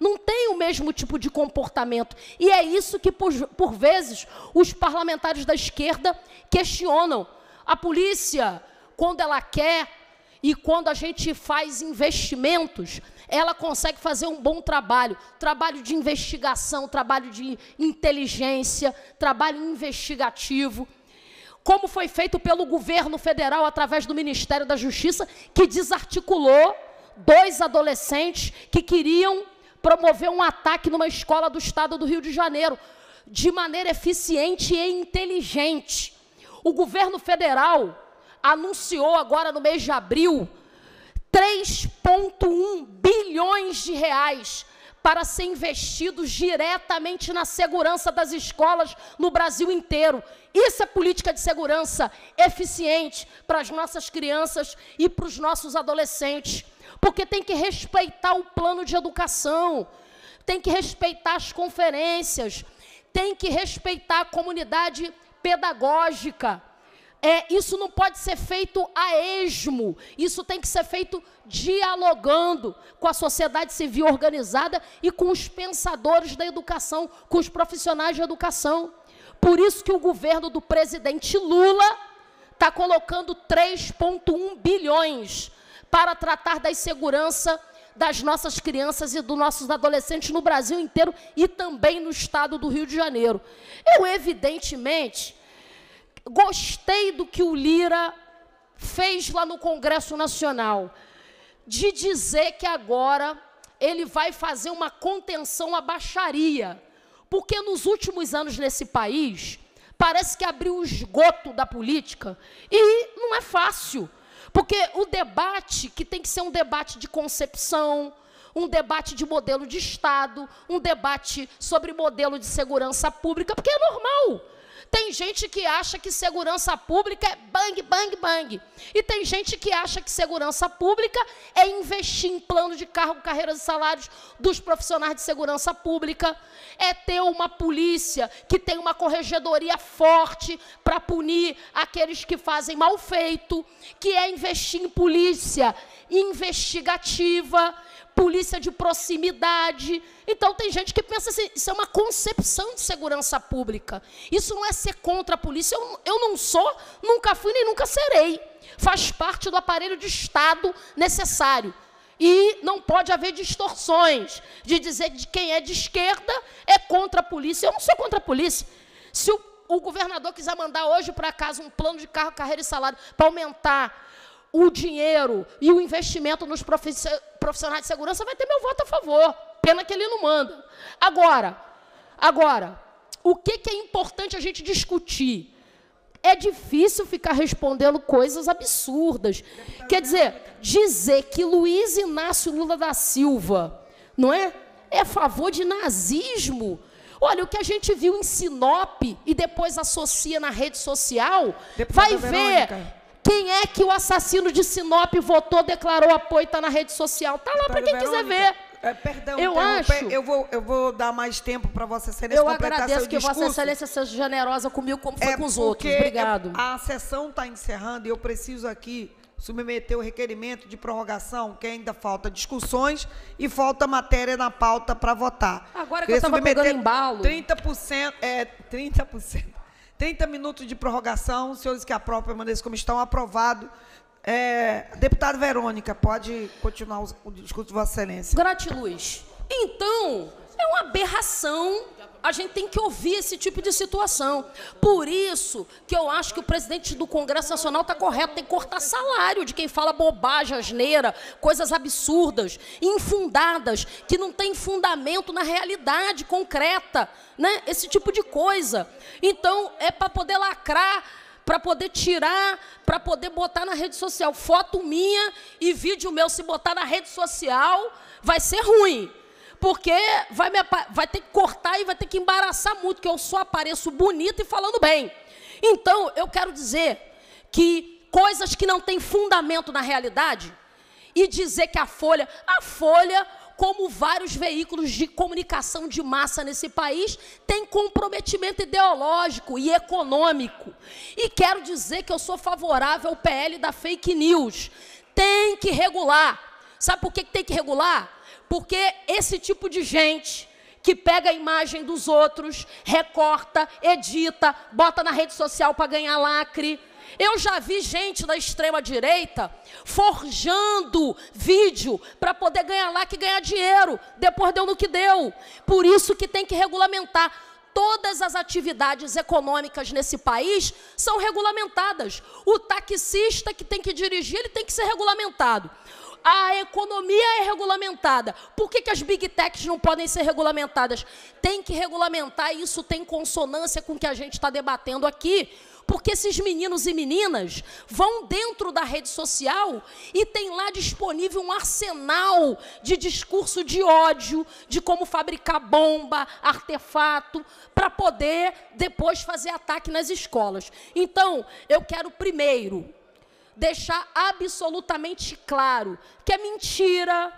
Speaker 24: não tem o mesmo tipo de comportamento. E é isso que, por, por vezes, os parlamentares da esquerda questionam. A polícia, quando ela quer e quando a gente faz investimentos, ela consegue fazer um bom trabalho. Trabalho de investigação, trabalho de inteligência, trabalho investigativo. Como foi feito pelo governo federal através do Ministério da Justiça, que desarticulou dois adolescentes que queriam promoveu um ataque numa escola do estado do Rio de Janeiro. de maneira eficiente e inteligente. O governo federal anunciou agora no mês de abril 3,1 bilhões de reais para ser investidos diretamente na segurança das escolas no Brasil inteiro. Isso é política de segurança eficiente para as nossas crianças e para os nossos adolescentes, porque tem que respeitar o plano de educação, tem que respeitar as conferências, tem que respeitar a comunidade pedagógica. É, isso não pode ser feito a esmo, isso tem que ser feito dialogando com a sociedade civil organizada e com os pensadores da educação, com os profissionais de educação. Por isso que o governo do presidente Lula está colocando 3,1 bilhões para tratar da insegurança das nossas crianças e dos nossos adolescentes no Brasil inteiro e também no estado do Rio de Janeiro. Eu, evidentemente, gostei do que o Lira fez lá no Congresso Nacional, de dizer que agora ele vai fazer uma contenção à baixaria, porque nos últimos anos nesse país, parece que abriu o esgoto da política, e não é fácil. Porque o debate, que tem que ser um debate de concepção, um debate de modelo de Estado, um debate sobre modelo de segurança pública, porque é normal. Tem gente que acha que segurança pública é bang, bang, bang. E tem gente que acha que segurança pública é investir em plano de cargo, carreiras e salários dos profissionais de segurança pública, é ter uma polícia que tem uma corregedoria forte para punir aqueles que fazem mal feito, que é investir em polícia investigativa, polícia de proximidade. Então tem gente que pensa assim, isso é uma concepção de segurança pública. Isso não é ser contra a polícia. Eu, eu não sou, nunca fui nem nunca serei. Faz parte do aparelho de Estado necessário. E não pode haver distorções de dizer que quem é de esquerda é contra a polícia. Eu não sou contra a polícia. Se o, o governador quiser mandar hoje para casa um plano de carro, carreira e salário para aumentar o dinheiro e o investimento nos profissionais de segurança, vai ter meu voto a favor. Pena que ele não manda. Agora, agora, o que, que é importante a gente discutir? É difícil ficar respondendo coisas absurdas. Quer dizer, dizer que Luiz Inácio Lula da Silva, não é? É a favor de nazismo. Olha, o que a gente viu em Sinop e depois associa na rede social, Deputada vai Verônica. Quem é que o assassino de Sinop votou, declarou apoio, está na rede social? Está lá para quem Verônica, quiser ver.
Speaker 3: É, perdão, eu acho. Eu vou, eu vou dar mais tempo para Vossa Excelência
Speaker 24: eu completar agradeço seu que discurso. Vossa Excelência seja generosa comigo como foi é com os outros. Obrigado.
Speaker 3: a sessão está encerrando e eu preciso aqui submeter o requerimento de prorrogação, que ainda falta discussões e falta matéria na pauta para votar.
Speaker 24: Agora que eu estava pegando embalo.
Speaker 3: 30%, é, 30%. 30 minutos de prorrogação, senhores que aprovam permaneçam como estão, aprovado. É, deputada Verônica, pode continuar o, o discurso de Vossa Excelência.
Speaker 24: Gratiluz. Então, é uma aberração a gente tem que ouvir esse tipo de situação. Por isso que eu acho que o presidente do Congresso Nacional está correto, tem que cortar salário de quem fala bobagem, asneira, coisas absurdas, infundadas, que não tem fundamento na realidade concreta, né? Esse tipo de coisa. Então, é para poder lacrar para poder tirar, para poder botar na rede social foto minha e vídeo meu se botar na rede social, vai ser ruim porque vai, me, vai ter que cortar e vai ter que embaraçar muito, que eu só apareço bonita e falando bem. Então, eu quero dizer que coisas que não têm fundamento na realidade, e dizer que a Folha, a Folha, como vários veículos de comunicação de massa nesse país, tem comprometimento ideológico e econômico. E quero dizer que eu sou favorável ao PL da fake news. Tem que regular. Sabe por que tem que regular? Porque esse tipo de gente que pega a imagem dos outros, recorta, edita, bota na rede social para ganhar lacre. Eu já vi gente da extrema direita forjando vídeo para poder ganhar lacre e ganhar dinheiro. Depois deu no que deu. Por isso que tem que regulamentar. Todas as atividades econômicas nesse país são regulamentadas. O taxista que tem que dirigir, ele tem que ser regulamentado A economia é regulamentada. Por que, que as big techs não podem ser regulamentadas? Tem que regulamentar, isso tem consonância com o que a gente está debatendo aqui. Porque esses meninos e meninas vão dentro da rede social e tem lá disponível um arsenal de discurso de ódio, de como fabricar bomba, artefato, para poder depois fazer ataque nas escolas. Então, eu quero primeiro deixar absolutamente claro que é mentira,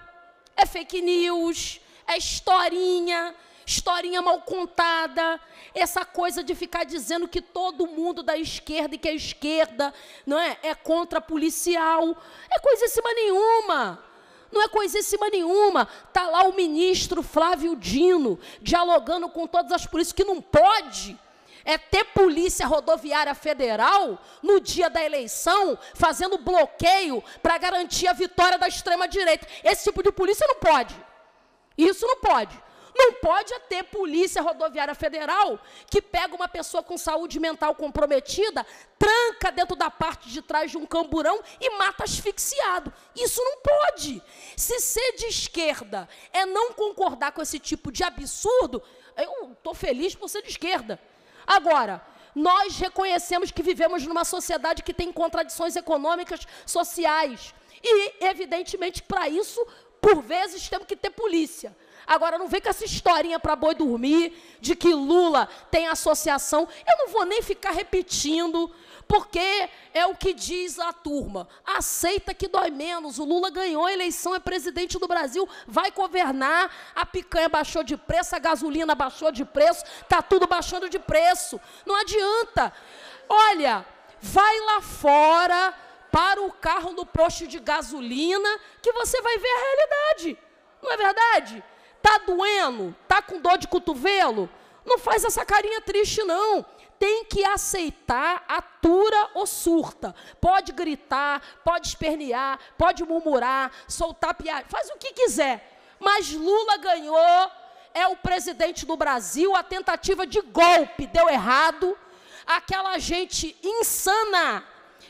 Speaker 24: é fake news, é historinha, historinha mal contada, essa coisa de ficar dizendo que todo mundo da esquerda e que a esquerda não é, é contra policial, é coisíssima nenhuma. Não é coisíssima nenhuma. Está lá o ministro Flávio Dino dialogando com todas as polícias que não pode é ter polícia rodoviária federal no dia da eleição fazendo bloqueio para garantir a vitória da extrema direita. Esse tipo de polícia não pode. Isso não pode. Não pode é ter polícia rodoviária federal que pega uma pessoa com saúde mental comprometida, tranca dentro da parte de trás de um camburão e mata asfixiado. Isso não pode. Se ser de esquerda é não concordar com esse tipo de absurdo, eu estou feliz por ser de esquerda. Agora, nós reconhecemos que vivemos numa sociedade que tem contradições econômicas, sociais. E, evidentemente, para isso, por vezes, temos que ter polícia. Agora, não vem com essa historinha para boi dormir, de que Lula tem associação. Eu não vou nem ficar repetindo, porque é o que diz a turma. Aceita que dói menos. O Lula ganhou a eleição, é presidente do Brasil, vai governar. A picanha baixou de preço, a gasolina baixou de preço, está tudo baixando de preço. Não adianta. Olha, vai lá fora para o carro no posto de gasolina que você vai ver a realidade. Não é verdade? Tá doendo? Tá com dor de cotovelo? Não faz essa carinha triste, não. Tem que aceitar, atura ou surta. Pode gritar, pode espernear, pode murmurar, soltar piada, faz o que quiser. Mas Lula ganhou, é o presidente do Brasil, a tentativa de golpe deu errado. Aquela gente insana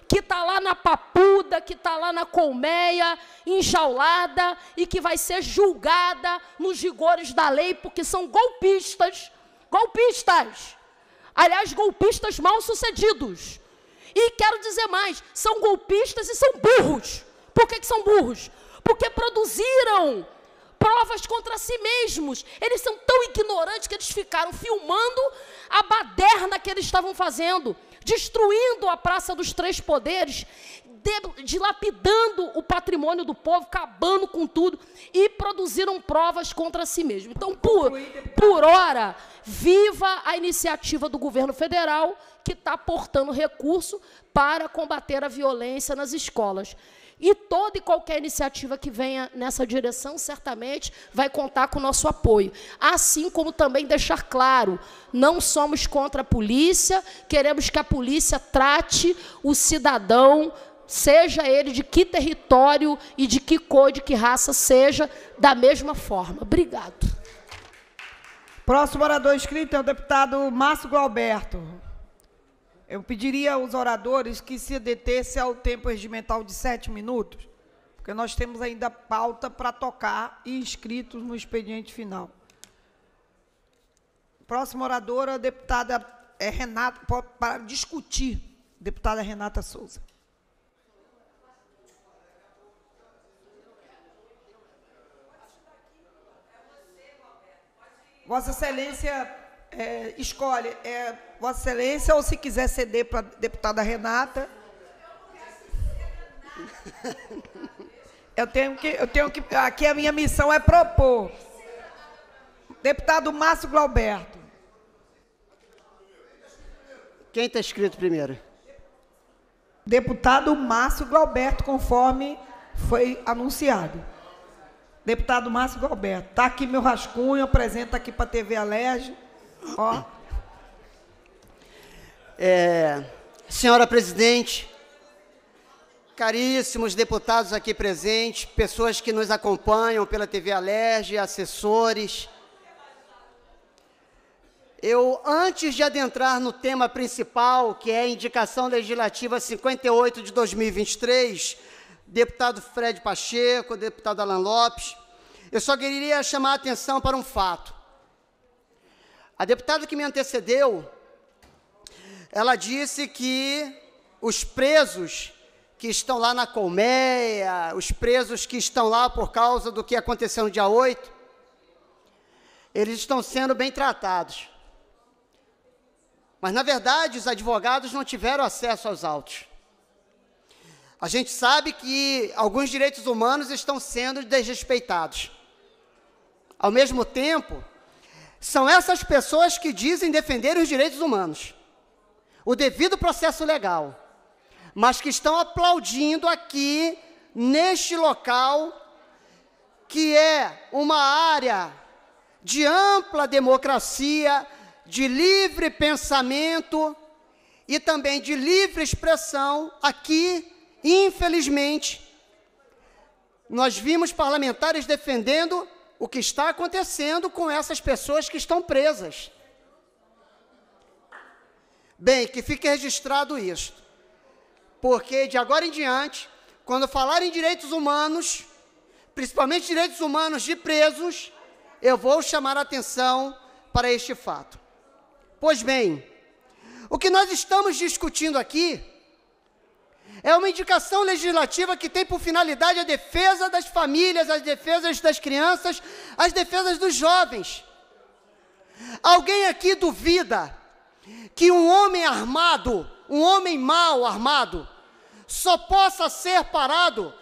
Speaker 24: que está lá na papuda, que está lá na colmeia, enjaulada e que vai ser julgada nos rigores da lei, porque são golpistas. Golpistas! Aliás, golpistas mal sucedidos. E quero dizer mais: são golpistas e são burros. Por que, que são burros? Porque produziram provas contra si mesmos. Eles são tão ignorantes que eles ficaram filmando a baderna que eles estavam fazendo destruindo a Praça dos Três Poderes, dilapidando o patrimônio do povo, acabando com tudo, e produziram provas contra si mesmo. Então, por, por hora, viva a iniciativa do governo federal, que está aportando recurso para combater a violência nas escolas. E toda e qualquer iniciativa que venha nessa direção, certamente, vai contar com o nosso apoio. Assim como também deixar claro, não somos contra a polícia, queremos que a polícia trate o cidadão, seja ele de que território e de que cor, de que raça seja, da mesma forma. Obrigado.
Speaker 3: Próximo orador inscrito é o deputado Márcio Gualberto. Eu pediria aos oradores que se detesse ao tempo regimental de sete minutos, porque nós temos ainda pauta para tocar e inscritos no expediente final. Próxima oradora, deputada é Renata, para discutir, deputada Renata Souza. Vossa Excelência é, escolhe é, Vossa Excelência ou se quiser ceder para a deputada Renata. Eu tenho que, eu tenho que, aqui a minha missão é propor. Deputado Márcio Glauberto.
Speaker 23: Quem está escrito primeiro?
Speaker 3: Deputado Márcio Glauberto, conforme foi anunciado. Deputado Márcio Glauberto. Está aqui meu rascunho, apresenta aqui para a TV Alerj. Ó.
Speaker 23: É, senhora presidente, caríssimos deputados aqui presentes, pessoas que nos acompanham pela TV Alerj, assessores. Eu, antes de adentrar no tema principal, que é a indicação legislativa 58 de 2023, deputado Fred Pacheco, deputado Alan Lopes. Eu só queria chamar a atenção para um fato. A deputada que me antecedeu, ela disse que os presos que estão lá na colmeia, os presos que estão lá por causa do que aconteceu no dia 8, eles estão sendo bem tratados. Mas, na verdade, os advogados não tiveram acesso aos autos. A gente sabe que alguns direitos humanos estão sendo desrespeitados. Ao mesmo tempo, são essas pessoas que dizem defender os direitos humanos, o devido processo legal, mas que estão aplaudindo aqui, neste local, que é uma área de ampla democracia, de livre pensamento e também de livre expressão, aqui, infelizmente, nós vimos parlamentares defendendo o que está acontecendo com essas pessoas que estão presas. Bem, que fique registrado isso, porque de agora em diante, quando falar em direitos humanos, principalmente direitos humanos de presos, eu vou chamar a atenção para este fato. Pois bem, o que nós estamos discutindo aqui é uma indicação legislativa que tem por finalidade a defesa das famílias, as defesas das crianças, as defesas dos jovens. Alguém aqui duvida que um homem armado, um homem mal armado, só possa ser parado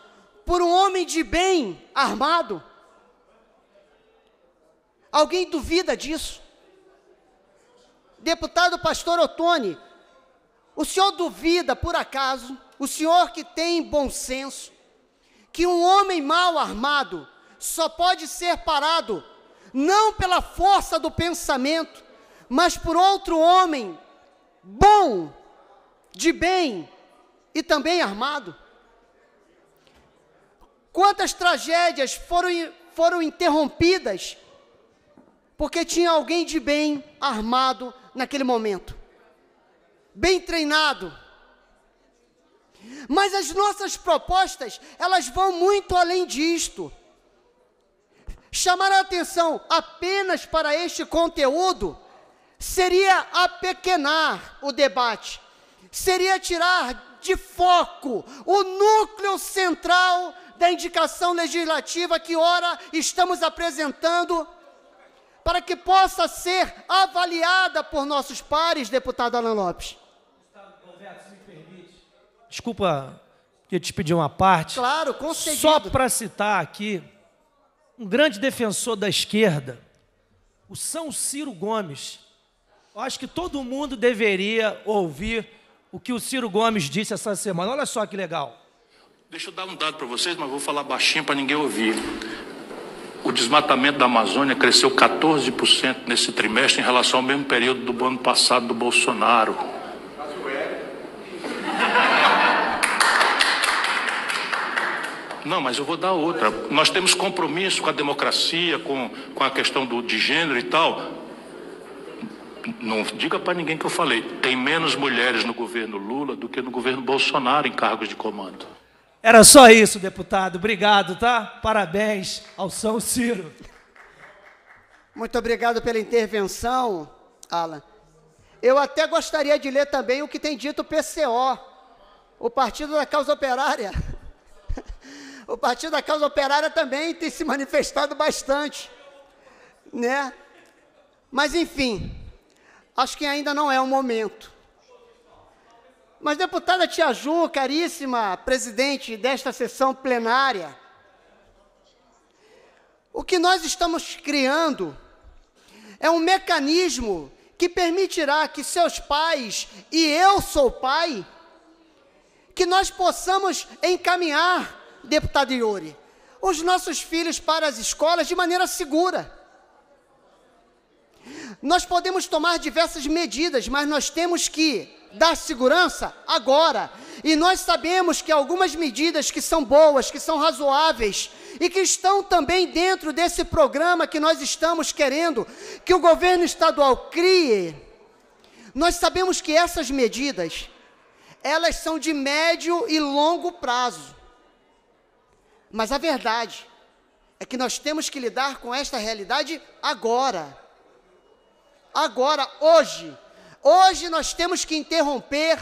Speaker 23: por um homem de bem armado? Alguém duvida disso? Deputado Pastor Otone, o senhor duvida, por acaso, o senhor que tem bom senso, que um homem mal armado só pode ser parado não pela força do pensamento, mas por outro homem bom, de bem e também armado? Quantas tragédias foram, foram interrompidas porque tinha alguém de bem armado naquele momento, bem treinado, mas as nossas propostas, elas vão muito além disto. Chamar a atenção apenas para este conteúdo seria apequenar o debate, seria tirar de foco o núcleo central da indicação legislativa que ora estamos apresentando para que possa ser avaliada por nossos pares, deputado Alan Lopes.
Speaker 19: Desculpa, eu te pedir uma parte.
Speaker 23: Claro, concedido.
Speaker 19: Só para citar aqui, um grande defensor da esquerda, o São Ciro Gomes. Eu acho que todo mundo deveria ouvir o que o Ciro Gomes disse essa semana. Olha só que legal.
Speaker 25: Deixa eu dar um dado para vocês, mas vou falar baixinho para ninguém ouvir. O desmatamento da Amazônia cresceu 14% nesse trimestre em relação ao mesmo período do ano passado do Bolsonaro. Não, mas eu vou dar outra. Nós temos compromisso com a democracia, com, com a questão do, de gênero e tal. Não diga para ninguém que eu falei. Tem menos mulheres no governo Lula do que no governo Bolsonaro em cargos de comando.
Speaker 19: Era só isso, deputado. Obrigado, tá? Parabéns ao São Ciro.
Speaker 23: Muito obrigado pela intervenção, Alan. Eu até gostaria de ler também o que tem dito o PCO, o Partido da Causa Operária. O Partido da Causa Operária também tem se manifestado bastante, né? Mas enfim, acho que ainda não é o momento. Mas deputada Tia Ju, caríssima presidente desta sessão plenária, o que nós estamos criando é um mecanismo que permitirá que seus pais, e eu sou pai, que nós possamos encaminhar deputado Iori, os nossos filhos para as escolas de maneira segura. Nós podemos tomar diversas medidas, mas nós temos que dar segurança agora. E nós sabemos que algumas medidas que são boas, que são razoáveis e que estão também dentro desse programa que nós estamos querendo que o governo estadual crie, nós sabemos que essas medidas, elas são de médio e longo prazo. Mas a verdade é que nós temos que lidar com esta realidade agora. Agora, hoje. Hoje nós temos que interromper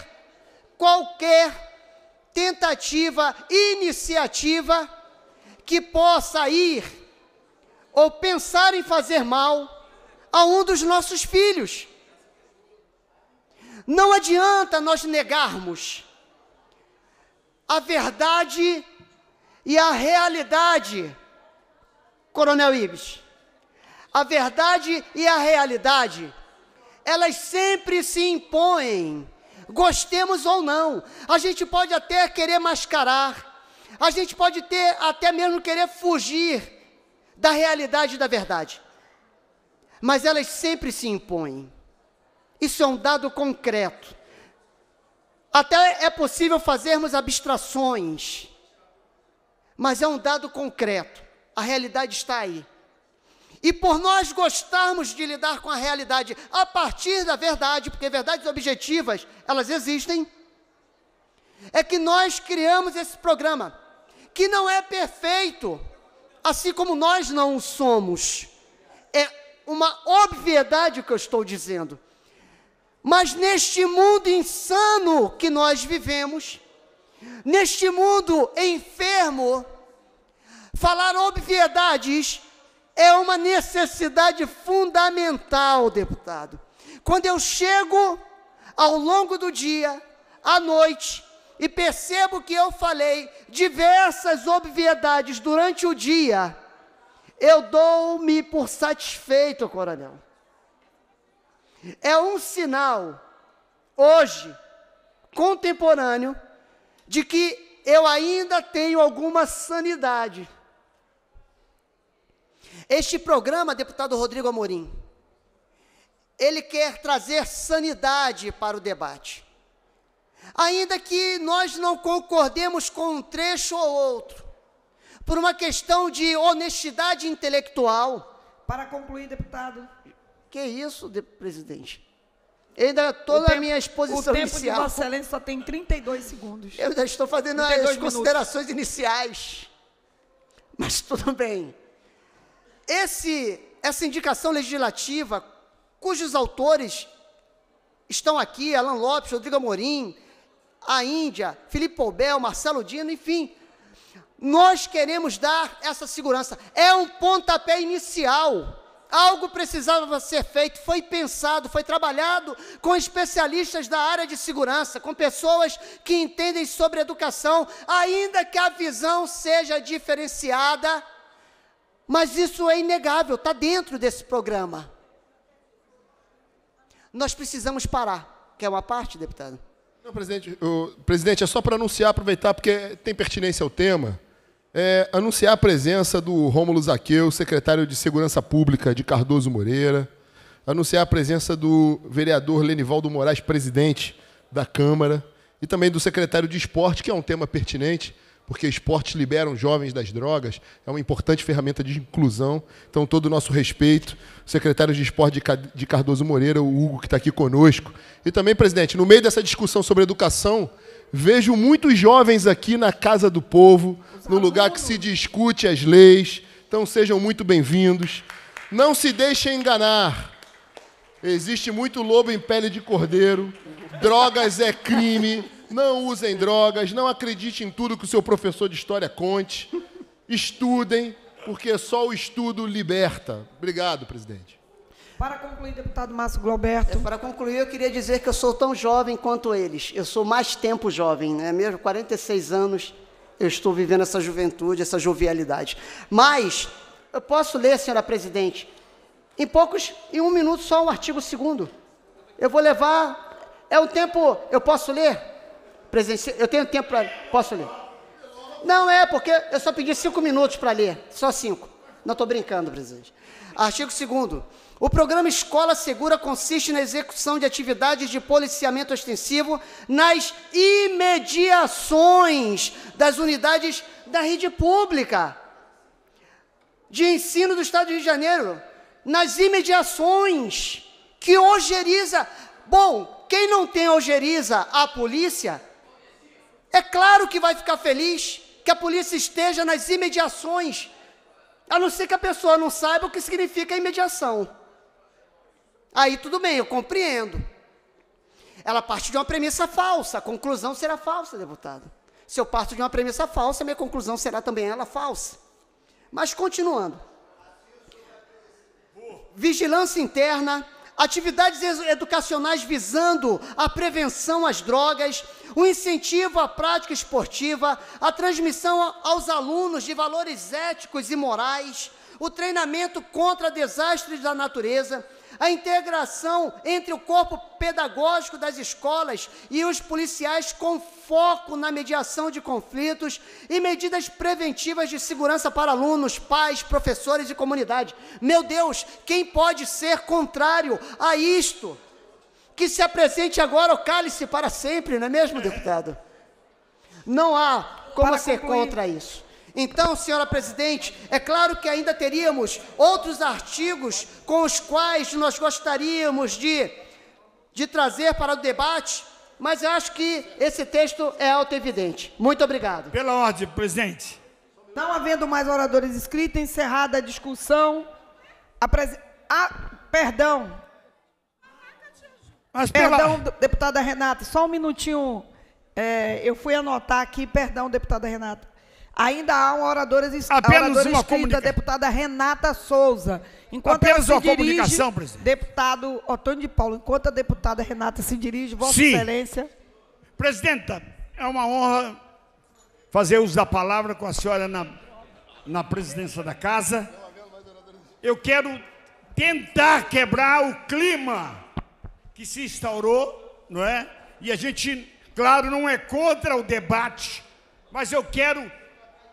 Speaker 23: qualquer tentativa, iniciativa que possa ir ou pensar em fazer mal a um dos nossos filhos. Não adianta nós negarmos a verdade e a realidade, Coronel Ibis. A verdade e a realidade, elas sempre se impõem, gostemos ou não. A gente pode até querer mascarar, a gente pode ter até mesmo querer fugir da realidade e da verdade. Mas elas sempre se impõem. Isso é um dado concreto. Até é possível fazermos abstrações, mas é um dado concreto. A realidade está aí. E por nós gostarmos de lidar com a realidade a partir da verdade, porque verdades objetivas, elas existem, é que nós criamos esse programa, que não é perfeito, assim como nós não somos. É uma obviedade o que eu estou dizendo. Mas neste mundo insano que nós vivemos, neste mundo enfermo, falar obviedades é uma necessidade fundamental, deputado. Quando eu chego ao longo do dia, à noite, e percebo que eu falei diversas obviedades durante o dia, eu dou-me por satisfeito, coronel é um sinal, hoje, contemporâneo, de que eu ainda tenho alguma sanidade. Este programa, deputado Rodrigo Amorim, ele quer trazer sanidade para o debate. Ainda que nós não concordemos com um trecho ou outro, por uma questão de honestidade intelectual.
Speaker 3: Para concluir, deputado.
Speaker 23: Que isso, presidente? Ainda toda tempo, a minha exposição inicial. O tempo inicial,
Speaker 3: de Vossa Excelência só tem 32 segundos.
Speaker 23: Eu ainda estou fazendo as considerações iniciais. Mas tudo bem. Esse, essa indicação legislativa, cujos autores estão aqui, Alan Lopes, Rodrigo Amorim, a Índia, Felipe Poubel, Marcelo Dino, enfim, nós queremos dar essa segurança. É um pontapé inicial Algo precisava ser feito, foi pensado, foi trabalhado com especialistas da área de segurança, com pessoas que entendem sobre educação, ainda que a visão seja diferenciada, mas isso é inegável, está dentro desse programa. Nós precisamos parar. Quer uma parte, deputado?
Speaker 21: Não, presidente, o, presidente, é só para anunciar, aproveitar, porque tem pertinência ao tema é, anunciar a presença do Rômulo Zaqueu, secretário de Segurança Pública de Cardoso Moreira, anunciar a presença do vereador Lenivaldo Moraes, presidente da Câmara, e também do secretário de Esporte, que é um tema pertinente, porque esportes liberam jovens das drogas, é uma importante ferramenta de inclusão. Então, todo o nosso respeito, secretário de Esporte de Cardoso Moreira, o Hugo, que está aqui conosco. E também, presidente, no meio dessa discussão sobre educação, vejo muitos jovens aqui na Casa do Povo, no lugar que se discute as leis. Então sejam muito bem-vindos. Não se deixem enganar. Existe muito lobo em pele de cordeiro. Drogas é crime. Não usem drogas. Não acredite em tudo que o seu professor de história conte. Estudem, porque só o estudo liberta. Obrigado, presidente.
Speaker 3: Para concluir, deputado Márcio Glauberto.
Speaker 23: É, para concluir, eu queria dizer que eu sou tão jovem quanto eles. Eu sou mais tempo jovem, né? mesmo 46 anos eu estou vivendo essa juventude, essa jovialidade. Mas, eu posso ler, senhora presidente, em poucos, em um minuto só o artigo 2 Eu vou levar, é um tempo, eu posso ler? Presidente, eu tenho tempo para, posso ler? Não é, porque eu só pedi cinco minutos para ler, só cinco. Não estou brincando, presidente. Artigo 2 o programa Escola Segura consiste na execução de atividades de policiamento ostensivo nas imediações das unidades da rede pública de ensino do Estado do Rio de Janeiro, nas imediações que ojeriza. Bom, quem não tem ojeriza a polícia, é claro que vai ficar feliz que a polícia esteja nas imediações, a não ser que a pessoa não saiba o que significa imediação. Aí tudo bem, eu compreendo. Ela parte de uma premissa falsa, a conclusão será falsa, deputado. Se eu parto de uma premissa falsa, minha conclusão será também ela falsa. Mas continuando. Vigilância interna, atividades educacionais visando a prevenção às drogas, o incentivo à prática esportiva, a transmissão aos alunos de valores éticos e morais, o treinamento contra desastres da natureza, a integração entre o corpo pedagógico das escolas e os policiais com foco na mediação de conflitos e medidas preventivas de segurança para alunos, pais, professores e comunidade. Meu Deus, quem pode ser contrário a isto? Que se apresente agora o cálice para sempre, não é mesmo, deputado? Não há como para ser concluir. contra isso. Então, senhora presidente, é claro que ainda teríamos outros artigos com os quais nós gostaríamos de, de trazer para o debate, mas eu acho que esse texto é auto-evidente. Muito obrigado.
Speaker 26: Pela ordem, presidente.
Speaker 3: Não havendo mais oradores inscritos, encerrada a discussão. A pres... ah, perdão. Mas perdão, pela... deputada Renata, só um minutinho. É, eu fui anotar aqui, perdão, deputada Renata. Ainda há uma oradora,
Speaker 26: Apenas oradora uma
Speaker 3: escrita, deputada Renata Souza. Enquanto
Speaker 26: Apenas uma dirige, comunicação, presidente.
Speaker 3: Deputado Otônio de Paulo, enquanto a deputada Renata se dirige, Vossa Sim. Excelência.
Speaker 26: Presidenta, é uma honra fazer uso da palavra com a senhora na, na presidência da casa. Eu quero tentar quebrar o clima que se instaurou, não é? E a gente, claro, não é contra o debate, mas eu quero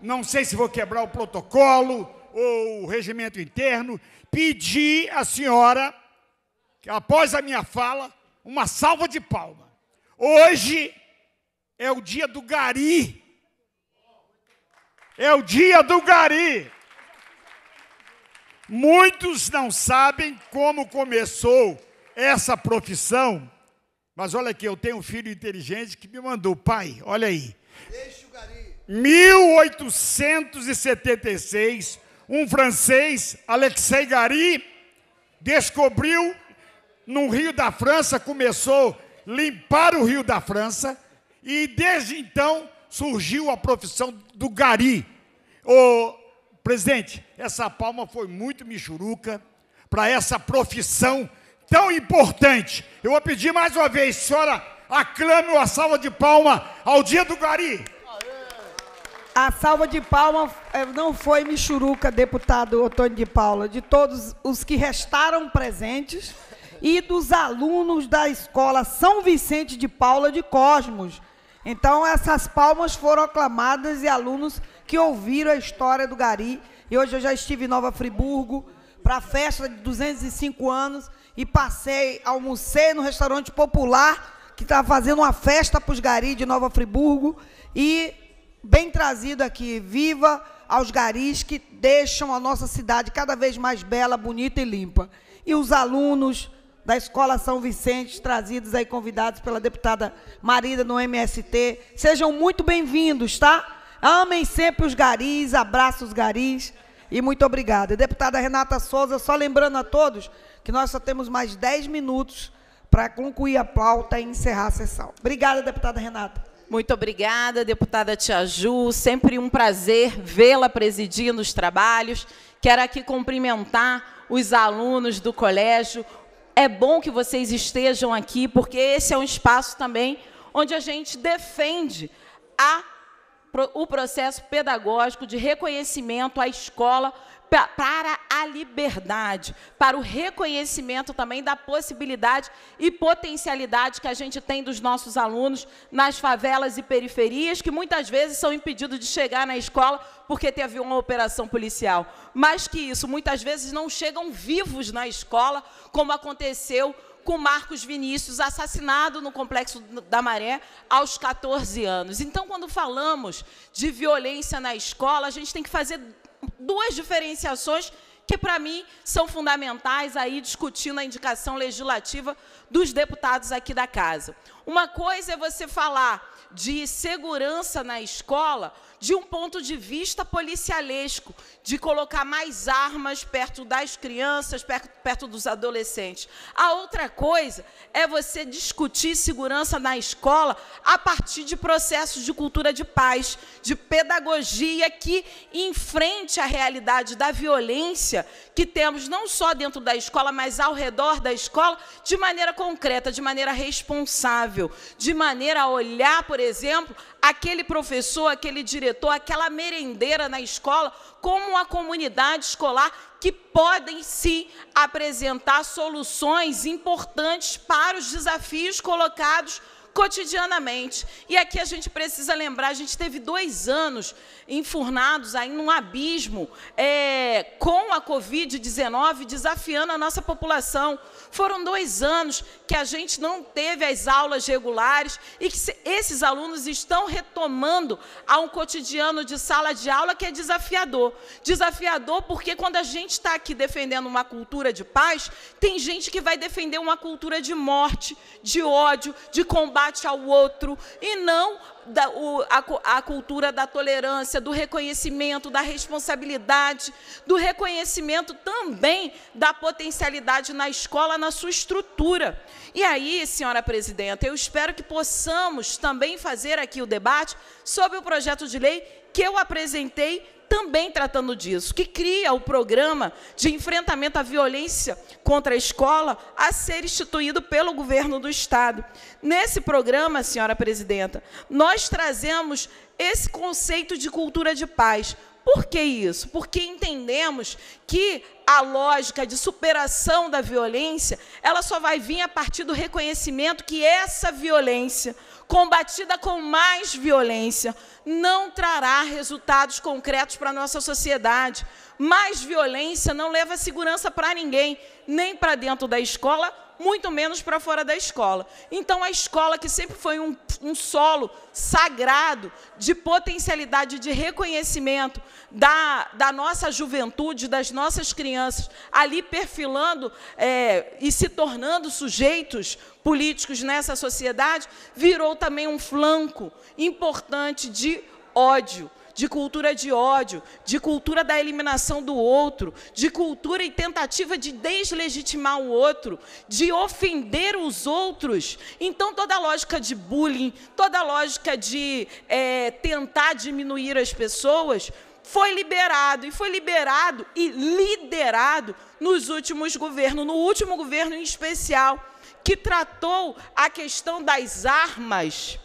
Speaker 26: não sei se vou quebrar o protocolo ou o regimento interno, pedir à senhora, após a minha fala, uma salva de palma. Hoje é o dia do gari. É o dia do gari. Muitos não sabem como começou essa profissão, mas olha aqui, eu tenho um filho inteligente que me mandou, pai, olha aí. Deixa o gari. 1876, um francês, Alexei Gary, descobriu no Rio da França, começou a limpar o Rio da França, e desde então surgiu a profissão do Gari. Ô, presidente, essa palma foi muito michuruca para essa profissão tão importante. Eu vou pedir mais uma vez, senhora, aclame uma salva de palma ao dia do Gari.
Speaker 3: A salva de palmas eh, não foi Michuruca, deputado Otônio de Paula, de todos os que restaram presentes e dos alunos da escola São Vicente de Paula de Cosmos. Então, essas palmas foram aclamadas e alunos que ouviram a história do Gari. E hoje eu já estive em Nova Friburgo para a festa de 205 anos e passei, almocei no restaurante popular que estava fazendo uma festa para os Gari de Nova Friburgo e bem trazido aqui. Viva aos garis que deixam a nossa cidade cada vez mais bela, bonita e limpa. E os alunos da Escola São Vicente, trazidos aí, convidados pela deputada Marida no MST, sejam muito bem-vindos, tá? Amem sempre os garis, abraço os garis e muito obrigada. Deputada Renata Souza, só lembrando a todos que nós só temos mais 10 minutos para concluir a pauta e encerrar a sessão. Obrigada, deputada Renata.
Speaker 10: Muito obrigada, deputada Tia Ju. Sempre um prazer vê-la presidindo os trabalhos. Quero aqui cumprimentar os alunos do colégio. É bom que vocês estejam aqui, porque esse é um espaço também onde a gente defende a, o processo pedagógico de reconhecimento à escola para a liberdade, para o reconhecimento também da possibilidade e potencialidade que a gente tem dos nossos alunos nas favelas e periferias, que muitas vezes são impedidos de chegar na escola porque teve uma operação policial. Mais que isso, muitas vezes não chegam vivos na escola, como aconteceu com Marcos Vinícius, assassinado no Complexo da Maré aos 14 anos. Então, quando falamos de violência na escola, a gente tem que fazer duas diferenciações que, para mim, são fundamentais aí discutindo a indicação legislativa dos deputados aqui da Casa. Uma coisa é você falar de segurança na escola de um ponto de vista policialesco, de colocar mais armas perto das crianças, perto, perto dos adolescentes. A outra coisa é você discutir segurança na escola a partir de processos de cultura de paz, de pedagogia que enfrente a realidade da violência que temos não só dentro da escola, mas ao redor da escola, de maneira concreta, de maneira responsável, de maneira a olhar, por exemplo, aquele professor, aquele diretor, aquela merendeira na escola como uma comunidade escolar que podem sim apresentar soluções importantes para os desafios colocados cotidianamente. E aqui a gente precisa lembrar, a gente teve dois anos enfurnados aí num abismo é, com a Covid-19 desafiando a nossa população. Foram dois anos que a gente não teve as aulas regulares e que esses alunos estão retomando a um cotidiano de sala de aula que é desafiador. Desafiador porque quando a gente está aqui defendendo uma cultura de paz, tem gente que vai defender uma cultura de morte, de ódio, de combate ao outro, e não da, o, a, a cultura da tolerância, do reconhecimento, da responsabilidade, do reconhecimento também da potencialidade na escola, na sua estrutura. E aí, senhora presidenta, eu espero que possamos também fazer aqui o debate sobre o projeto de lei que eu apresentei também tratando disso, que cria o programa de enfrentamento à violência contra a escola a ser instituído pelo governo do Estado. Nesse programa, senhora presidenta, nós trazemos esse conceito de cultura de paz. Por que isso? Porque entendemos que a lógica de superação da violência, ela só vai vir a partir do reconhecimento que essa violência, combatida com mais violência, não trará resultados concretos para a nossa sociedade. Mais violência não leva segurança para ninguém, nem para dentro da escola, muito menos para fora da escola. Então, a escola, que sempre foi um, um solo sagrado de potencialidade de reconhecimento da, da nossa juventude, das nossas crianças, ali perfilando é, e se tornando sujeitos políticos nessa sociedade, virou também um flanco importante de ódio, de cultura de ódio, de cultura da eliminação do outro, de cultura e tentativa de deslegitimar o outro, de ofender os outros. Então, toda a lógica de bullying, toda a lógica de é, tentar diminuir as pessoas, foi liberado, e foi liberado e liderado nos últimos governos, no último governo em especial, que tratou a questão das armas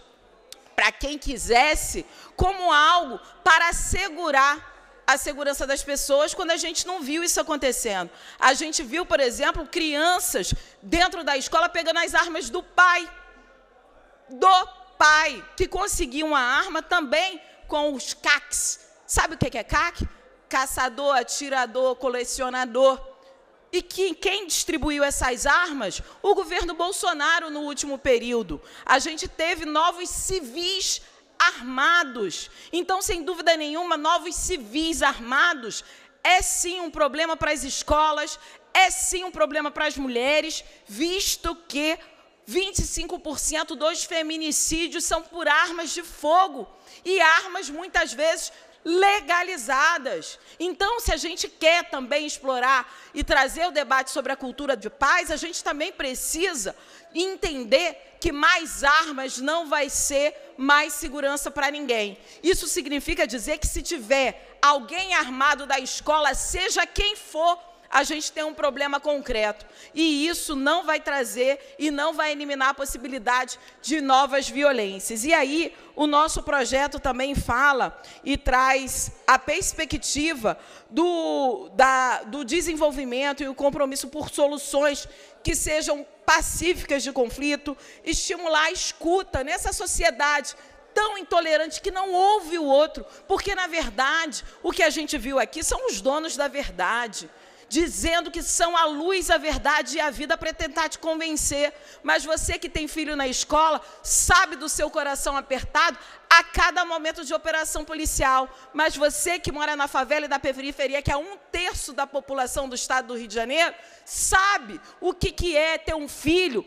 Speaker 10: para quem quisesse, como algo para assegurar a segurança das pessoas quando a gente não viu isso acontecendo. A gente viu, por exemplo, crianças dentro da escola pegando as armas do pai. Do pai, que conseguiam a arma também com os CACs. Sabe o que é CAC? Caçador, atirador, colecionador. E que, quem distribuiu essas armas? O governo Bolsonaro no último período. A gente teve novos civis armados. Então, sem dúvida nenhuma, novos civis armados é sim um problema para as escolas, é sim um problema para as mulheres, visto que 25% dos feminicídios são por armas de fogo. E armas, muitas vezes, legalizadas. Então, se a gente quer também explorar e trazer o debate sobre a cultura de paz, a gente também precisa entender que mais armas não vai ser mais segurança para ninguém. Isso significa dizer que se tiver alguém armado da escola, seja quem for, a gente tem um problema concreto. E isso não vai trazer e não vai eliminar a possibilidade de novas violências. E aí, o nosso projeto também fala e traz a perspectiva do, da, do desenvolvimento e o compromisso por soluções que sejam pacíficas de conflito, estimular a escuta nessa sociedade tão intolerante que não ouve o outro, porque, na verdade, o que a gente viu aqui são os donos da verdade dizendo que são a luz, a verdade e a vida para tentar te convencer. Mas você que tem filho na escola, sabe do seu coração apertado a cada momento de operação policial. Mas você que mora na favela e da periferia, que é um terço da população do estado do Rio de Janeiro, sabe o que, que é ter um filho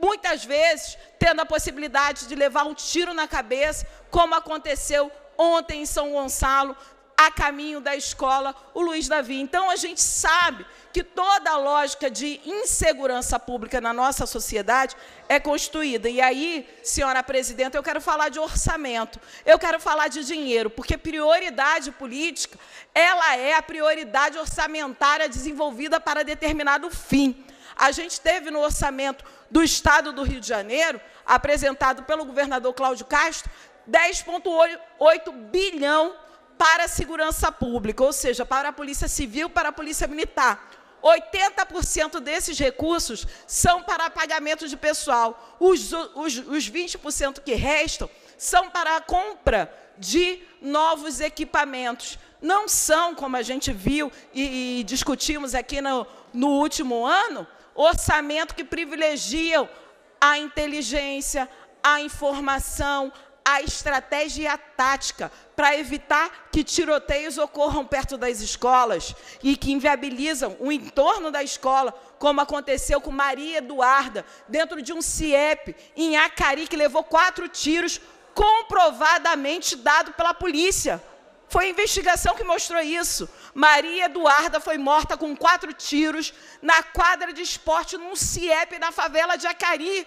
Speaker 10: muitas vezes tendo a possibilidade de levar um tiro na cabeça, como aconteceu ontem em São Gonçalo, a caminho da escola, o Luiz Davi. Então, a gente sabe que toda a lógica de insegurança pública na nossa sociedade é constituída. E aí, senhora presidenta, eu quero falar de orçamento, eu quero falar de dinheiro, porque prioridade política, ela é a prioridade orçamentária desenvolvida para determinado fim. A gente teve no orçamento do Estado do Rio de Janeiro, apresentado pelo governador Cláudio Castro, 10,8 bilhão para a segurança pública, ou seja, para a Polícia Civil, para a Polícia Militar. 80% desses recursos são para pagamento de pessoal. Os, os, os 20% que restam são para a compra de novos equipamentos. Não são, como a gente viu e, e discutimos aqui no, no último ano, orçamento que privilegiam a inteligência, a informação, a estratégia e a tática para evitar que tiroteios ocorram perto das escolas e que inviabilizam o entorno da escola, como aconteceu com Maria Eduarda, dentro de um CIEP em Acari, que levou quatro tiros, comprovadamente dado pela polícia. Foi a investigação que mostrou isso. Maria Eduarda foi morta com quatro tiros na quadra de esporte num CIEP na favela de Acari.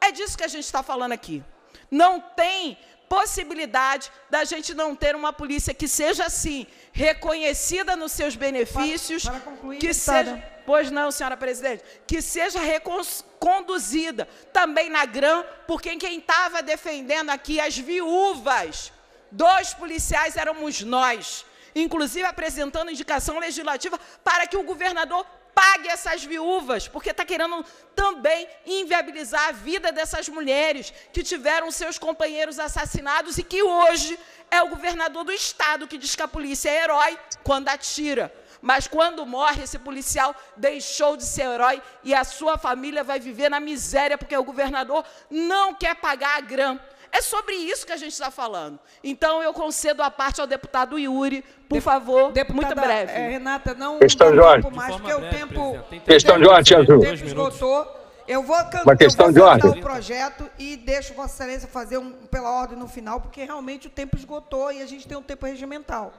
Speaker 10: É disso que a gente está falando aqui. Não tem possibilidade da gente não ter uma polícia que seja assim, reconhecida nos seus benefícios, para, para concluir, que seja, pois não, senhora presidente, que seja reconduzida também na GRAM, porque quem estava defendendo aqui as viúvas dos policiais éramos nós, inclusive apresentando indicação legislativa para que o governador pague essas viúvas, porque está querendo também inviabilizar a vida dessas mulheres que tiveram seus companheiros assassinados e que hoje é o governador do estado que diz que a polícia é herói quando atira. Mas quando morre, esse policial deixou de ser herói e a sua família vai viver na miséria porque o governador não quer pagar a grana. É sobre isso que a gente está falando. Então, eu concedo a parte ao deputado Yuri, por de, favor, muito breve.
Speaker 3: É, Renata, não
Speaker 27: questão
Speaker 3: dá
Speaker 27: tempo
Speaker 3: mais, porque o tempo,
Speaker 27: questão
Speaker 3: de
Speaker 27: ordem,
Speaker 3: o tempo esgotou. Eu vou cantar
Speaker 27: Uma questão de ordem.
Speaker 3: o projeto e deixo Vossa Excelência fazer um pela ordem no final, porque realmente o tempo esgotou e a gente tem um tempo regimental.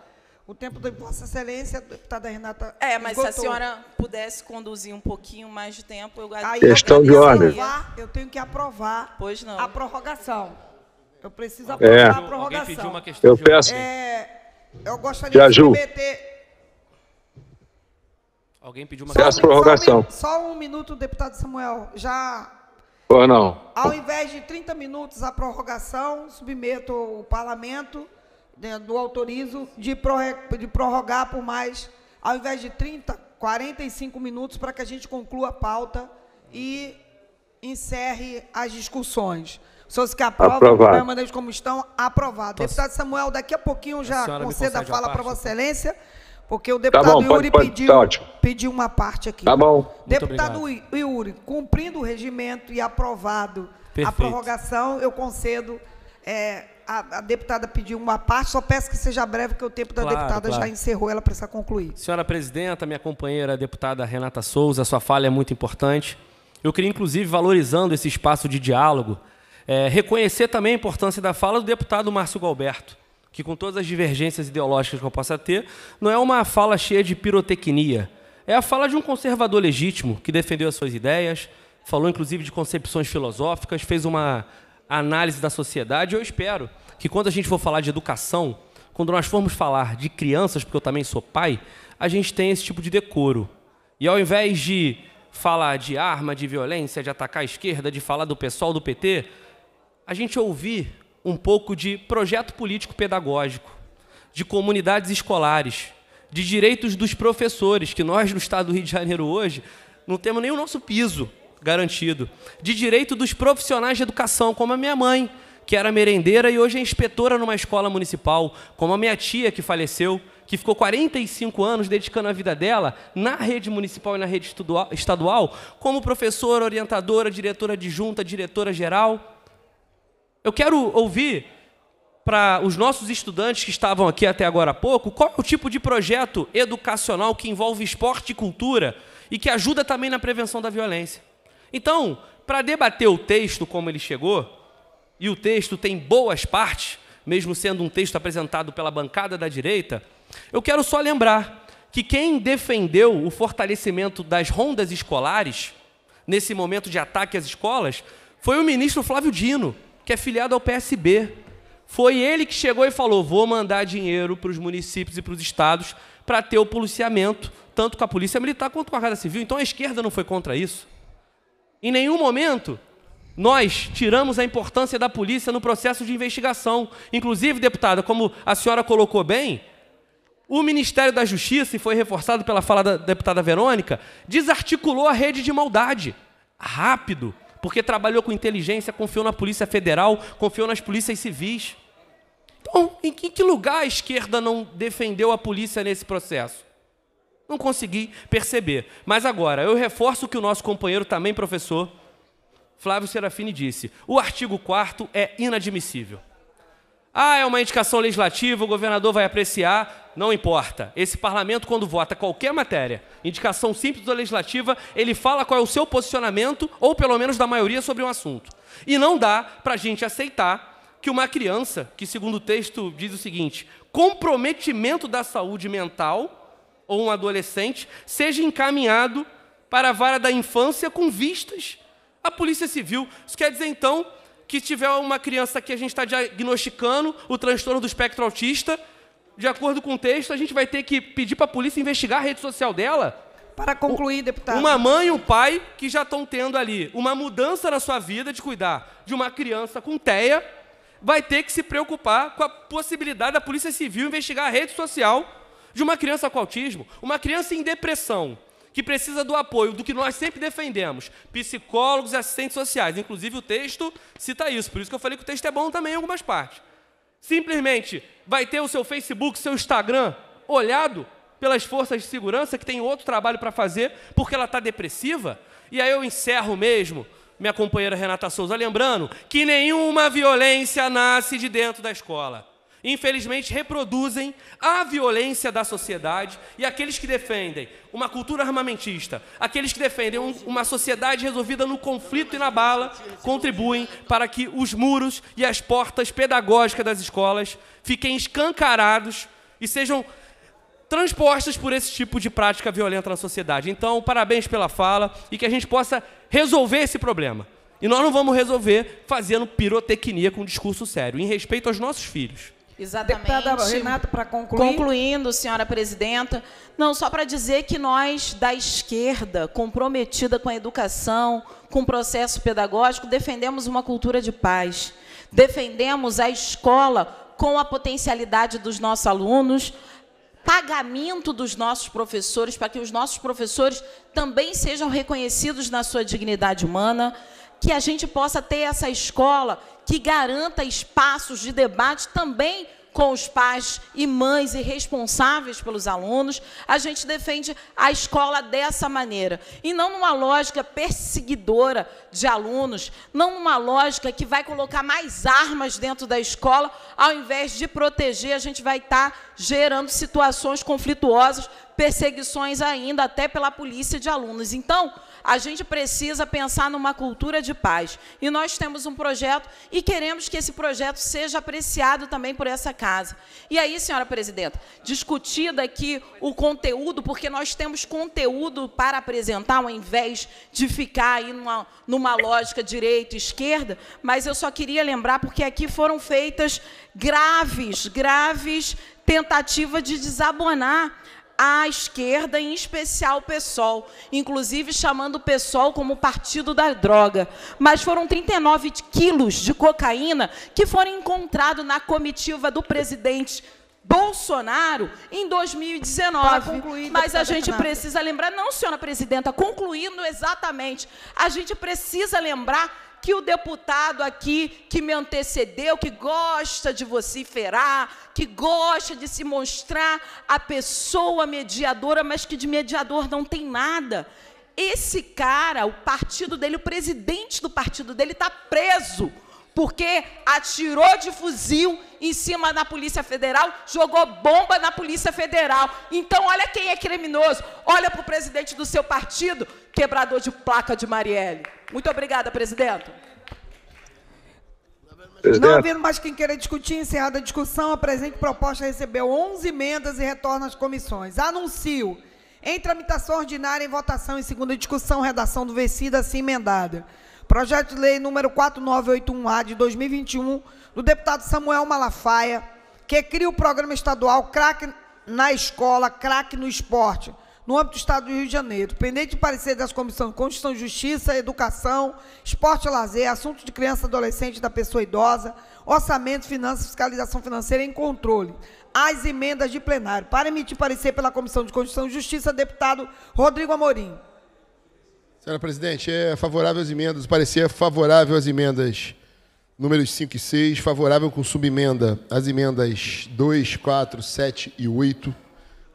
Speaker 3: O tempo da Vossa Excelência, deputada Renata.
Speaker 10: É, mas
Speaker 3: esgotou.
Speaker 10: se a senhora pudesse conduzir um pouquinho mais de tempo, eu
Speaker 27: Aí, Questão de ordem.
Speaker 3: Eu tenho que aprovar
Speaker 10: pois não.
Speaker 3: a prorrogação. Eu preciso aprovar
Speaker 27: É.
Speaker 3: a prorrogação.
Speaker 27: Eu peço.
Speaker 3: É, eu gostaria
Speaker 27: Tia
Speaker 3: de
Speaker 27: Ju.
Speaker 3: submeter.
Speaker 9: Alguém pediu uma
Speaker 27: Peço
Speaker 3: Só um-
Speaker 27: prorrogação.
Speaker 3: Só um minuto, deputado Samuel. Já,
Speaker 27: Ou não?
Speaker 3: ao invés de 30 minutos a prorrogação, submeto o parlamento, né, do autorizo, de prorrogar por mais, ao invés de 30, 45 minutos, para que a gente conclua a pauta e encerre as discussões. Se os que aprovam,
Speaker 27: Aprovado.
Speaker 3: permanente como estão, aprovado.
Speaker 27: Posso-
Speaker 3: Deputado Samuel, daqui a pouquinho
Speaker 9: A
Speaker 3: já
Speaker 9: me
Speaker 3: conceda a
Speaker 9: a
Speaker 3: fala para? Vossa Excelência, porque o
Speaker 27: Tá
Speaker 3: deputado
Speaker 27: bom, pode-
Speaker 3: Yuri
Speaker 27: pode,
Speaker 3: pediu,
Speaker 27: tá
Speaker 3: pediu uma parte aqui.
Speaker 27: Tá bom.
Speaker 3: Deputado Yuri, cumprindo o regimento e aprovado a
Speaker 9: Perfeito.
Speaker 3: prorrogação, eu concedo. é, a, a deputada pediu uma parte, só peço que seja breve, porque o tempo da
Speaker 9: Claro,
Speaker 3: deputada
Speaker 9: claro.
Speaker 3: já encerrou, ela precisa concluir.
Speaker 9: Senhora presidenta, minha companheira a deputada Renata Souza, sua fala é muito importante. Eu queria, inclusive, valorizando esse espaço de diálogo, eh, reconhecer também a importância da fala do deputado Márcio Galberto, que, com todas as divergências ideológicas que eu possa ter, não é uma fala cheia de pirotecnia. É a fala de um conservador legítimo que defendeu as suas ideias, falou, inclusive, de concepções filosóficas, fez uma análise da sociedade. Eu espero que, quando a gente for falar de educação, quando nós formos falar de crianças, porque eu também sou pai, a gente tem esse tipo de decoro. E ao invés de falar de arma, de violência, de atacar a esquerda, de falar do pessoal do PT, a gente ouvir um pouco de projeto político pedagógico, de comunidades escolares, de direitos dos professores, que nós no estado do Rio de Janeiro hoje não temos nem o nosso piso garantido, de direito dos profissionais de educação, como a minha mãe, que era merendeira e hoje é inspetora numa escola municipal, como a minha tia que faleceu, que ficou 45 anos dedicando a vida dela na rede municipal e na rede estadual, como professora, orientadora, diretora adjunta, diretora geral. Eu quero ouvir para os nossos estudantes que estavam aqui até agora há pouco, qual é o tipo de projeto educacional que envolve esporte e cultura e que ajuda também na prevenção da violência. Então, para debater o texto como ele chegou, e o texto tem boas partes, mesmo sendo um texto apresentado pela bancada da direita, eu quero só lembrar que quem defendeu o fortalecimento das rondas escolares, nesse momento de ataque às escolas, foi o ministro Flávio Dino, que é filiado ao PSB. Foi ele que chegou e falou: vou mandar dinheiro para os municípios e para os estados para ter o policiamento, tanto com a Polícia Militar quanto com a Guarda Civil. Então a esquerda não foi contra isso. Em nenhum momento nós tiramos a importância da polícia no processo de investigação. Inclusive, deputada, como a senhora colocou bem, o Ministério da Justiça, e foi reforçado pela fala da deputada Verônica, desarticulou a rede de maldade. Rápido, porque trabalhou com inteligência, confiou na Polícia Federal, confiou nas polícias civis. Então, em que lugar a esquerda não defendeu a polícia nesse processo? Não consegui perceber. Mas agora, eu reforço que o nosso companheiro também, professor, Flávio Serafini disse: o artigo 4 é inadmissível. Ah, é uma indicação legislativa, o governador vai apreciar, não importa. Esse parlamento, quando vota qualquer matéria, indicação simples ou legislativa, ele fala qual é o seu posicionamento, ou pelo menos da maioria, sobre um assunto. E não dá para a gente aceitar que uma criança, que segundo o texto diz o seguinte, comprometimento da saúde mental, ou um adolescente, seja encaminhado para a vara da infância com vistas a Polícia Civil. Isso quer dizer, então, que tiver uma criança que a gente está diagnosticando o transtorno do espectro autista, de acordo com o texto, a gente vai ter que pedir para a polícia investigar a rede social dela?
Speaker 3: Para concluir, deputado.
Speaker 9: Uma mãe e um pai que já estão tendo ali uma mudança na sua vida de cuidar de uma criança com TEA, vai ter que se preocupar com a possibilidade da Polícia Civil investigar a rede social de uma criança com autismo, uma criança em depressão, que precisa do apoio do que nós sempre defendemos, psicólogos e assistentes sociais. Inclusive o texto cita isso, por isso que eu falei que o texto é bom também em algumas partes. Simplesmente vai ter o seu Facebook, seu Instagram olhado pelas forças de segurança que tem outro trabalho para fazer porque ela está depressiva. E aí eu encerro mesmo, minha companheira Renata Souza, lembrando que nenhuma violência nasce de dentro da escola infelizmente reproduzem a violência da sociedade e aqueles que defendem uma cultura armamentista, aqueles que defendem um, uma sociedade resolvida no conflito e na bala, contribuem para que os muros e as portas pedagógicas das escolas fiquem escancarados e sejam transpostas por esse tipo de prática violenta na sociedade. Então, parabéns pela fala e que a gente possa resolver esse problema. E nós não vamos resolver fazendo pirotecnia com um discurso sério, em respeito aos nossos filhos.
Speaker 10: Exatamente. Deputada
Speaker 3: Renata, para concluir.
Speaker 10: Concluindo, senhora presidenta, não, só para dizer que nós, da esquerda, comprometida com a educação, com o processo pedagógico, defendemos uma cultura de paz. Defendemos a escola com a potencialidade dos nossos alunos, pagamento dos nossos professores, para que os nossos professores também sejam reconhecidos na sua dignidade humana, que a gente possa ter essa escola que garanta espaços de debate também com os pais e mães e responsáveis pelos alunos, a gente defende a escola dessa maneira. E não numa lógica perseguidora de alunos, não numa lógica que vai colocar mais armas dentro da escola, ao invés de proteger, a gente vai estar gerando situações conflituosas, perseguições ainda até pela polícia de alunos. Então, a gente precisa pensar numa cultura de paz. E nós temos um projeto e queremos que esse projeto seja apreciado também por essa casa. E aí, senhora presidenta, discutida aqui o conteúdo, porque nós temos conteúdo para apresentar, ao invés de ficar aí numa, numa lógica direita esquerda, mas eu só queria lembrar, porque aqui foram feitas graves, graves tentativas de desabonar à esquerda, em especial o PSOL, inclusive chamando o PSOL como partido da droga. Mas foram 39 quilos de cocaína que foram encontrados na comitiva do presidente Bolsonaro em 2019. Concluir, Mas a gente precisa lembrar, não, senhora presidenta, concluindo exatamente, a gente precisa lembrar que o deputado aqui que me antecedeu, que gosta de vociferar, que gosta de se mostrar a pessoa mediadora, mas que de mediador não tem nada. Esse cara, o partido dele, o presidente do partido dele está preso porque atirou de fuzil em cima da Polícia Federal, jogou bomba na Polícia Federal. Então, olha quem é criminoso. Olha para o presidente do seu partido, quebrador de placa de Marielle. Muito obrigada, presidente.
Speaker 3: Não havendo mais quem queira discutir, encerrada a discussão, a presente proposta recebeu 11 emendas e retorna às comissões. Anuncio, em tramitação ordinária, em votação em segunda discussão, redação do vencido, assim emendada. Projeto de lei número 4981A de 2021, do deputado Samuel Malafaia, que cria o programa estadual Craque na Escola, Craque no Esporte, no âmbito do Estado do Rio de Janeiro, pendente de parecer das comissões de Constituição, Justiça, Educação, Esporte e Lazer, Assuntos de Criança e Adolescente da Pessoa Idosa, Orçamento, Finanças, Fiscalização Financeira e Controle. As emendas de plenário. Para emitir parecer pela Comissão de Constituição e Justiça, deputado Rodrigo Amorim.
Speaker 28: Senhora presidente, é favorável às emendas. Parecer é favorável às emendas números 5 e 6, favorável com subemenda às emendas 2, 4, 7 e 8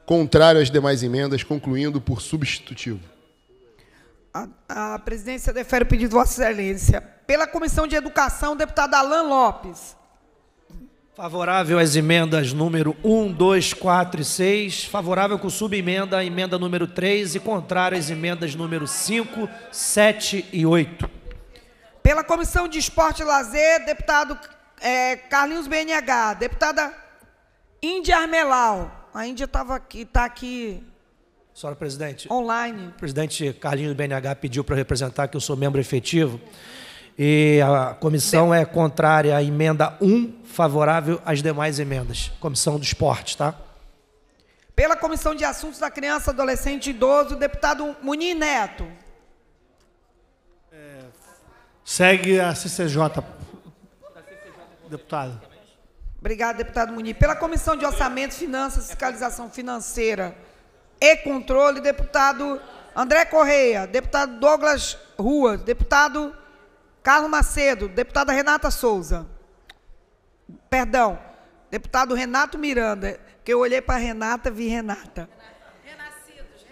Speaker 28: contrário às demais emendas, concluindo por substitutivo.
Speaker 3: A, a presidência defere o pedido de Vossa Excelência. Pela Comissão de Educação, deputado Alain Lopes.
Speaker 19: Favorável às emendas número 1, 2, 4 e 6. Favorável com subemenda à emenda número 3 e contrário às emendas número 5, 7 e 8.
Speaker 3: Pela Comissão de Esporte e Lazer, deputado é, Carlinhos BNH. Deputada Índia Armelau. A Índia estava aqui, está aqui.
Speaker 19: Senhora presidente.
Speaker 3: Online.
Speaker 19: O presidente Carlinhos do BNH pediu para representar que eu sou membro efetivo. E a comissão é contrária à emenda 1, favorável às demais emendas. Comissão do Esporte, tá?
Speaker 3: Pela Comissão de Assuntos da Criança, Adolescente e Idoso, o deputado Munir Neto.
Speaker 29: É, segue a CCJ, deputado.
Speaker 3: Obrigado, deputado Munir. Pela Comissão de Orçamento, Finanças, Fiscalização Financeira e Controle, deputado André Correia, deputado Douglas Ruas, deputado Carlos Macedo, deputada Renata Souza. Perdão, deputado Renato Miranda, que eu olhei para Renata, vi Renata.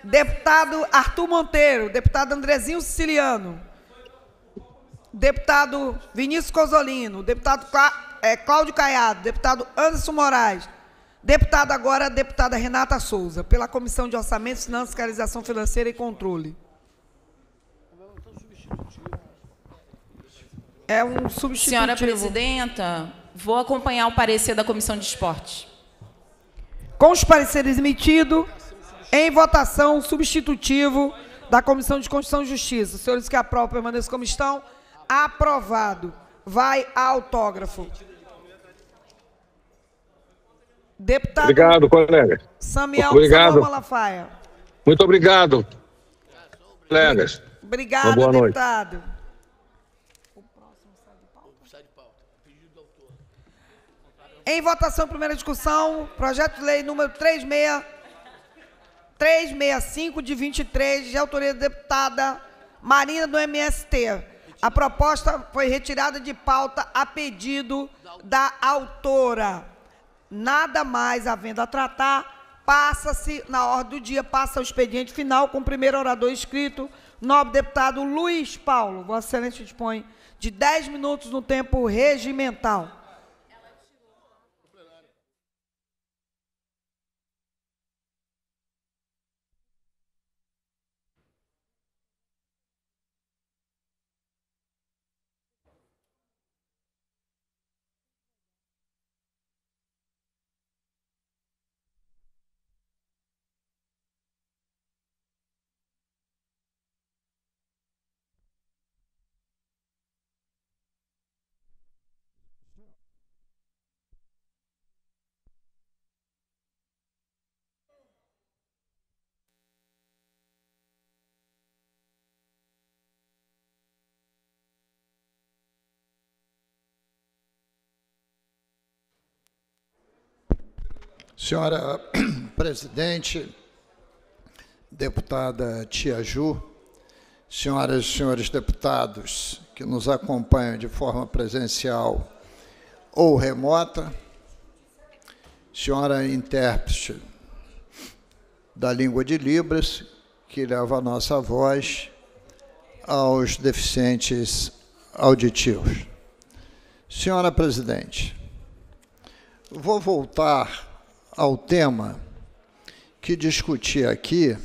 Speaker 3: Deputado Arthur Monteiro, deputado Andrezinho Siciliano, deputado Vinícius Cosolino, deputado é, Cláudio Caiado, deputado Anderson Moraes, deputado agora, deputada Renata Souza, pela Comissão de Orçamento, Finanças, Fiscalização Financeira e Controle. É um substitutivo.
Speaker 10: Senhora presidenta, vou acompanhar o parecer da Comissão de Esporte.
Speaker 3: Com os pareceres emitidos, em votação, substitutivo da Comissão de Constituição e Justiça. Os senhores que aprovam permaneçam como estão. Aprovado. Vai a autógrafo. Deputado
Speaker 27: obrigado, colega.
Speaker 3: Samuel
Speaker 27: obrigado.
Speaker 3: Malafaia.
Speaker 27: Muito obrigado, colegas.
Speaker 3: Obrigado,
Speaker 27: boa
Speaker 3: deputado.
Speaker 27: Noite.
Speaker 3: Em votação, primeira discussão, projeto de lei número 36, 365 de 23, de autoria da deputada Marina do MST. A proposta foi retirada de pauta a pedido da autora nada mais havendo a tratar, passa-se, na ordem do dia, passa o expediente final com o primeiro orador inscrito, nobre deputado Luiz Paulo. Vossa Excelência dispõe de 10 minutos no tempo regimental.
Speaker 14: Senhora presidente, deputada Tia Ju, senhoras e senhores deputados que nos acompanham de forma presencial ou remota, senhora intérprete da língua de Libras, que leva a nossa voz aos deficientes auditivos. Senhora presidente, vou voltar ao tema que discuti aqui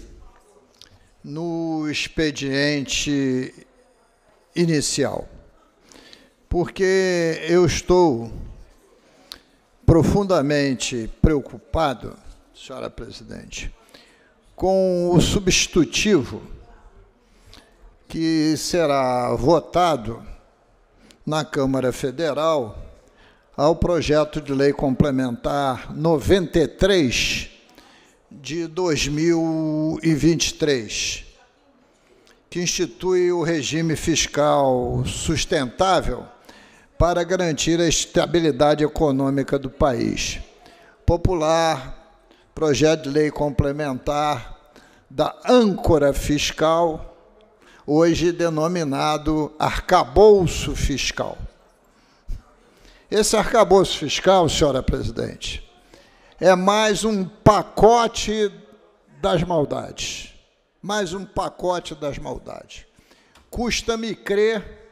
Speaker 14: no expediente inicial, porque eu estou profundamente preocupado, senhora presidente, com o substitutivo que será votado na Câmara Federal ao projeto de lei complementar 93 de 2023, que institui o regime fiscal sustentável para garantir a estabilidade econômica do país. Popular, projeto de lei complementar da âncora fiscal, hoje denominado arcabouço fiscal. Esse arcabouço fiscal, senhora presidente, é mais um pacote das maldades. Mais um pacote das maldades. Custa-me crer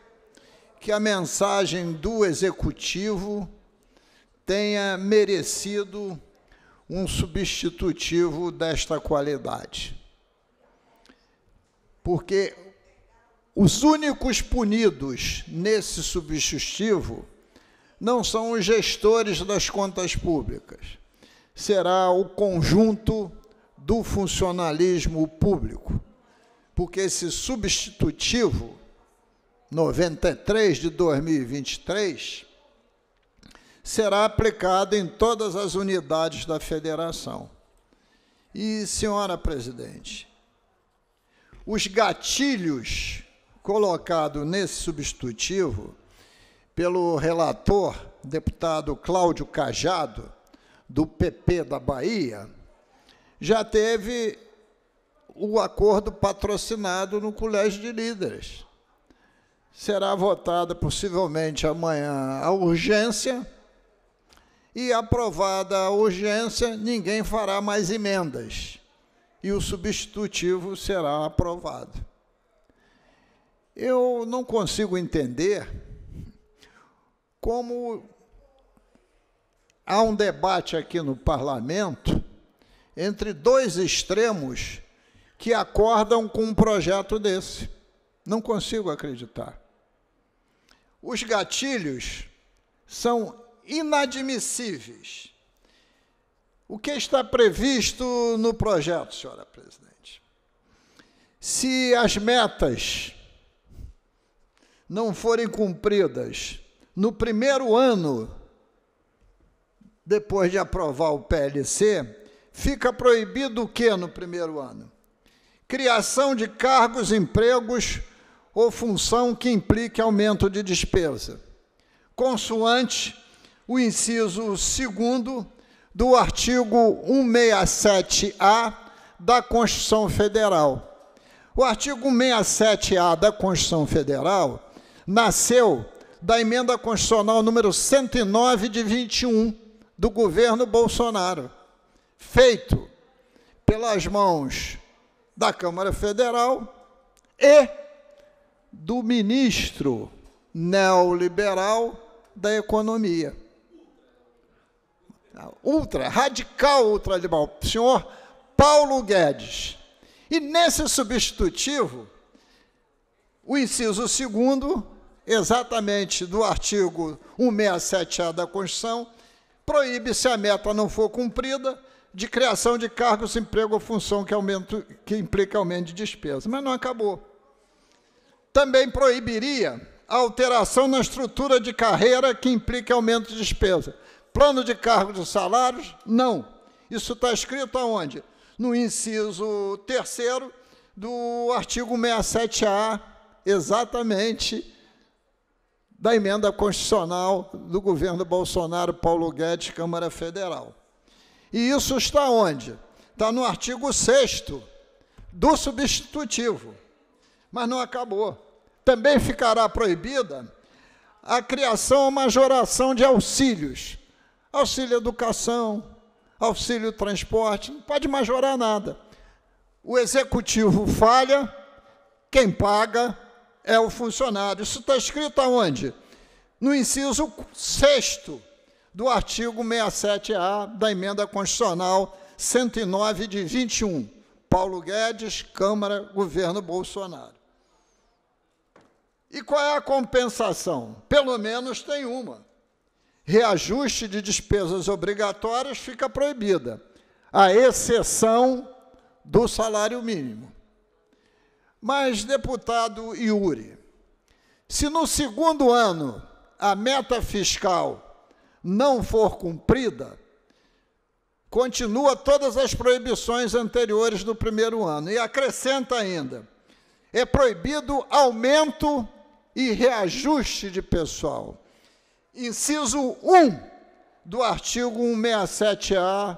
Speaker 14: que a mensagem do executivo tenha merecido um substitutivo desta qualidade. Porque os únicos punidos nesse substitutivo não são os gestores das contas públicas, será o conjunto do funcionalismo público, porque esse substitutivo 93 de 2023 será aplicado em todas as unidades da federação. E, senhora presidente, os gatilhos colocados nesse substitutivo pelo relator, deputado Cláudio Cajado, do PP da Bahia, já teve o acordo patrocinado no Colégio de Líderes. Será votada possivelmente amanhã a urgência e aprovada a urgência, ninguém fará mais emendas e o substitutivo será aprovado. Eu não consigo entender como há um debate aqui no parlamento entre dois extremos que acordam com um projeto desse. Não consigo acreditar. Os gatilhos são inadmissíveis. O que está previsto no projeto, senhora presidente? Se as metas não forem cumpridas no primeiro ano depois de aprovar o PLC, fica proibido o que no primeiro ano? Criação de cargos, empregos ou função que implique aumento de despesa, consoante o inciso 2 do artigo 167-A da Constituição Federal. O artigo 167-A da Constituição Federal nasceu da emenda constitucional número 109 de 21 do governo Bolsonaro, feito pelas mãos da Câmara Federal e do ministro neoliberal da economia. Ultra, radical ultraliberal, senhor Paulo Guedes. E nesse substitutivo, o inciso segundo, exatamente do artigo 167A da Constituição, proíbe, se a meta não for cumprida, de criação de cargos, emprego ou função que, aumento, que implica aumento de despesa. Mas não acabou. Também proibiria a alteração na estrutura de carreira que implique aumento de despesa. Plano de cargos de salários? Não. Isso está escrito aonde? No inciso terceiro do artigo 67A, exatamente da emenda constitucional do governo Bolsonaro, Paulo Guedes, Câmara Federal. E isso está onde? Está no artigo 6 do substitutivo. Mas não acabou também ficará proibida a criação ou majoração de auxílios. Auxílio educação, auxílio transporte, não pode majorar nada. O executivo falha, quem paga é o funcionário. Isso está escrito aonde? No inciso 6 do artigo 67A da emenda constitucional 109 de 21. Paulo Guedes, Câmara, governo Bolsonaro. E qual é a compensação? Pelo menos tem uma. Reajuste de despesas obrigatórias fica proibida, a exceção do salário mínimo. Mas, deputado Yuri, se no segundo ano a meta fiscal não for cumprida, continua todas as proibições anteriores do primeiro ano e acrescenta ainda: é proibido aumento e reajuste de pessoal. Inciso 1 do artigo 167-A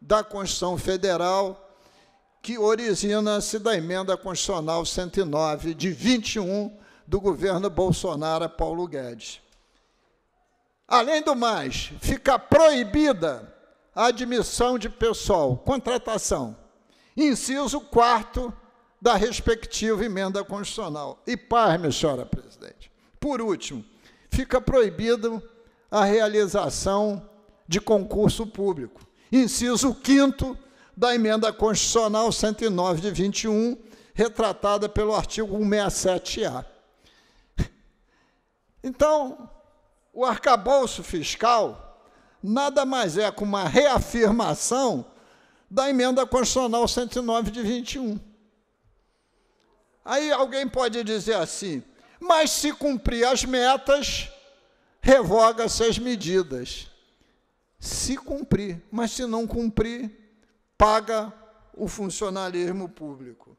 Speaker 14: da Constituição Federal, que origina-se da emenda constitucional 109 de 21 do governo Bolsonaro a Paulo Guedes. Além do mais, fica proibida a admissão de pessoal, contratação. Inciso 4 da respectiva emenda constitucional. E pasme, senhora presidente. Por último, fica proibido a realização de concurso público. Inciso 5 da emenda constitucional 109 de 21, retratada pelo artigo 167-A. Então, o arcabouço fiscal nada mais é que uma reafirmação da emenda constitucional 109 de 21. Aí alguém pode dizer assim, mas se cumprir as metas, revoga-se as medidas. Se cumprir, mas se não cumprir, paga o funcionalismo público.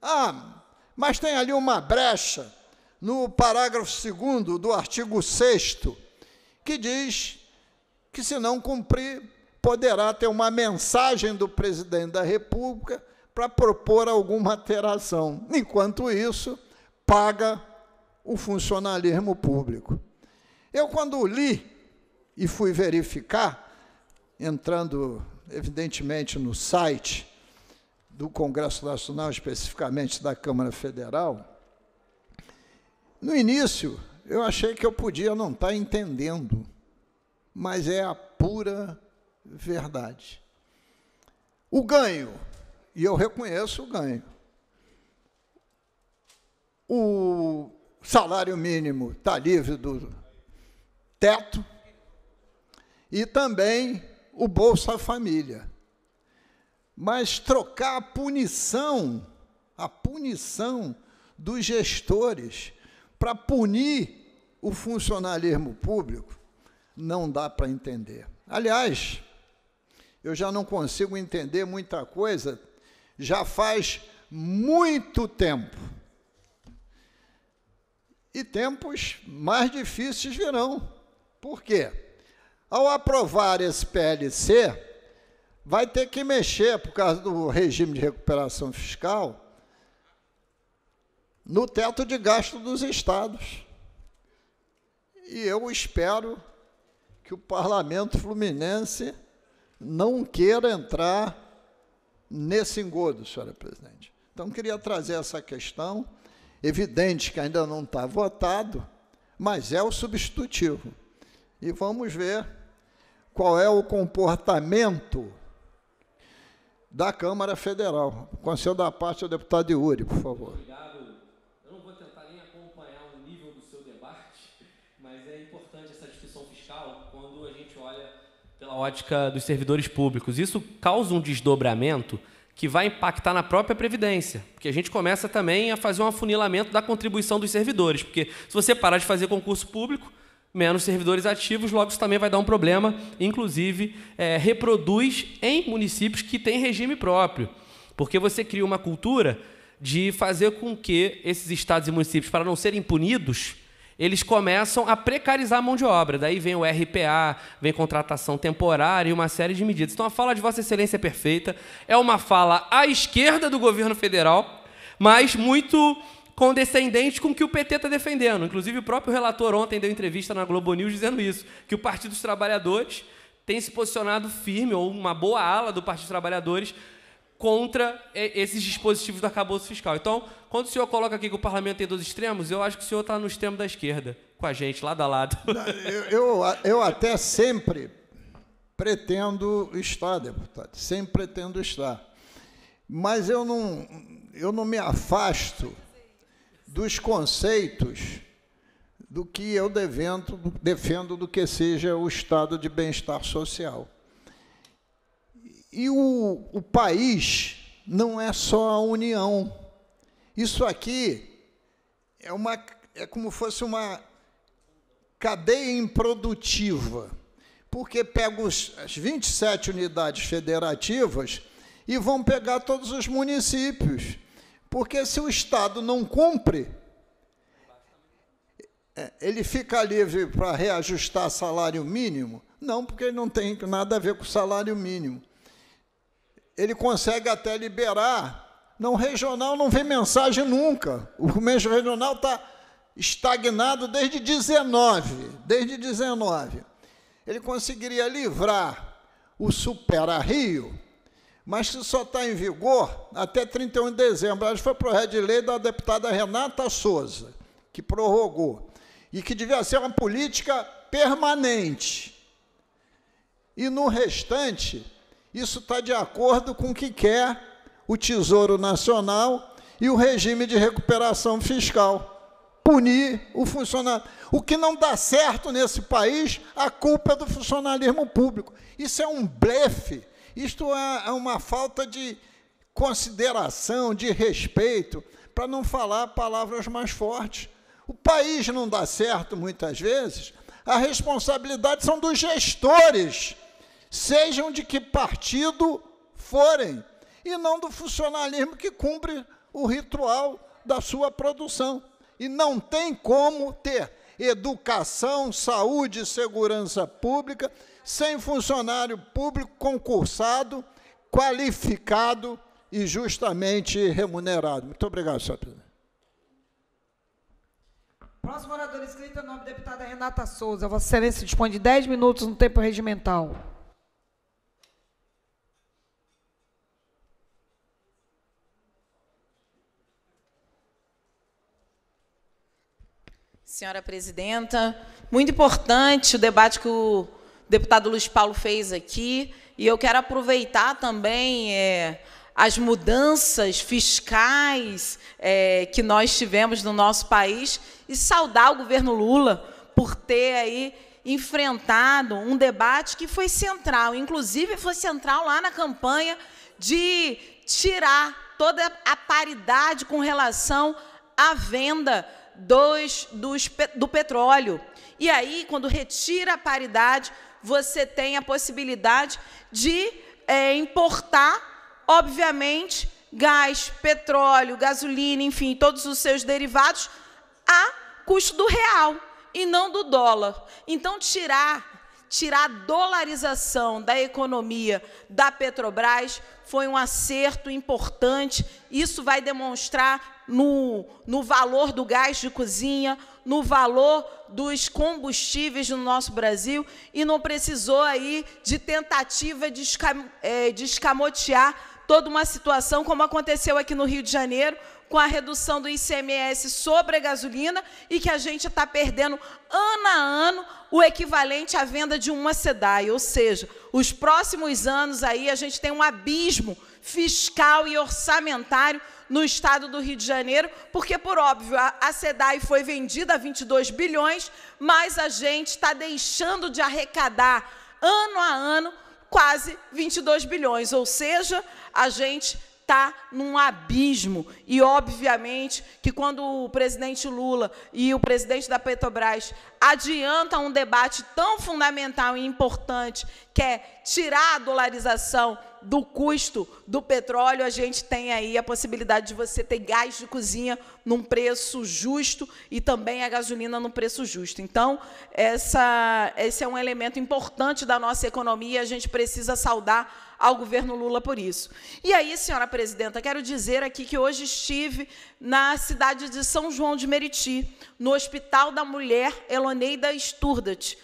Speaker 14: Ah, mas tem ali uma brecha no parágrafo 2 do artigo 6 que diz que, se não cumprir, poderá ter uma mensagem do presidente da República para propor alguma alteração. Enquanto isso, paga o funcionalismo público. Eu, quando li e fui verificar, entrando evidentemente no site do Congresso Nacional, especificamente da Câmara Federal, no início, eu achei que eu podia não estar entendendo, mas é a pura verdade. O ganho, e eu reconheço o ganho. O salário mínimo está livre do teto e também o Bolsa Família. Mas trocar a punição, a punição dos gestores para punir o funcionalismo público, não dá para entender. Aliás, eu já não consigo entender muita coisa, já faz muito tempo. E tempos mais difíceis virão. Por quê? Ao aprovar esse PLC, vai ter que mexer, por causa do regime de recuperação fiscal, no teto de gasto dos estados. E eu espero que o parlamento fluminense não queira entrar nesse engodo, senhora presidente. Então, queria trazer essa questão, evidente que ainda não está votado, mas é o substitutivo. E vamos ver qual é o comportamento da Câmara Federal. Conselho da parte ao deputado Yuri, por favor.
Speaker 9: Obrigado. ótica dos servidores públicos. Isso causa um desdobramento que vai impactar na própria Previdência, porque a gente começa também a fazer um afunilamento da contribuição dos servidores, porque se você parar de fazer concurso público, menos servidores ativos, logo isso também vai dar um problema, inclusive é, reproduz em municípios que têm regime próprio, porque você cria uma cultura de fazer com que esses estados e municípios, para não serem punidos, eles começam a precarizar a mão de obra. Daí vem o RPA, vem contratação temporária e uma série de medidas. Então a fala de Vossa Excelência é perfeita. É uma fala à esquerda do governo federal, mas muito condescendente com o que o PT está defendendo. Inclusive, o próprio relator ontem deu entrevista na Globo News dizendo isso, que o Partido dos Trabalhadores tem se posicionado firme, ou uma boa ala do Partido dos Trabalhadores, contra esses dispositivos do arcabouço fiscal. Então, quando o senhor coloca aqui que o parlamento tem dois extremos, eu acho que o senhor está no extremo da esquerda, com a gente, lado a lado.
Speaker 14: Eu, eu, eu até sempre pretendo estar, deputado, sempre pretendo estar. mas eu não, eu não me afasto dos conceitos do que eu devendo, defendo do que seja o estado de bem-estar social. E o, o país não é só a União. Isso aqui é, uma, é como fosse uma cadeia improdutiva, porque pega os, as 27 unidades federativas e vão pegar todos os municípios. Porque se o Estado não cumpre, é, ele fica livre para reajustar salário mínimo? Não, porque ele não tem nada a ver com salário mínimo. Ele consegue até liberar. Não, regional não vem mensagem nunca. O mês regional está estagnado desde 19, desde 19. Ele conseguiria livrar o Supera Rio, mas que só está em vigor até 31 de dezembro. Acho que foi projeto de lei da deputada Renata Souza, que prorrogou, e que devia ser uma política permanente. E no restante, isso está de acordo com o que quer o Tesouro Nacional e o regime de recuperação fiscal. Punir o funcionário. O que não dá certo nesse país, a culpa é do funcionalismo público. Isso é um blefe isto é, é uma falta de consideração, de respeito, para não falar palavras mais fortes. O país não dá certo muitas vezes, a responsabilidade são dos gestores, sejam de que partido forem, e não do funcionalismo que cumpre o ritual da sua produção. E não tem como ter educação, saúde e segurança pública sem funcionário público concursado, qualificado e justamente remunerado. Muito obrigado, senhor presidente.
Speaker 3: Próximo orador inscrito é o nome da deputada Renata Souza. Vossa Excelência dispõe de 10 minutos no tempo regimental.
Speaker 10: Senhora presidenta, muito importante o debate que o deputado Luiz Paulo fez aqui, e eu quero aproveitar também é, as mudanças fiscais é, que nós tivemos no nosso país e saudar o governo Lula por ter aí enfrentado um debate que foi central, inclusive foi central lá na campanha de tirar toda a paridade com relação à venda dos, dos, do petróleo. E aí, quando retira a paridade, você tem a possibilidade de é, importar, obviamente, gás, petróleo, gasolina, enfim, todos os seus derivados a custo do real e não do dólar. Então, tirar tirar a dolarização da economia da Petrobras foi um acerto importante. Isso vai demonstrar no, no valor do gás de cozinha, no valor dos combustíveis no nosso Brasil e não precisou aí de tentativa de, escam, é, de escamotear toda uma situação como aconteceu aqui no Rio de Janeiro, com a redução do ICMS sobre a gasolina e que a gente está perdendo ano a ano o equivalente à venda de uma SEDAI, ou seja, os próximos anos aí a gente tem um abismo fiscal e orçamentário no estado do Rio de Janeiro, porque, por óbvio, a, SEDAI foi vendida a 22 bilhões, mas a gente está deixando de arrecadar ano a ano quase 22 bilhões, ou seja, a gente está num abismo. E, obviamente, que quando o presidente Lula e o presidente da Petrobras adiantam um debate tão fundamental e importante, que é tirar a dolarização do custo do petróleo, a gente tem aí a possibilidade de você ter gás de cozinha num preço justo e também a gasolina num preço justo. Então, essa, esse é um elemento importante da nossa economia a gente precisa saudar ao governo Lula por isso. E aí, senhora presidenta, quero dizer aqui que hoje estive na cidade de São João de Meriti, no Hospital da Mulher Eloneida Sturdat.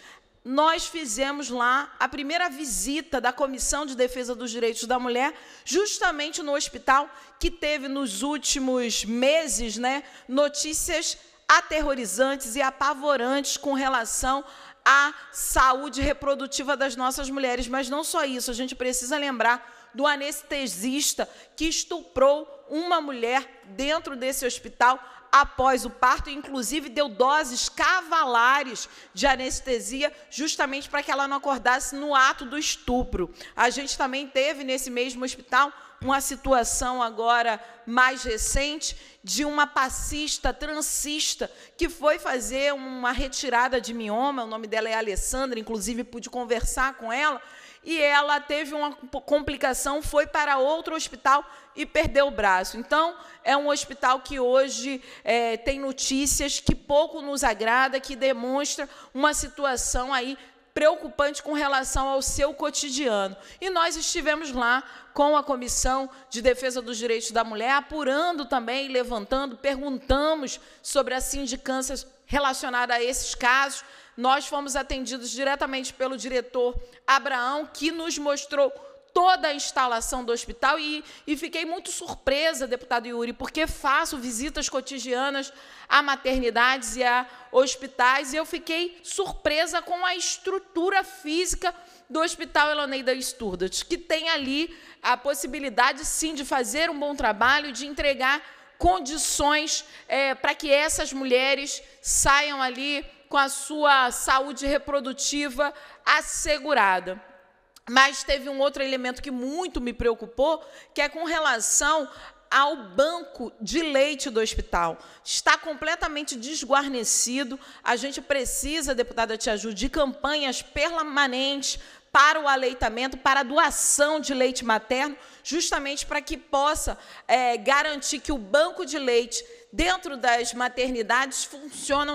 Speaker 10: Nós fizemos lá a primeira visita da Comissão de Defesa dos Direitos da Mulher, justamente no hospital que teve nos últimos meses né, notícias aterrorizantes e apavorantes com relação a saúde reprodutiva das nossas mulheres. Mas não só isso, a gente precisa lembrar do anestesista que estuprou uma mulher dentro desse hospital após o parto, inclusive deu doses cavalares de anestesia, justamente para que ela não acordasse no ato do estupro. A gente também teve nesse mesmo hospital uma situação agora mais recente de uma passista transista que foi fazer uma retirada de mioma, o nome dela é Alessandra, inclusive pude conversar com ela, e ela teve uma complicação, foi para outro hospital e perdeu o braço. Então, é um hospital que hoje é, tem notícias que pouco nos agrada, que demonstra uma situação aí preocupante com relação ao seu cotidiano. E nós estivemos lá com a Comissão de Defesa dos Direitos da Mulher, apurando também, levantando, perguntamos sobre a sindicância relacionada a esses casos, nós fomos atendidos diretamente pelo diretor Abraão, que nos mostrou toda a instalação do hospital e, e, fiquei muito surpresa, deputado Yuri, porque faço visitas cotidianas a maternidades e a hospitais e eu fiquei surpresa com a estrutura física do Hospital Eloneida Sturdat, que tem ali a possibilidade, sim, de fazer um bom trabalho, de entregar condições é, para que essas mulheres saiam ali com a sua saúde reprodutiva assegurada. Mas teve um outro elemento que muito me preocupou, que é com relação ao banco de leite do hospital. Está completamente desguarnecido. A gente precisa, deputada Tia Ju, de campanhas permanentes para o aleitamento, para a doação de leite materno, justamente para que possa é, garantir que o banco de leite dentro das maternidades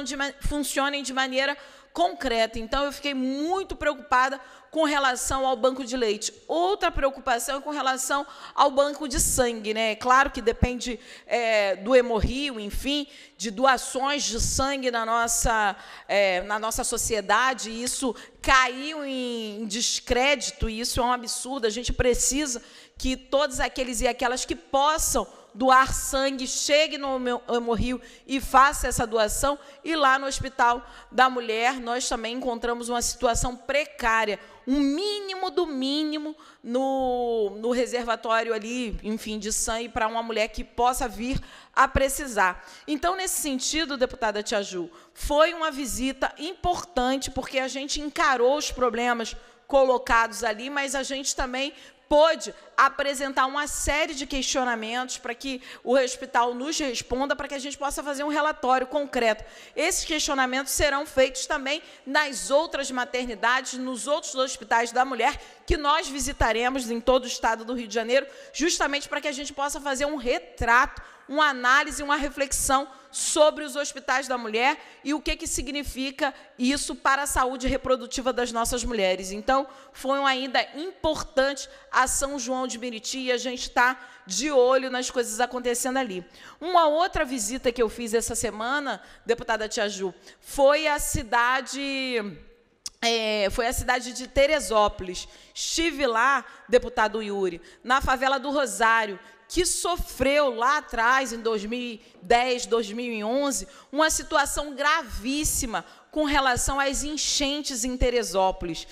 Speaker 10: de, funcionem de maneira concreta. Então, eu fiquei muito preocupada com relação ao banco de leite. Outra preocupação é com relação ao banco de sangue. Né? Claro que depende é, do hemorrio, enfim, de doações de sangue na nossa, é, na nossa sociedade. Isso caiu em descrédito, e isso é um absurdo. A gente precisa que todos aqueles e aquelas que possam doar sangue, chegue no Hemorrio e faça essa doação. E lá no Hospital da Mulher, nós também encontramos uma situação precária, um mínimo do mínimo no, no reservatório ali, enfim, de sangue para uma mulher que possa vir a precisar. Então, nesse sentido, deputada Tia Ju, foi uma visita importante, porque a gente encarou os problemas colocados ali, mas a gente também pôde apresentar uma série de questionamentos para que o hospital nos responda, para que a gente possa fazer um relatório concreto. Esses questionamentos serão feitos também nas outras maternidades, nos outros hospitais da mulher, que nós visitaremos em todo o estado do Rio de Janeiro, justamente para que a gente possa fazer um retrato, uma análise, uma reflexão sobre os hospitais da mulher e o que, que significa isso para a saúde reprodutiva das nossas mulheres. Então, foi uma ainda importante a São João de Meriti e a gente está de olho nas coisas acontecendo ali. Uma outra visita que eu fiz essa semana, deputada Tia Ju, foi a cidade... É, foi a cidade de Teresópolis. Estive lá, deputado Yuri, na favela do Rosário, que sofreu lá atrás, em 2010, 2011, uma situação gravíssima com relação às enchentes em Teresópolis.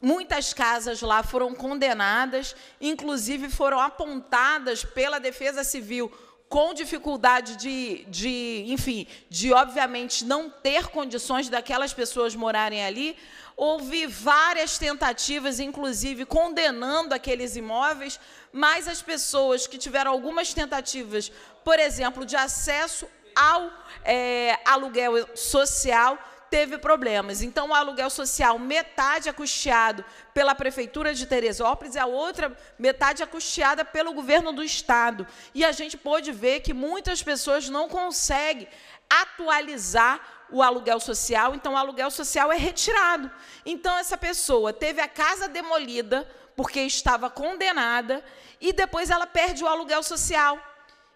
Speaker 10: Muitas casas lá foram condenadas, inclusive foram apontadas pela Defesa Civil com dificuldade de, de, enfim, de obviamente não ter condições daquelas pessoas morarem ali, houve várias tentativas, inclusive condenando aqueles imóveis, mas as pessoas que tiveram algumas tentativas, por exemplo, de acesso ao é, aluguel social, teve problemas. Então, o aluguel social, metade é custeado pela Prefeitura de Teresópolis e a outra metade é custeada pelo governo do Estado. E a gente pôde ver que muitas pessoas não conseguem atualizar o aluguel social, então o aluguel social é retirado. Então, essa pessoa teve a casa demolida porque estava condenada e depois ela perde o aluguel social.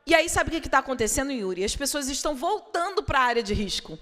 Speaker 10: E aí, sabe o que está acontecendo, Yuri? As pessoas estão voltando para a área de risco.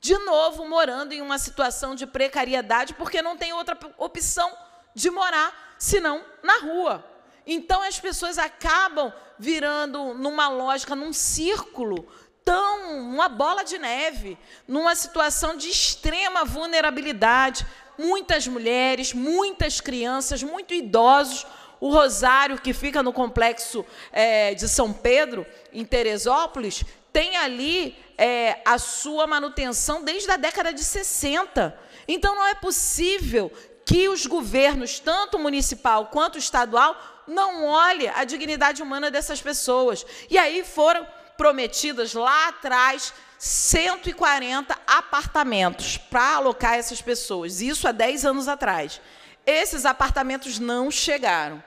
Speaker 10: De novo, morando em uma situação de precariedade, porque não tem outra opção de morar senão na rua. Então, as pessoas acabam virando numa lógica, num círculo tão uma bola de neve, numa situação de extrema vulnerabilidade, muitas mulheres, muitas crianças, muitos idosos O Rosário, que fica no complexo é, de São Pedro, em Teresópolis, tem ali é, a sua manutenção desde a década de 60. Então, não é possível que os governos, tanto municipal quanto estadual, não olhem a dignidade humana dessas pessoas. E aí foram prometidas lá atrás 140 apartamentos para alocar essas pessoas. Isso há 10 anos atrás. Esses apartamentos não chegaram.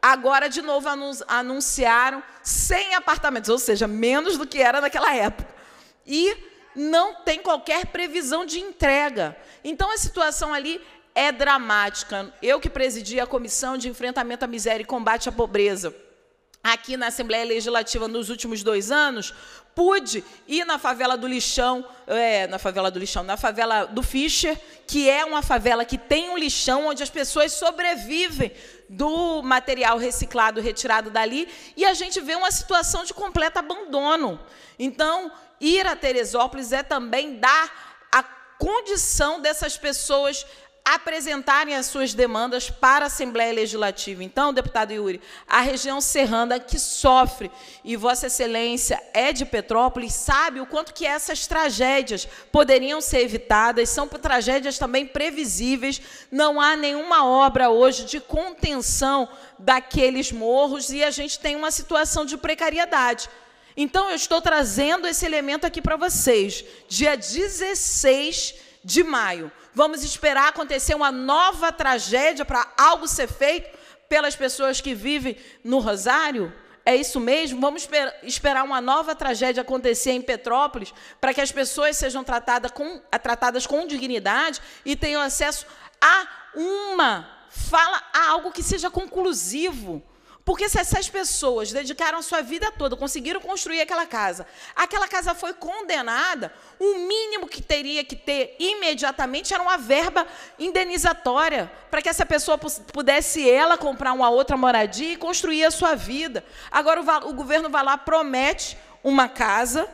Speaker 10: Agora, de novo, anunciaram 100 apartamentos, ou seja, menos do que era naquela época. E não tem qualquer previsão de entrega. Então, a situação ali é dramática. Eu que presidi a Comissão de Enfrentamento à Miséria e Combate à Pobreza aqui na Assembleia Legislativa nos últimos dois anos, pude ir na favela do Lixão, é, na favela do Lixão, na favela do Fischer, que é uma favela que tem um lixão onde as pessoas sobrevivem do material reciclado retirado dali, e a gente vê uma situação de completo abandono. Então, ir a Teresópolis é também dar a condição dessas pessoas apresentarem as suas demandas para a Assembleia Legislativa. Então, deputado Yuri, a região serrana que sofre, e Vossa Excelência é de Petrópolis, sabe o quanto que essas tragédias poderiam ser evitadas, são tragédias também previsíveis, não há nenhuma obra hoje de contenção daqueles morros e a gente tem uma situação de precariedade. Então, eu estou trazendo esse elemento aqui para vocês. Dia 16 de maio, Vamos esperar acontecer uma nova tragédia para algo ser feito pelas pessoas que vivem no Rosário? É isso mesmo? Vamos esperar uma nova tragédia acontecer em Petrópolis para que as pessoas sejam tratadas com, tratadas com dignidade e tenham acesso a uma fala, a algo que seja conclusivo. Porque se essas pessoas dedicaram a sua vida toda, conseguiram construir aquela casa, aquela casa foi condenada, o mínimo que teria que ter imediatamente era uma verba indenizatória, para que essa pessoa pudesse ela comprar uma outra moradia e construir a sua vida. Agora o, o governo vai lá, promete uma casa,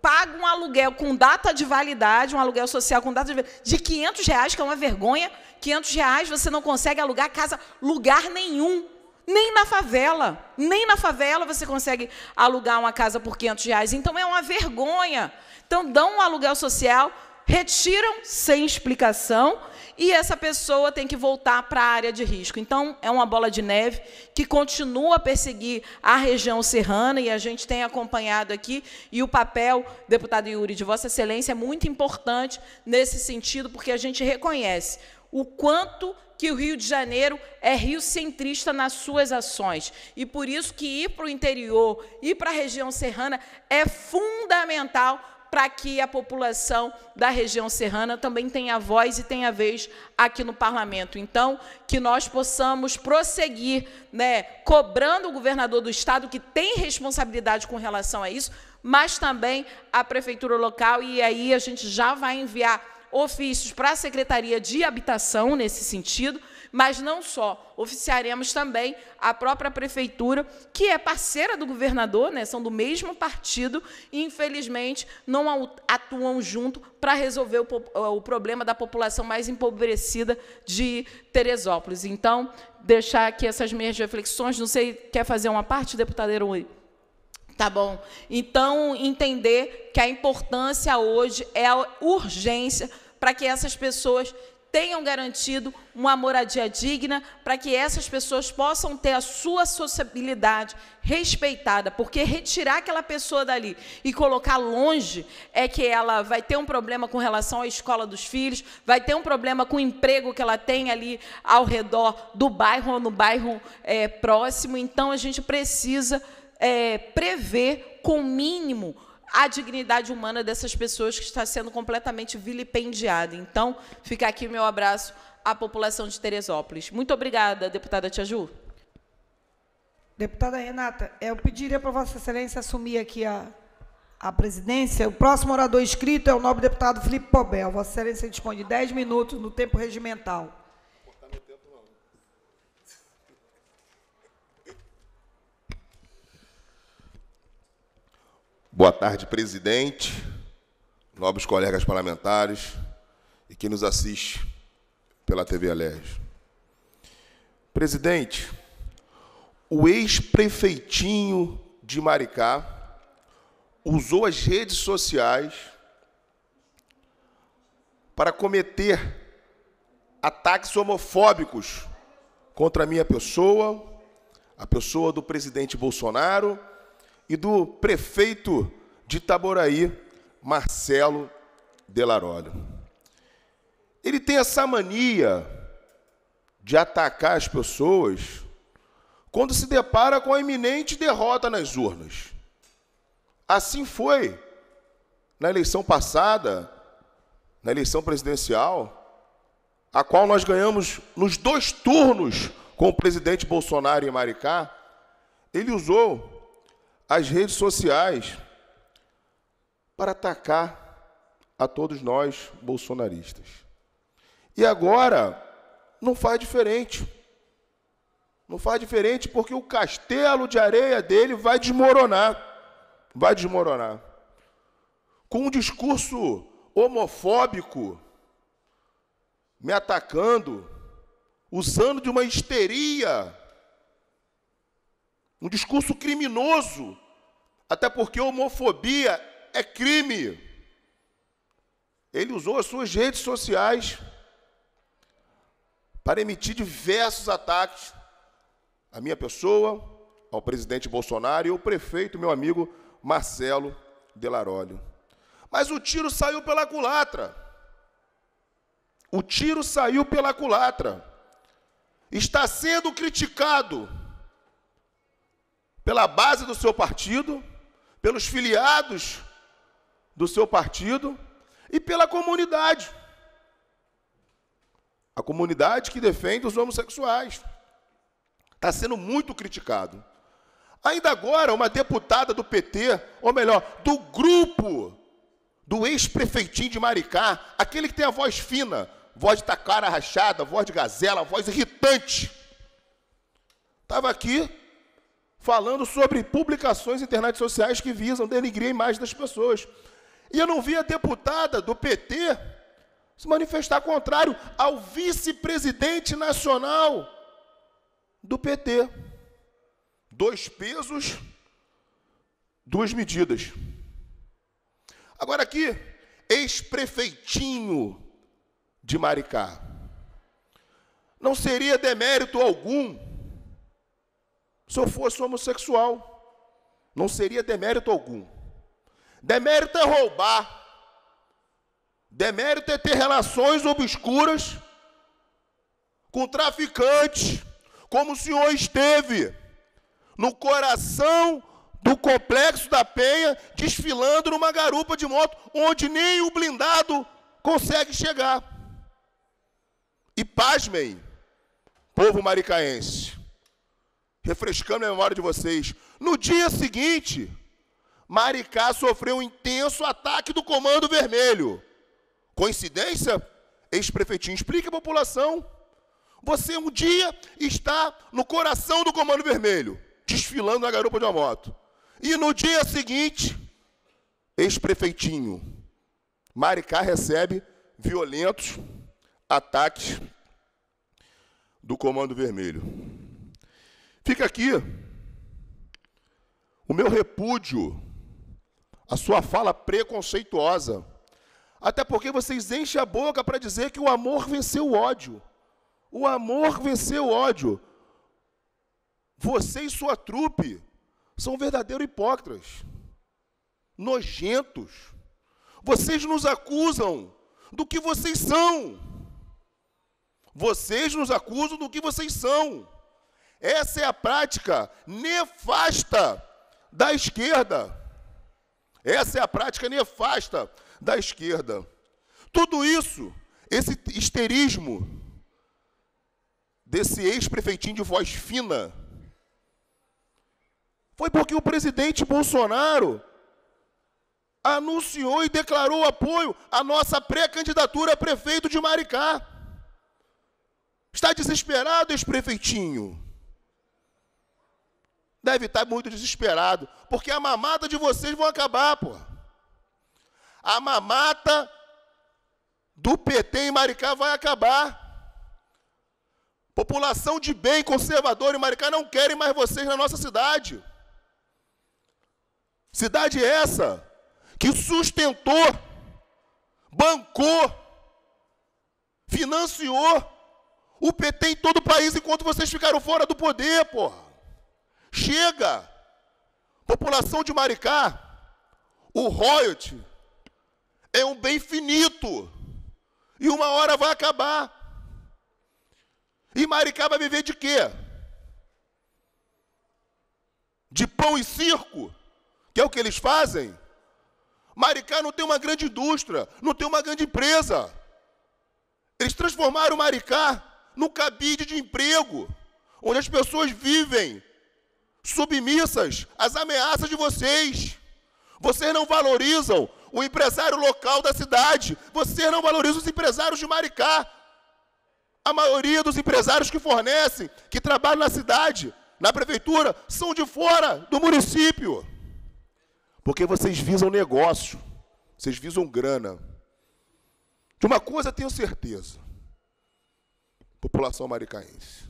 Speaker 10: paga um aluguel com data de validade, um aluguel social com data de validade, de 500 reais, que é uma vergonha. 500 reais você não consegue alugar casa lugar nenhum. Nem na favela, nem na favela você consegue alugar uma casa por 500 reais. Então é uma vergonha. Então dão um aluguel social, retiram sem explicação e essa pessoa tem que voltar para a área de risco. Então é uma bola de neve que continua a perseguir a região serrana e a gente tem acompanhado aqui e o papel, deputado Yuri, de Vossa Excelência é muito importante nesse sentido porque a gente reconhece o quanto que o Rio de Janeiro é rio centrista nas suas ações. E por isso que ir para o interior, ir para a região serrana é fundamental para que a população da região serrana também tenha voz e tenha vez aqui no parlamento. Então, que nós possamos prosseguir, né, cobrando o governador do estado que tem responsabilidade com relação a isso, mas também a prefeitura local e aí a gente já vai enviar ofícios para a Secretaria de Habitação nesse sentido, mas não só, oficiaremos também a própria prefeitura, que é parceira do governador, né, são do mesmo partido, e infelizmente não atuam junto para resolver o, o problema da população mais empobrecida de Teresópolis. Então, deixar aqui essas minhas reflexões, não sei, quer fazer uma parte, deputado Herói? Tá bom. Então, entender que a importância hoje é a urgência para que essas pessoas tenham garantido uma moradia digna, para que essas pessoas possam ter a sua sociabilidade respeitada, porque retirar aquela pessoa dali e colocar longe é que ela vai ter um problema com relação à escola dos filhos, vai ter um problema com o emprego que ela tem ali ao redor do bairro ou no bairro é, próximo. Então, a gente precisa é, prever com o mínimo a dignidade humana dessas pessoas que está sendo completamente vilipendiada. Então, fica aqui meu abraço à população de Teresópolis. Muito obrigada, deputada Tia Ju.
Speaker 3: Deputada Renata, eu pediria para Vossa Excelência assumir aqui a, a presidência. O próximo orador inscrito é o nobre deputado Felipe Pobel. Vossa Excelência dispõe de 10 minutos no tempo regimental.
Speaker 30: Boa tarde, presidente, nobres colegas parlamentares e quem nos assiste pela TV Alerj. Presidente,
Speaker 21: o ex-prefeitinho de Maricá usou as redes sociais para cometer ataques homofóbicos contra a minha pessoa, a pessoa do presidente Bolsonaro e do prefeito de Itaboraí, Marcelo Delarolho. Ele tem essa mania de atacar as pessoas quando se depara com a iminente derrota nas urnas. Assim foi na eleição passada, na eleição presidencial, a qual nós ganhamos nos dois turnos com o presidente Bolsonaro em Maricá. Ele usou as redes sociais para atacar a todos nós bolsonaristas. E agora não faz diferente. Não faz diferente porque o castelo de areia dele vai desmoronar vai desmoronar. Com um discurso homofóbico, me atacando, usando de uma histeria, um discurso criminoso, até porque homofobia é crime. Ele usou as suas redes sociais para emitir diversos ataques à minha pessoa, ao presidente Bolsonaro e ao prefeito, meu amigo Marcelo Delarolho. Mas o tiro saiu pela culatra. O tiro saiu pela culatra. Está sendo criticado pela base do seu partido, pelos filiados do seu partido e pela comunidade. A comunidade que defende os homossexuais. Está sendo muito criticado. Ainda agora, uma deputada do PT, ou melhor, do grupo do ex-prefeitinho de Maricá, aquele que tem a voz fina, voz de tacara rachada, voz de gazela, voz irritante, estava aqui falando sobre publicações internet sociais que visam denigrir a imagem das pessoas. E eu não vi a deputada do PT se manifestar contrário ao vice-presidente nacional do PT. Dois pesos, duas medidas. Agora aqui, ex-prefeitinho de Maricá. Não seria demérito algum se eu fosse homossexual. Não seria demérito algum. Demérito é roubar. Demérito é ter relações obscuras com traficantes, como o senhor esteve no coração do complexo da Penha, desfilando numa garupa de moto, onde nem o blindado consegue chegar. E pasmem, povo maricaense, refrescando a memória de vocês, no dia seguinte, Maricá sofreu um intenso ataque do Comando Vermelho. Coincidência? Ex-prefeitinho, explique a população. Você um dia está no coração do Comando Vermelho desfilando na garupa de uma moto. E no dia seguinte, ex-prefeitinho Maricá recebe violentos ataques do Comando Vermelho. Fica aqui o meu repúdio, a sua fala preconceituosa. Até porque vocês enchem a boca para dizer que o amor venceu o ódio. O amor venceu o ódio. Você e sua trupe são verdadeiros hipócritas, nojentos. Vocês nos acusam do que vocês são. Vocês nos acusam do que vocês são. Essa é a prática nefasta da esquerda. Essa é a prática nefasta da esquerda. Tudo isso, esse histerismo desse ex-prefeitinho de voz fina, foi porque o presidente Bolsonaro anunciou e declarou apoio à nossa pré-candidatura a prefeito de Maricá. Está desesperado, ex-prefeitinho? Deve estar muito desesperado, porque a mamata de vocês vão acabar, pô. A mamata do PT em Maricá vai acabar. População de bem, conservador e Maricá não querem mais vocês na nossa cidade. Cidade essa que sustentou, bancou, financiou o PT em todo o país enquanto vocês ficaram fora do poder, porra. Chega! População de Maricá, o royalty é um bem finito. E uma hora vai acabar. E Maricá vai viver de quê? De pão e circo, que é o que eles fazem. Maricá não tem uma grande indústria, não tem uma grande empresa. Eles transformaram Maricá num cabide de emprego, onde as pessoas vivem submissas às ameaças de vocês. Vocês não valorizam o empresário local da cidade. Vocês não valorizam os empresários de Maricá. A maioria dos empresários que fornecem, que trabalham na cidade, na prefeitura, são de fora do município. Porque vocês visam negócio, vocês visam grana. De uma coisa tenho certeza, população maricaense.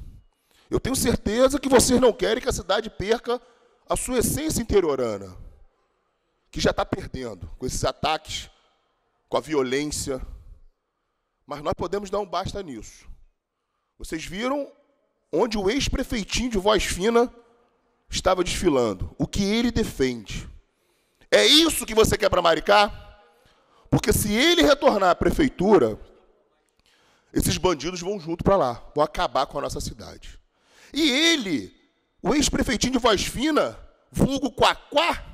Speaker 21: Eu tenho certeza que vocês não querem que a cidade perca a sua essência interiorana, que já está perdendo com esses ataques, com a violência. Mas nós podemos dar um basta nisso. Vocês viram onde o ex-prefeitinho de Voz Fina estava desfilando, o que ele defende. É isso que você quer para Maricá? Porque se ele retornar à prefeitura, esses bandidos vão junto para lá, vão acabar com a nossa cidade. E ele, o ex-prefeitinho de Voz Fina, vulgo Quaquá,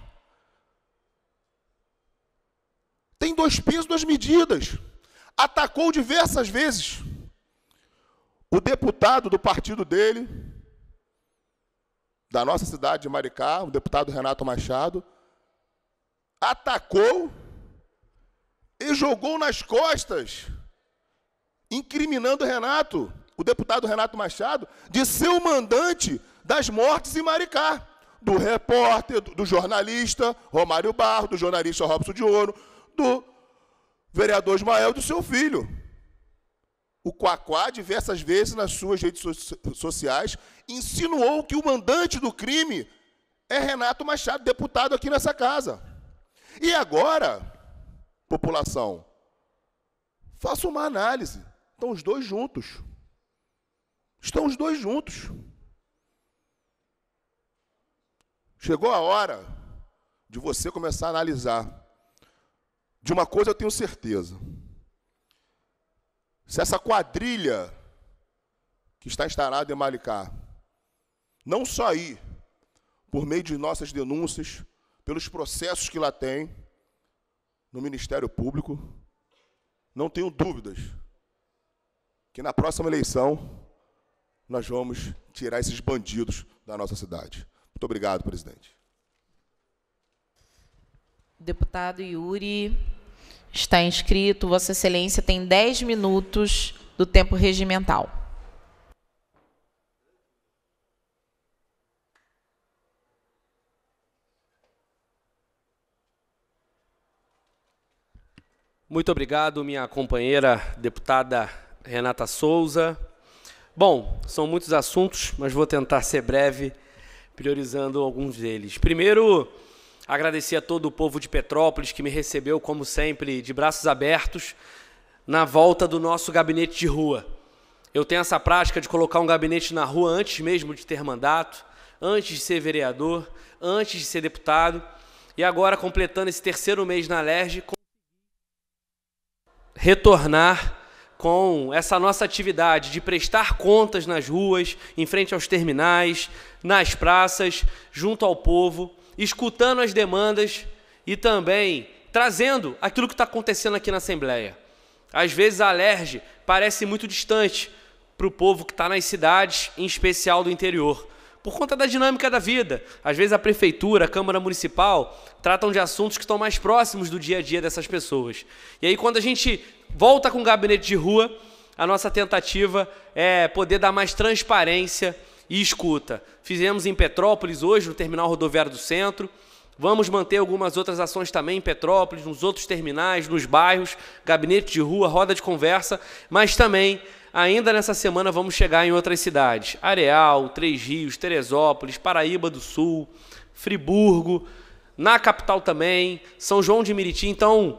Speaker 21: tem dois pesos, duas medidas. Atacou diversas vezes o deputado do partido dele, da nossa cidade de Maricá, o deputado Renato Machado, atacou e jogou nas costas, incriminando Renato, o deputado Renato Machado, de ser o mandante das mortes em Maricá. Do repórter, do jornalista Romário Barro, do jornalista Robson de Ouro, do vereador Ismael, do seu filho. O Quaquá, diversas vezes nas suas redes sociais, insinuou que o mandante do crime é Renato Machado, deputado aqui nessa casa. E agora, população, faça uma análise. Estão os dois juntos. Estão os dois juntos. Chegou a hora de você começar a analisar. De uma coisa eu tenho certeza. Se essa quadrilha que está instalada em Malicá não sair por meio de nossas denúncias, pelos processos que lá tem no Ministério Público, não tenho dúvidas que na próxima eleição nós vamos tirar esses bandidos da nossa cidade. Muito obrigado, presidente.
Speaker 10: Deputado Yuri está inscrito. Vossa Excelência tem 10 minutos do tempo regimental.
Speaker 9: Muito obrigado, minha companheira deputada Renata Souza. Bom, são muitos assuntos, mas vou tentar ser breve, priorizando alguns deles. Primeiro, agradecer a todo o povo de Petrópolis que me recebeu, como sempre, de braços abertos, na volta do nosso gabinete de rua. Eu tenho essa prática de colocar um gabinete na rua antes mesmo de ter mandato, antes de ser vereador, antes de ser deputado, e agora, completando esse terceiro mês na LERJ, retornar com essa nossa atividade de prestar contas nas ruas, em frente aos terminais, nas praças, junto ao povo, escutando as demandas e também trazendo aquilo que está acontecendo aqui na Assembleia. Às vezes a alerge parece muito distante para o povo que está nas cidades, em especial do interior por conta da dinâmica da vida. Às vezes a prefeitura, a Câmara Municipal tratam de assuntos que estão mais próximos do dia a dia dessas pessoas. E aí, quando a gente volta com o gabinete de rua, a nossa tentativa é poder dar mais transparência e escuta. Fizemos em Petrópolis hoje, no terminal rodoviário do centro. Vamos manter algumas outras ações também em Petrópolis, nos outros terminais, nos bairros, gabinete de rua, roda de conversa, mas também ainda nessa semana vamos chegar em outras cidades: Areal, Três Rios, Teresópolis, Paraíba do Sul, Friburgo, na capital também, São João de Meriti. Então,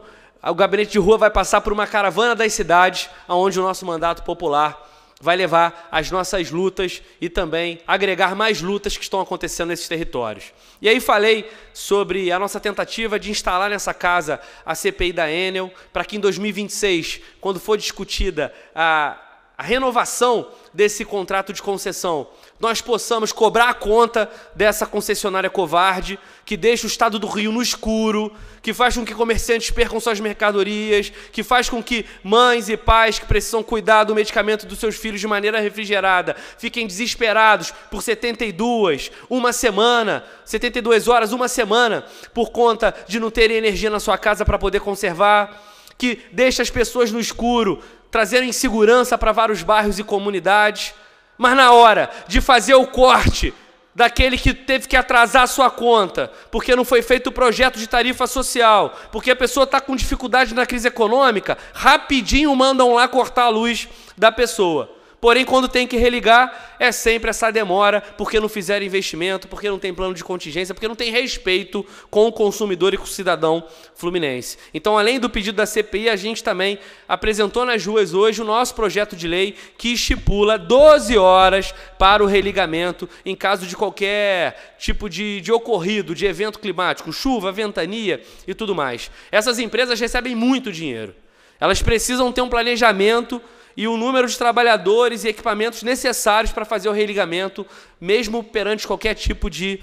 Speaker 9: o gabinete de rua vai passar por uma caravana das cidades, onde o nosso mandato popular vai levar as nossas lutas e também agregar mais lutas que estão acontecendo nesses territórios. E aí falei sobre a nossa tentativa de instalar nessa casa a CPI da Enel, para que em 2026, quando for discutida a, a renovação desse contrato de concessão, nós possamos cobrar a conta dessa concessionária covarde, que deixa o estado do Rio no escuro, que faz com que comerciantes percam suas mercadorias, que faz com que mães e pais que precisam cuidar do medicamento dos seus filhos de maneira refrigerada fiquem desesperados por 72, uma semana, 72 horas, uma semana, por conta de não terem energia na sua casa para poder conservar, que deixa as pessoas no escuro, trazendo insegurança para vários bairros e comunidades mas na hora de fazer o corte daquele que teve que atrasar a sua conta, porque não foi feito o projeto de tarifa social, porque a pessoa está com dificuldade na crise econômica, rapidinho mandam lá cortar a luz da pessoa. Porém, quando tem que religar, é sempre essa demora, porque não fizeram investimento, porque não tem plano de contingência, porque não tem respeito com o consumidor e com o cidadão fluminense. Então, além do pedido da CPI, a gente também apresentou nas ruas hoje o nosso projeto de lei que estipula 12 horas para o religamento em caso de qualquer tipo de, de ocorrido, de evento climático, chuva, ventania e tudo mais. Essas empresas recebem muito dinheiro. Elas precisam ter um planejamento e o número de trabalhadores e equipamentos necessários para fazer o religamento, mesmo perante qualquer tipo de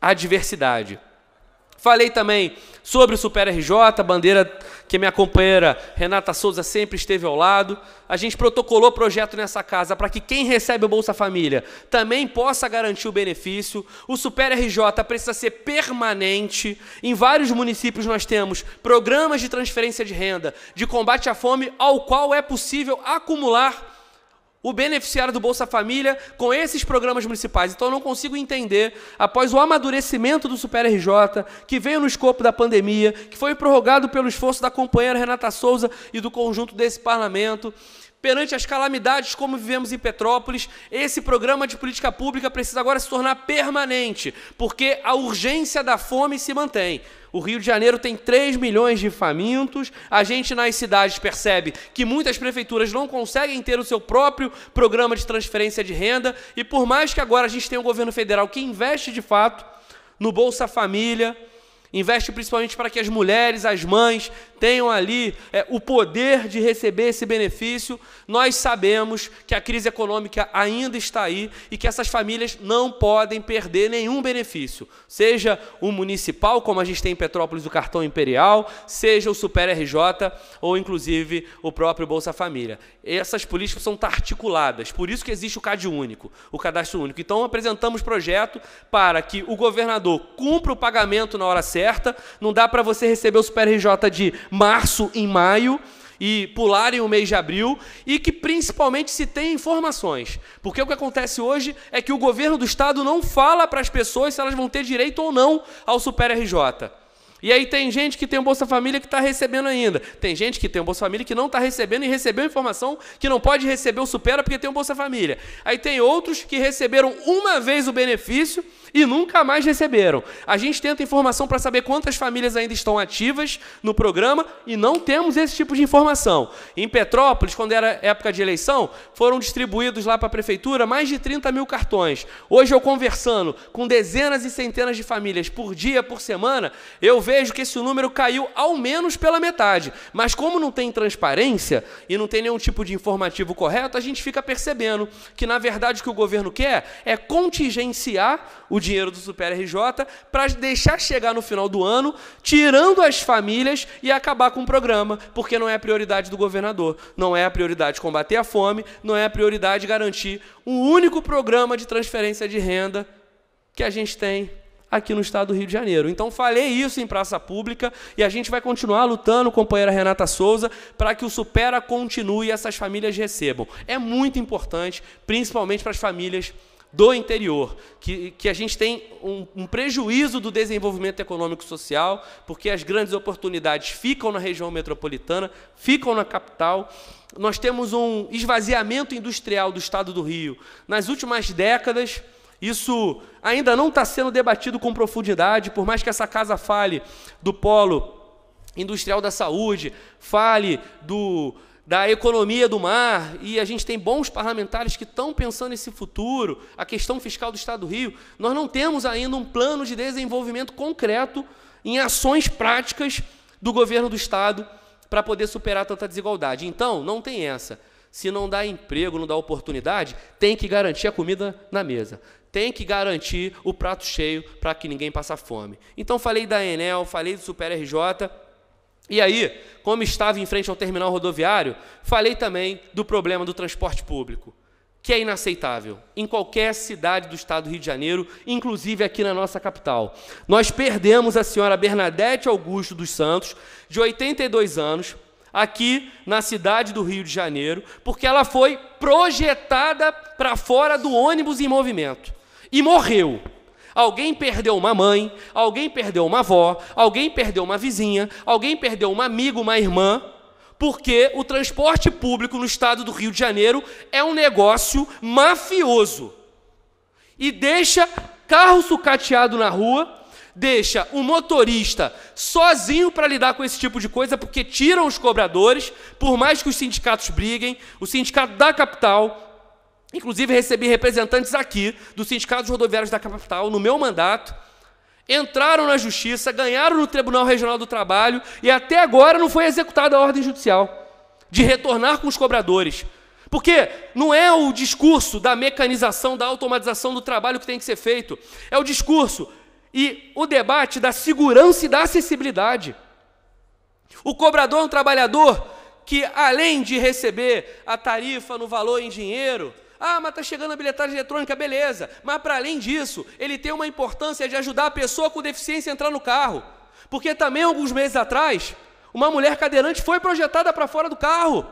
Speaker 9: adversidade. Falei também sobre o Super RJ, a bandeira que minha companheira Renata Souza sempre esteve ao lado. A gente protocolou projeto nessa casa para que quem recebe o Bolsa Família também possa garantir o benefício. O Super RJ precisa ser permanente. Em vários municípios nós temos programas de transferência de renda, de combate à fome, ao qual é possível acumular o beneficiário do Bolsa Família com esses programas municipais. Então eu não consigo entender, após o amadurecimento do Super RJ, que veio no escopo da pandemia, que foi prorrogado pelo esforço da companheira Renata Souza e do conjunto desse parlamento, Perante as calamidades como vivemos em Petrópolis, esse programa de política pública precisa agora se tornar permanente, porque a urgência da fome se mantém. O Rio de Janeiro tem 3 milhões de famintos, a gente nas cidades percebe que muitas prefeituras não conseguem ter o seu próprio programa de transferência de renda, e por mais que agora a gente tenha um governo federal que investe de fato no Bolsa Família, Investe principalmente para que as mulheres, as mães, tenham ali é, o poder de receber esse benefício. Nós sabemos que a crise econômica ainda está aí e que essas famílias não podem perder nenhum benefício, seja o municipal, como a gente tem em Petrópolis o cartão imperial, seja o Super RJ ou inclusive o próprio Bolsa Família. Essas políticas são articuladas, por isso que existe o CAD único, o cadastro único. Então apresentamos projeto para que o governador cumpra o pagamento na hora certa certa, não dá para você receber o Super RJ de março em maio e pularem o mês de abril e que principalmente se tem informações. Porque o que acontece hoje é que o governo do estado não fala para as pessoas se elas vão ter direito ou não ao Super RJ. E aí tem gente que tem um Bolsa Família que está recebendo ainda. Tem gente que tem um Bolsa Família que não está recebendo e recebeu informação que não pode receber o Supera porque tem um Bolsa Família. Aí tem outros que receberam uma vez o benefício e nunca mais receberam. A gente tenta informação para saber quantas famílias ainda estão ativas no programa e não temos esse tipo de informação. Em Petrópolis, quando era época de eleição, foram distribuídos lá para a prefeitura mais de 30 mil cartões. Hoje, eu conversando com dezenas e centenas de famílias por dia, por semana, eu vejo que esse número caiu ao menos pela metade. Mas como não tem transparência e não tem nenhum tipo de informativo correto, a gente fica percebendo que, na verdade, o que o governo quer é contingenciar o dinheiro do Super RJ para deixar chegar no final do ano, tirando as famílias e acabar com o programa, porque não é a prioridade do governador. Não é a prioridade combater a fome, não é a prioridade garantir um único programa de transferência de renda que a gente tem aqui no estado do Rio de Janeiro. Então falei isso em praça pública e a gente vai continuar lutando, companheira Renata Souza, para que o Supera continue e essas famílias recebam. É muito importante, principalmente para as famílias do interior, que, que a gente tem um, um prejuízo do desenvolvimento econômico e social, porque as grandes oportunidades ficam na região metropolitana, ficam na capital. Nós temos um esvaziamento industrial do estado do Rio. Nas últimas décadas, isso ainda não está sendo debatido com profundidade, por mais que essa casa fale do polo industrial da saúde, fale do, da economia do mar, e a gente tem bons parlamentares que estão pensando nesse futuro, a questão fiscal do Estado do Rio, nós não temos ainda um plano de desenvolvimento concreto em ações práticas do governo do Estado para poder superar tanta desigualdade. Então, não tem essa. Se não dá emprego, não dá oportunidade, tem que garantir a comida na mesa. Tem que garantir o prato cheio para que ninguém passe fome. Então, falei da Enel, falei do Super RJ, e aí, como estava em frente ao terminal rodoviário, falei também do problema do transporte público, que é inaceitável em qualquer cidade do estado do Rio de Janeiro, inclusive aqui na nossa capital. Nós perdemos a senhora Bernadette Augusto dos Santos, de 82 anos, aqui na cidade do Rio de Janeiro, porque ela foi projetada para fora do ônibus em movimento e morreu. Alguém perdeu uma mãe, alguém perdeu uma avó, alguém perdeu uma vizinha, alguém perdeu um amigo, uma irmã, porque o transporte público no estado do Rio de Janeiro é um negócio mafioso. E deixa carro sucateado na rua, deixa o motorista sozinho para lidar com esse tipo de coisa, porque tiram os cobradores, por mais que os sindicatos briguem, o sindicato da capital Inclusive, recebi representantes aqui do Sindicato dos Rodoviários da Capital, no meu mandato, entraram na Justiça, ganharam no Tribunal Regional do Trabalho e até agora não foi executada a ordem judicial de retornar com os cobradores. Porque não é o discurso da mecanização, da automatização do trabalho que tem que ser feito, é o discurso e o debate da segurança e da acessibilidade. O cobrador é um trabalhador que, além de receber a tarifa no valor em dinheiro, ah, mas está chegando a bilhetagem eletrônica, beleza. Mas para além disso, ele tem uma importância de ajudar a pessoa com deficiência a entrar no carro. Porque também, alguns meses atrás, uma mulher cadeirante foi projetada para fora do carro.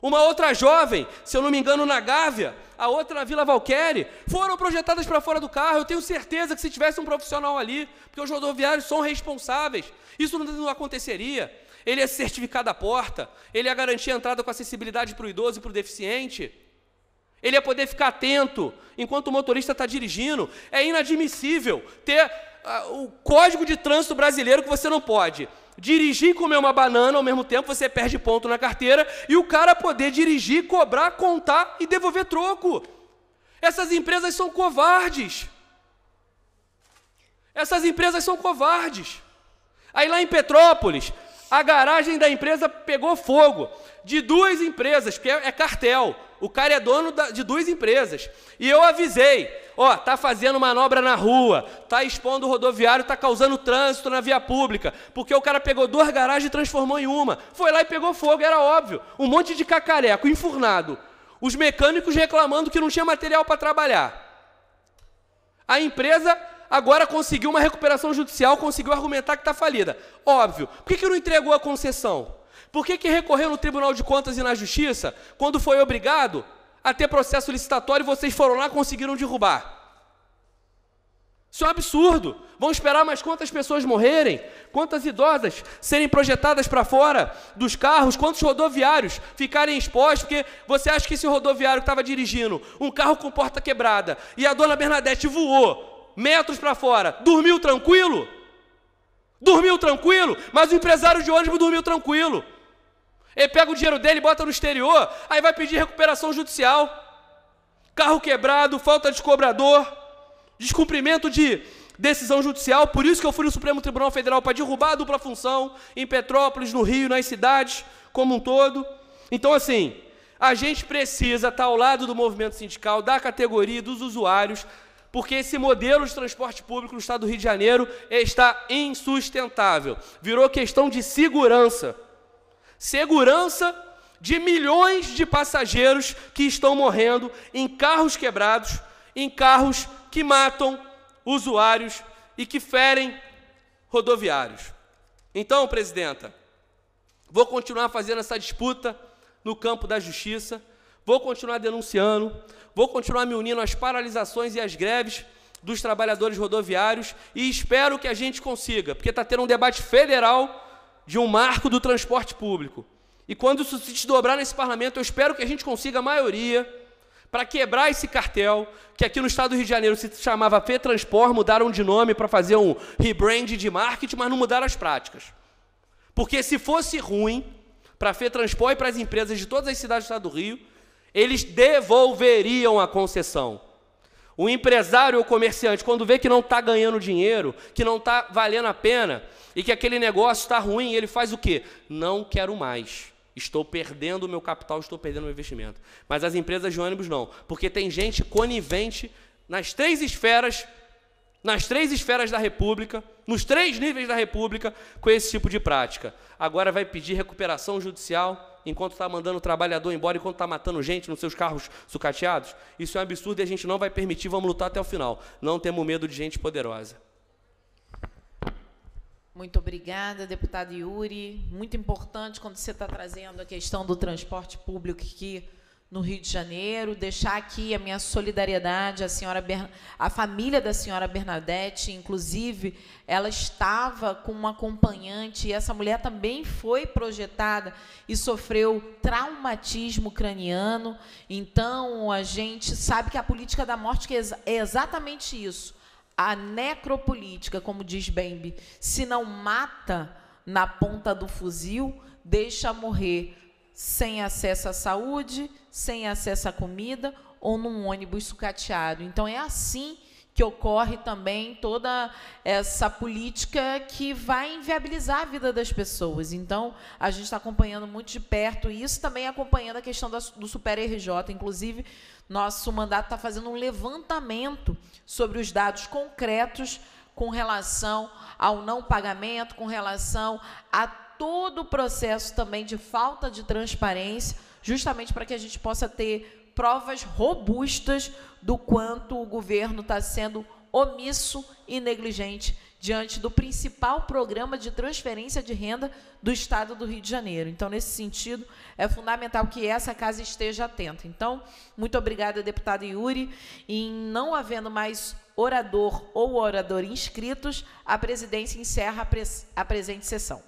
Speaker 9: Uma outra jovem, se eu não me engano, na Gávea, a outra na Vila Valquere, foram projetadas para fora do carro. Eu tenho certeza que se tivesse um profissional ali, porque os rodoviários são responsáveis, isso não aconteceria. Ele ia certificar da porta, ele ia garantir a entrada com acessibilidade para o idoso e para o deficiente. Ele ia poder ficar atento enquanto o motorista está dirigindo. É inadmissível ter uh, o código de trânsito brasileiro que você não pode dirigir e comer uma banana ao mesmo tempo, você perde ponto na carteira, e o cara poder dirigir, cobrar, contar e devolver troco. Essas empresas são covardes. Essas empresas são covardes. Aí lá em Petrópolis, a garagem da empresa pegou fogo. De duas empresas, que é, é cartel. O cara é dono de duas empresas. E eu avisei, ó, tá fazendo manobra na rua, tá expondo o rodoviário, tá causando trânsito na via pública, porque o cara pegou duas garagens e transformou em uma. Foi lá e pegou fogo, era óbvio. Um monte de cacareco, enfurnado. Os mecânicos reclamando que não tinha material para trabalhar. A empresa agora conseguiu uma recuperação judicial, conseguiu argumentar que está falida. Óbvio. Por que, que não entregou a concessão? Por que, que recorreu no Tribunal de Contas e na Justiça, quando foi obrigado a ter processo licitatório e vocês foram lá e conseguiram derrubar? Isso é um absurdo. Vão esperar mais quantas pessoas morrerem? Quantas idosas serem projetadas para fora dos carros? Quantos rodoviários ficarem expostos? Porque você acha que esse rodoviário estava dirigindo um carro com porta quebrada e a dona Bernadette voou metros para fora, dormiu tranquilo? Dormiu tranquilo? Mas o empresário de ônibus dormiu tranquilo. Ele pega o dinheiro dele, bota no exterior, aí vai pedir recuperação judicial. Carro quebrado, falta de cobrador, descumprimento de decisão judicial. Por isso que eu fui no Supremo Tribunal Federal para derrubar a dupla função em Petrópolis, no Rio, nas cidades como um todo. Então, assim, a gente precisa estar ao lado do movimento sindical, da categoria, dos usuários, porque esse modelo de transporte público no estado do Rio de Janeiro está insustentável. Virou questão de segurança segurança de milhões de passageiros que estão morrendo em carros quebrados, em carros que matam usuários e que ferem rodoviários. Então, presidenta, vou continuar fazendo essa disputa no campo da justiça, vou continuar denunciando, vou continuar me unindo às paralisações e às greves dos trabalhadores rodoviários e espero que a gente consiga, porque está tendo um debate federal de um marco do transporte público. E quando isso se desdobrar nesse parlamento, eu espero que a gente consiga a maioria para quebrar esse cartel, que aqui no estado do Rio de Janeiro se chamava FETransport, mudaram de nome para fazer um rebrand de marketing, mas não mudaram as práticas. Porque se fosse ruim para a FETransport e para as empresas de todas as cidades do estado do Rio, eles devolveriam a concessão. O empresário ou comerciante, quando vê que não está ganhando dinheiro, que não está valendo a pena e que aquele negócio está ruim, ele faz o quê? Não quero mais. Estou perdendo o meu capital, estou perdendo o meu investimento. Mas as empresas de ônibus não, porque tem gente conivente nas três esferas, nas três esferas da República, nos três níveis da República, com esse tipo de prática. Agora vai pedir recuperação judicial enquanto está mandando o trabalhador embora, enquanto está matando gente nos seus carros sucateados. Isso é um absurdo e a gente não vai permitir, vamos lutar até o final. Não temos medo de gente poderosa.
Speaker 10: Muito obrigada, deputado Yuri. Muito importante quando você está trazendo a questão do transporte público aqui no Rio de Janeiro. Deixar aqui a minha solidariedade à senhora Ber... à família da senhora Bernadette. Inclusive, ela estava com uma acompanhante e essa mulher também foi projetada e sofreu traumatismo craniano. Então, a gente sabe que a política da morte é exatamente isso a necropolítica, como diz Bembe, se não mata na ponta do fuzil, deixa morrer sem acesso à saúde, sem acesso à comida ou num ônibus sucateado. Então é assim que ocorre também toda essa política que vai inviabilizar a vida das pessoas. Então, a gente está acompanhando muito de perto isso, também acompanhando a questão do Super RJ. Inclusive, nosso mandato está fazendo um levantamento sobre os dados concretos com relação ao não pagamento, com relação a todo o processo também de falta de transparência, justamente para que a gente possa ter provas robustas do quanto o governo está sendo omisso e negligente diante do principal programa de transferência de renda do Estado do Rio de Janeiro. Então, nesse sentido, é fundamental que essa casa esteja atenta. Então, muito obrigada, deputado Yuri. E não havendo mais orador ou orador inscritos, a presidência encerra a, pres a presente sessão.